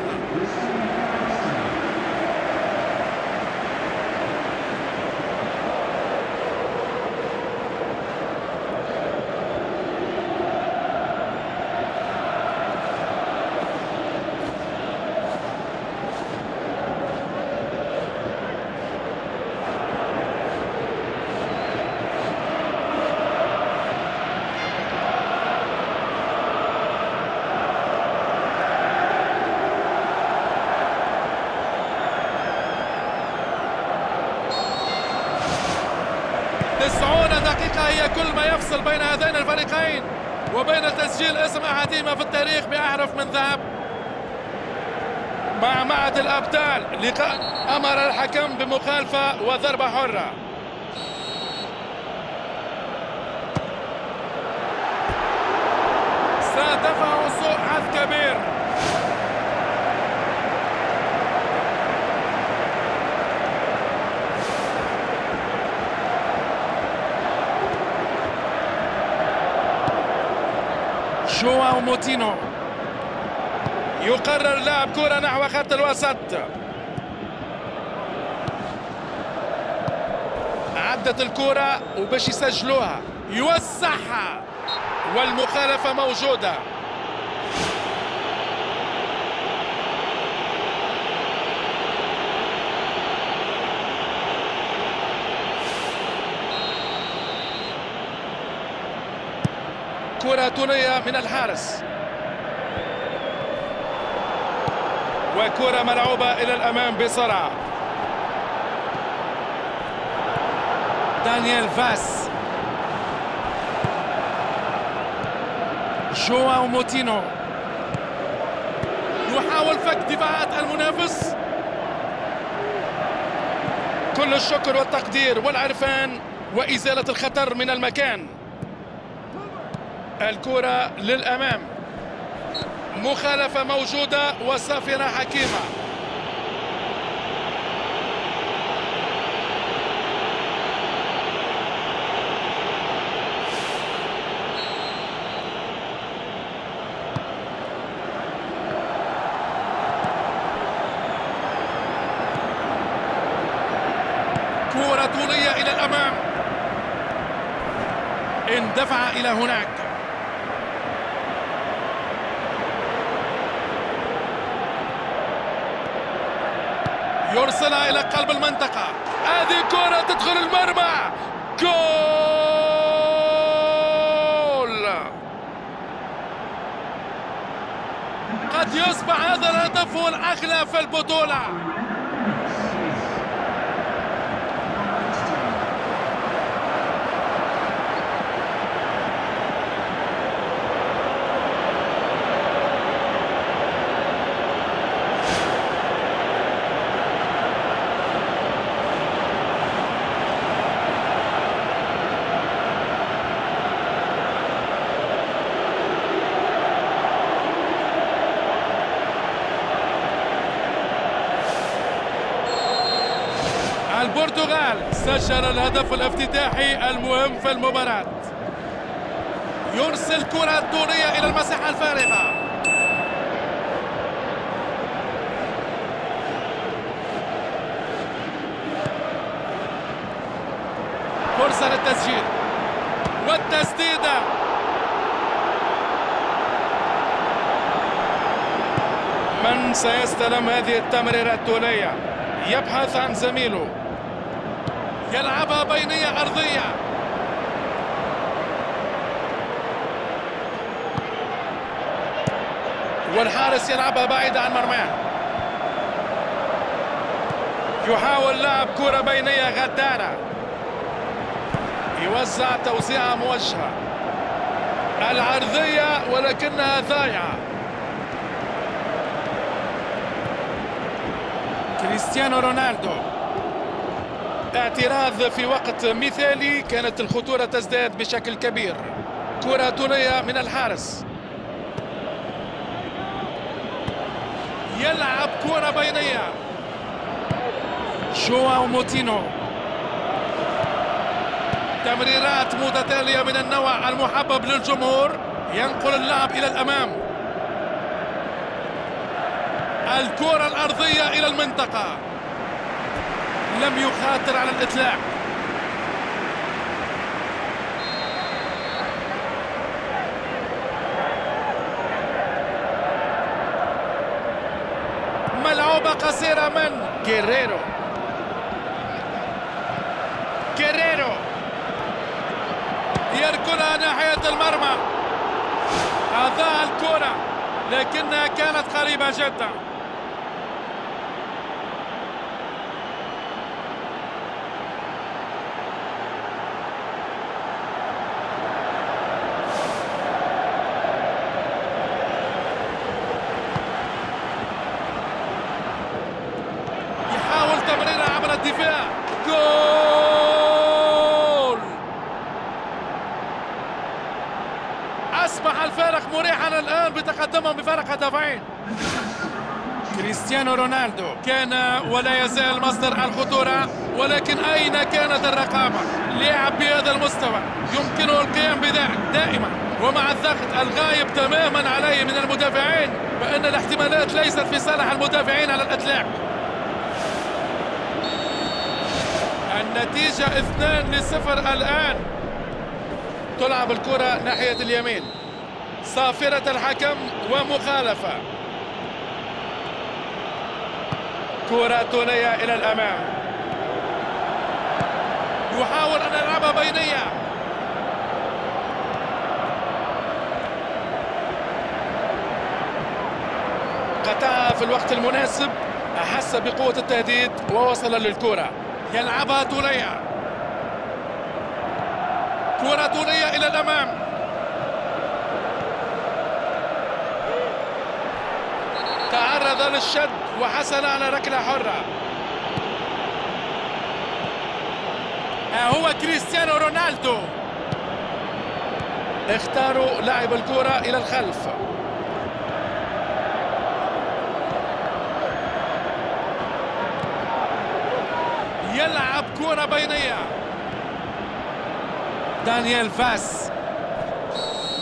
[SPEAKER 1] تسعون دقيقة هي كل ما يفصل بين هذين الفريقين وبين تسجيل اسم أحدهما في التاريخ بأحرف من ذهب. مع معهد الأبطال لقاء أمر الحكم بمخالفة وضربة حرة سدفع سوء حظ كبير جواو موتينو. يقرر لاعب كرة نحو خط الوسط. عدت الكرة وباش يسجلوها. يوسعها. والمخالفة موجودة. كرة تونية من الحارس. وكرة ملعوبة إلى الأمام بسرعة دانيال فاس. جواو موتينو. يحاول فك دفاعات المنافس. كل الشكر والتقدير والعرفان وإزالة الخطر من المكان. الكرة للأمام. مخالفة موجودة وصافرة حكيمة. كرة طولية إلى الأمام. اندفع إلى هناك. يرسلها إلى قلب المنطقة. هذه كرة تدخل المرمى. جول! قد يصبح هذا الهدف هو الأغلى في البطولة البرتغال سجل الهدف الافتتاحي المهم في المباراة. يرسل كرة طولية إلى المساحة الفارغة فرصة للتسجيل. والتسديدة من سيستلم هذه التمريرة الطولية يبحث عن زميله. يلعبها بينية أرضية. والحارس يلعبها بعيدة عن مرماه. يحاول لعب كرة بينية غدارة. يوزع توزيعة موجهة العرضية ولكنها ضايعة. كريستيانو رونالدو. اعتراض في وقت مثالي كانت الخطورة تزداد بشكل كبير. كرة طولية من الحارس. يلعب كرة بينية. جواو موتينو. تمريرات متتالية من النوع المحبب للجمهور. ينقل اللعب إلى الأمام. الكرة الأرضية إلى المنطقة. لم يخاطر على الإطلاق. ملعوبة قصيرة من؟ جيريرو جيريرو يركلها ناحية المرمى. أضاع الكرة لكنها كانت قريبة جدا يحاول تمريرها عبر الدفاع جول أصبح الفارق مريحا الآن بتقدمهم بفارق هدفين كريستيانو رونالدو. كان ولا يزال مصدر الخطورة ولكن أين كانت الرقابة؟ لاعب بهذا المستوى. يمكنه القيام بذلك دائما. ومع الضغط الغايب تماما عليه من المدافعين فإن الاحتمالات ليست في صالح المدافعين على الإطلاق. النتيجة اثنان لصفر الآن. تلعب الكرة ناحية اليمين. صافرة الحكم ومخالفة. كرة طولية إلى الأمام. يحاول أن يلعبها بينية. قطعها في الوقت المناسب أحس بقوة التهديد ووصل للكرة. يلعبها طولية كرة طولية إلى الأمام. تعرض للشد. وحصل على ركلة حرة. ها هو كريستيانو رونالدو. اختاروا لعب الكرة إلى الخلف. يلعب كرة بينية. دانيال فاس.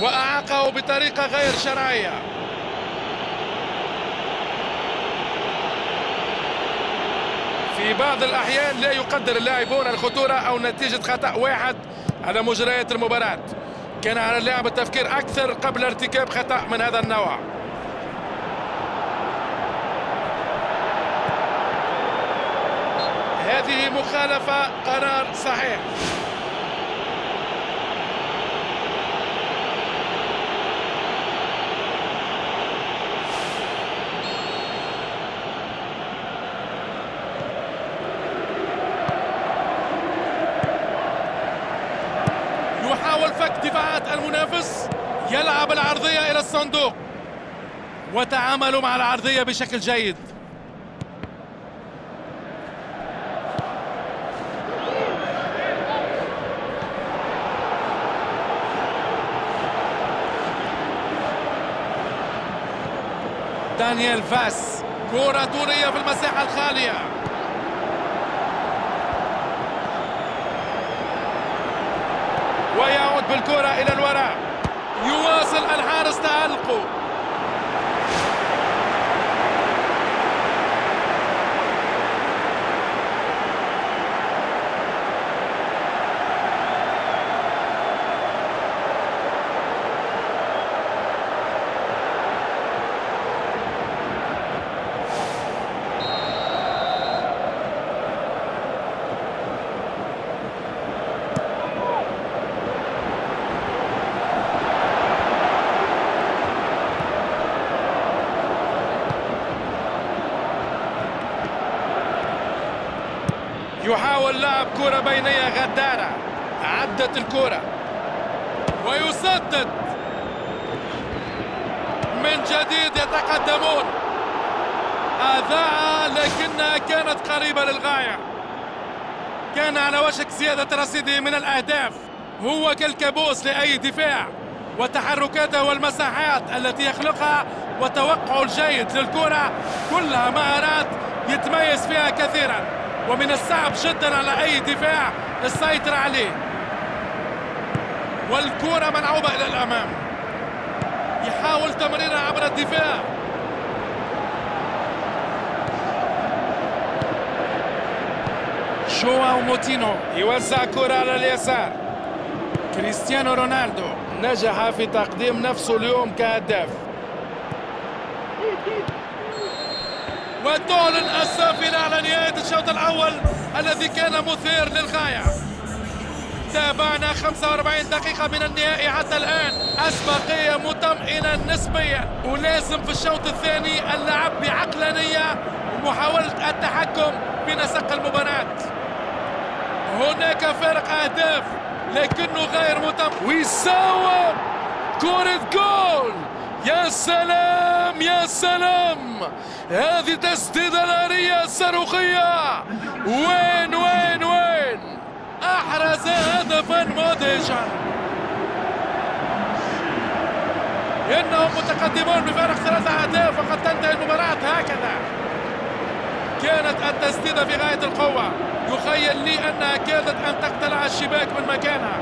[SPEAKER 1] وأعاقه بطريقة غير شرعية. في بعض الأحيان لا يقدر اللاعبون الخطورة أو نتيجة خطأ واحد على مجريات المباراة. كان على اللاعب التفكير أكثر قبل ارتكاب خطأ من هذا النوع. هذه مخالفة قرار صحيح يحاول فك دفاعات المنافس يلعب العرضية إلى الصندوق. وتعاملوا مع العرضية بشكل جيد. دانيال فاس كرة طولية في المساحة الخالية. ويعود بالكرة إلى الوراء يواصل الحارس تألقه يحاول لعب كرة بينية غدارة الكرة. ويسدد. من جديد يتقدمون. أذاع لكنها كانت قريبة للغاية. كان على وشك زيادة رصيده من الأهداف. هو كالكابوس لأي دفاع. وتحركاته والمساحات التي يخلقها وتوقعه الجيد للكرة كلها مهارات يتميز فيها كثيرا. ومن الصعب جدا على أي دفاع السيطرة عليه. والكرة ملعوبة إلى الأمام. يحاول تمريرها عبر الدفاع. شواو موتينو يوزع كرة على اليسار. كريستيانو رونالدو نجح في تقديم نفسه اليوم كهداف. وتعلن السافرة على نهاية الشوط الأول الذي كان مثير للغاية. تابعنا 45 دقيقة من النهائي حتى الآن أسبقية مطمئنة نسبيا ولازم في الشوط الثاني اللعب بعقلانية ومحاولة التحكم بنسق المباراة. هناك فرق أهداف لكنه غير مطمئن ويساوم كرة جول! يا سلام يا سلام! هذه تسديدة نارية صاروخية! وين أحرز هدفا مدهشا إنهم متقدمون بفارق ثلاثة أهداف وقد تنتهي المباراة هكذا. كانت التسديدة في غاية القوة. يخيل لي أنها كادت أن تقتلع الشباك من مكانها.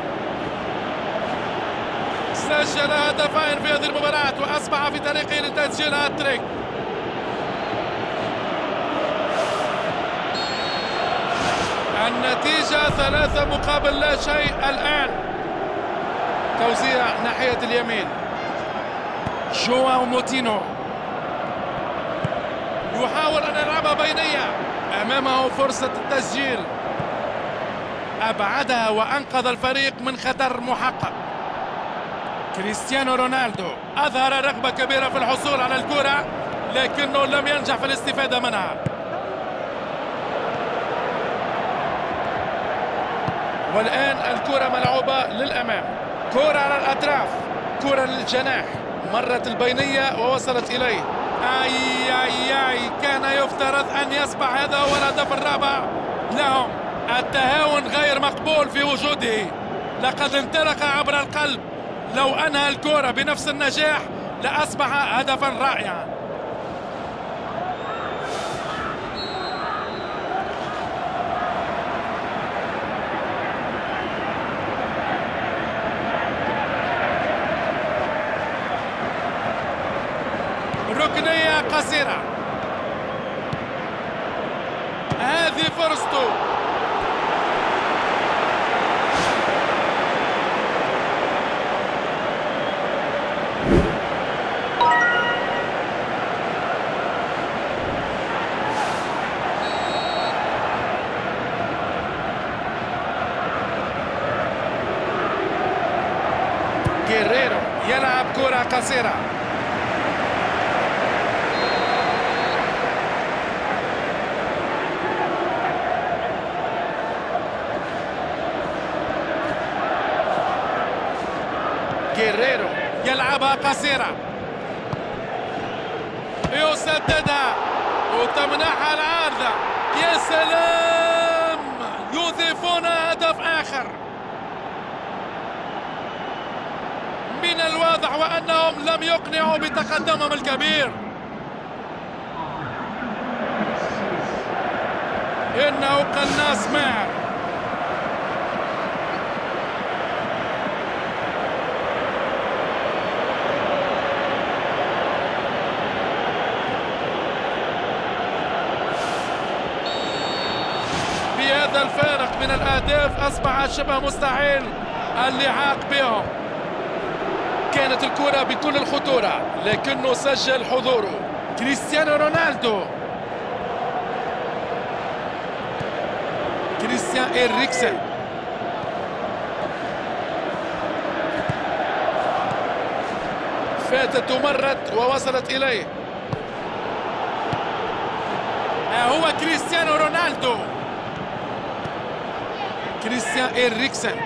[SPEAKER 1] سجل هدفين في هذه المباراة وأصبح في طريقه لتسجيل هاتريك. النتيجة ثلاثة مقابل لا شيء الآن. توزيع ناحية اليمين. جواو موتينو. يحاول أن يلعبها بينية. أمامه فرصة التسجيل. أبعدها وأنقذ الفريق من خطر محقق. كريستيانو رونالدو. أظهر رغبة كبيرة في الحصول على الكرة لكنه لم ينجح في الاستفادة منها. والآن الكرة ملعوبة للأمام. كرة على الأطراف. كرة للجناح. مرت البينية ووصلت إليه. أي أي أي. كان يفترض أن يصبح هذا هو الهدف الرابع. لهم التهاون غير مقبول في وجوده. لقد انطلق عبر القلب. لو أنهى الكرة بنفس النجاح لأصبح هدفا رائعا. ركنية قصيرة هذه هذه فرصته جيريرو يلعب كرة قصيرة جيريرو يلعبها قصيرة يسددها وتمنحها العارضة يا سلام يضيفون هدف آخر من الواضح وأنهم لم يقنعوا بتقدمهم الكبير إنه قناص ماهر بهذا الفارق من الأهداف أصبح شبه مستحيل اللحاق بهم. كانت الكرة بكل الخطورة لكنه سجل حضوره. كريستيانو رونالدو. كريستيان إريكسن فاتت ومرت ووصلت إليه. ها هو كريستيانو رونالدو. كريستيان إريكسن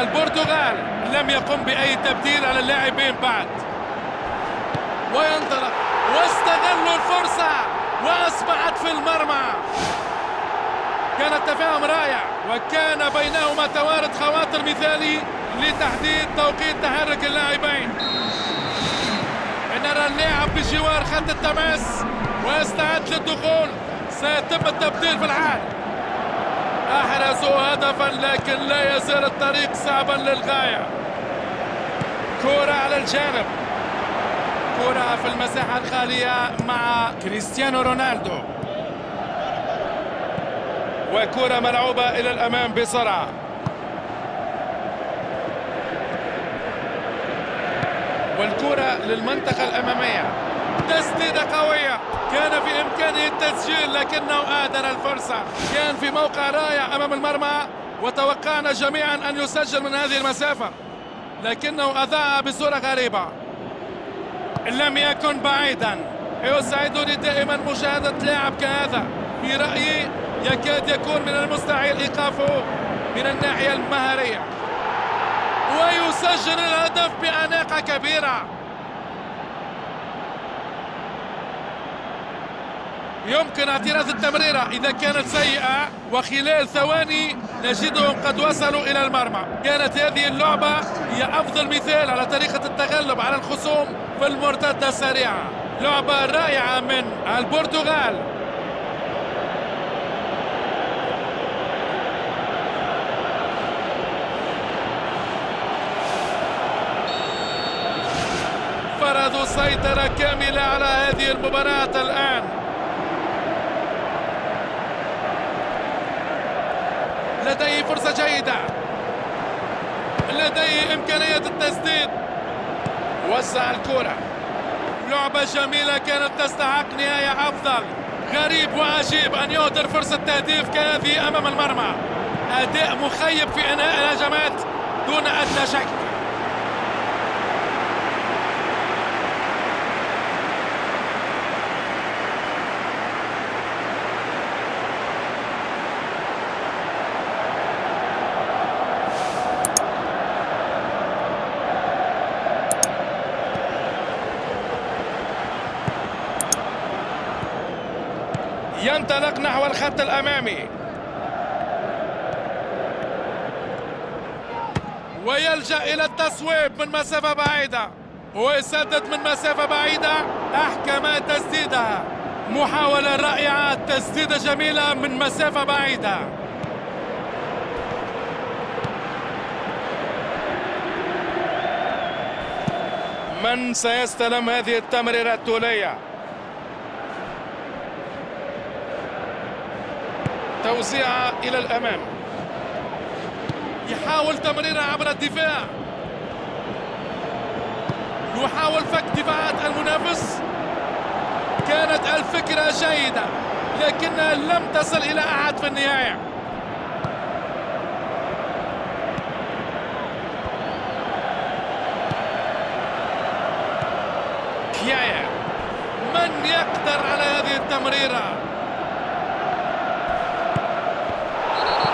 [SPEAKER 1] البرتغال لم يقم بأي تبديل على اللاعبين بعد. وينطلق واستغلوا الفرصة وأصبحت في المرمى. كان التفاهم رائع وكان بينهما توارد خواطر مثالي لتحديد توقيت تحرك اللاعبين. نرى اللاعب بجوار خط التماس ويستعد للدخول. سيتم التبديل في الحال. احرزوا هدفا لكن لا يزال الطريق صعبا للغاية. كرة على الجانب. كرة في المساحة الخالية مع كريستيانو رونالدو. وكرة ملعوبة إلى الأمام بسرعة. والكرة للمنطقة الأمامية. تسديدة قوية. كان في إمكانه التسجيل لكنه آدر الفرصة. كان في موقع رائع أمام المرمى وتوقعنا جميعا أن يسجل من هذه المسافة. لكنه أذاع بصورة غريبة. لم يكن بعيدا. يسعدني دائما مشاهدة لاعب كهذا. في رأيي يكاد يكون من المستحيل إيقافه من الناحية المهارية ويسجل الهدف بأناقة كبيرة. يمكن اعتراض التمريرة. إذا كانت سيئة وخلال ثواني نجدهم قد وصلوا إلى المرمى. كانت هذه اللعبة هي أفضل مثال على طريقة التغلب على الخصوم في المرتدة السريعة. لعبة رائعة من البرتغال. سيطرة كاملة على هذه المباراة الآن. لديه فرصة جيدة. لديه إمكانية التسديد. وسع الكرة. لعبة جميلة كانت تستحق نهاية أفضل. غريب وعجيب أن يهدر فرصة تهديف كهذه أمام المرمى. أداء مخيب في إنهاء الهجمات دون أدنى شك ينطلق نحو الخط الأمامي. ويلجأ إلى التصويب من مسافة بعيدة. ويسدد من مسافة بعيدة أحكم تسديدها. محاولة رائعة تسديدة جميلة من مسافة بعيدة. من سيستلم هذه التمريرة الطولية توزيعها إلى الأمام. يحاول تمريرها عبر الدفاع. يحاول فك دفاعات المنافس. كانت الفكرة جيدة لكنها لم تصل إلى أحد في النهاية كيايا من يقدر على هذه التمريرة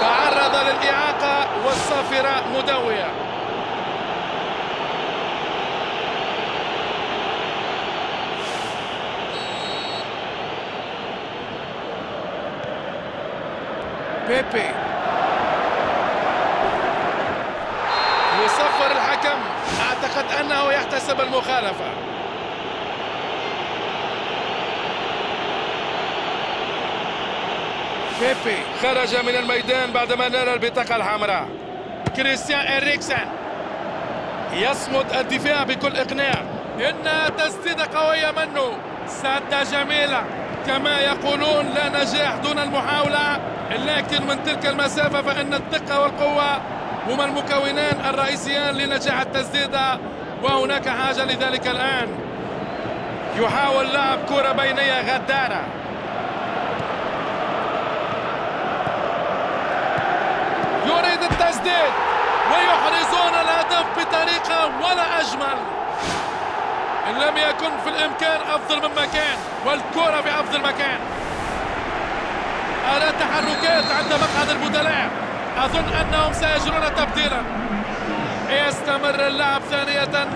[SPEAKER 1] تعرض للإعاقة والصافرة مدوية بيبي يصفر الحكم. أعتقد أنه يحتسب المخالفة. بيبي خرج من الميدان بعدما نال البطاقة الحمراء. كريستيان إريكسن. يصمد الدفاع بكل إقناع. انها تسديده قوية منه. سده جميلة. كما يقولون لا نجاح دون المحاولة. لكن من تلك المسافة فإن الدقة والقوة هما المكونان الرئيسيان لنجاح التسديدة وهناك حاجة لذلك الآن. يحاول لعب كرة بينية غدارة. يريد التسديد ويحرزون الهدف بطريقة ولا أجمل. إن لم يكن في الإمكان أفضل من مكان والكرة في أفضل مكان. أرى تحركات عند مقعد البدلاء أظن أنهم سيجرون تبديلا. يستمر اللعب ثانية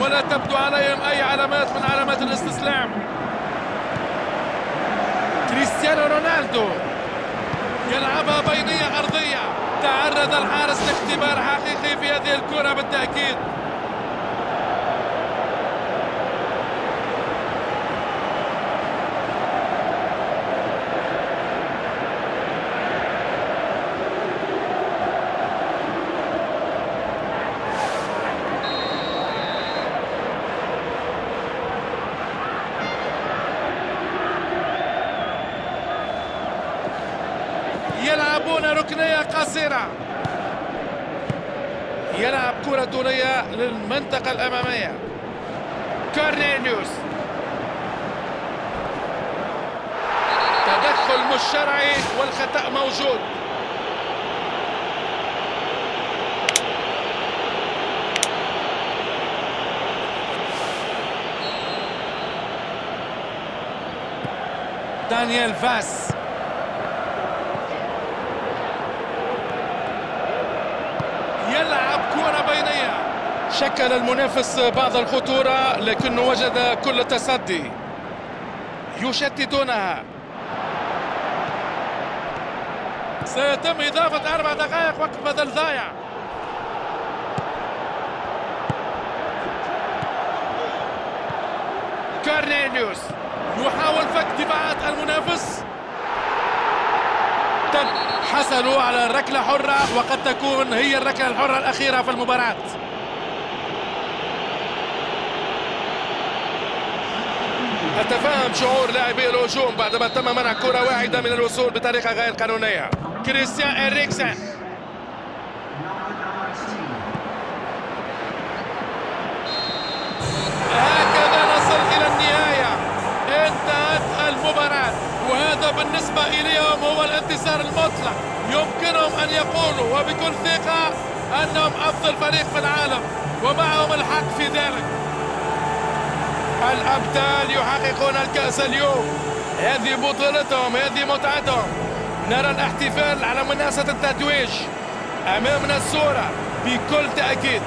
[SPEAKER 1] ولا تبدو عليهم أي علامات من علامات الاستسلام. كريستيانو رونالدو يلعبها بينية أرضية. تعرض الحارس لاختبار حقيقي في هذه الكرة بالتأكيد يلعبون ركنية قصيرة يلعب كرة طولية للمنطقة الأمامية كورنيليوس تدخل مش شرعي والخطأ موجود دانيال فاس. يلعب كرة بينية. شكل المنافس بعض الخطورة لكنه وجد كل التصدي يشتتونها. سيتم إضافة أربع دقائق وقت بدل ضايع كارنيليوس يحاول فك دفاعات المنافس. حصلوا على ركلة حرة وقد تكون هي الركلة الحرة الأخيرة في المباراة. أتفهم شعور لاعبي الهجوم بعدما تم منع كرة واحدة من الوصول بطريقة غير قانونية. كريستيان إريكسن وهذا بالنسبة إليهم هو الانتصار المطلق. يمكنهم أن يقولوا وبكل ثقة أنهم أفضل فريق في العالم ومعهم الحق في ذلك. الأبطال يحققون الكأس اليوم. هذه بطولتهم هذه متعتهم. نرى الاحتفال على منصة التتويج أمامنا الصورة بكل تأكيد.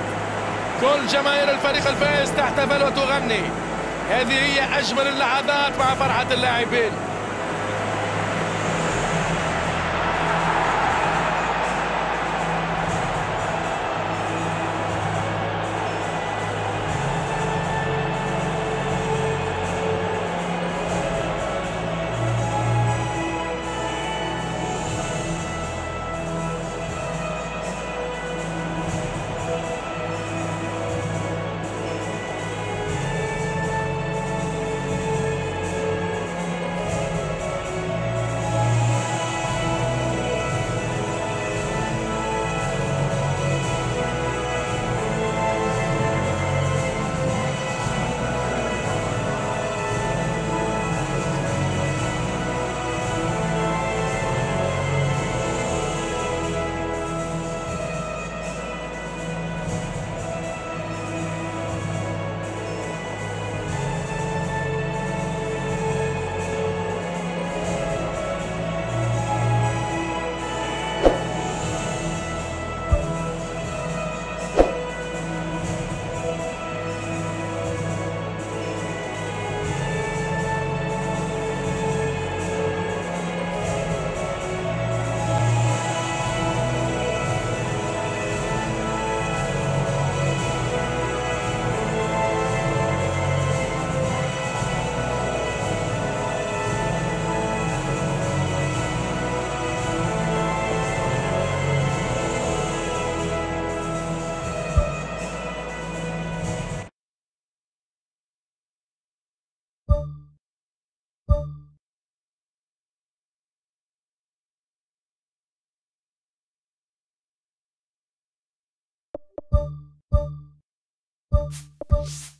[SPEAKER 1] كل جماهير الفريق الفائز تحتفل وتغني. هذه هي أجمل اللحظات مع فرحة اللاعبين. you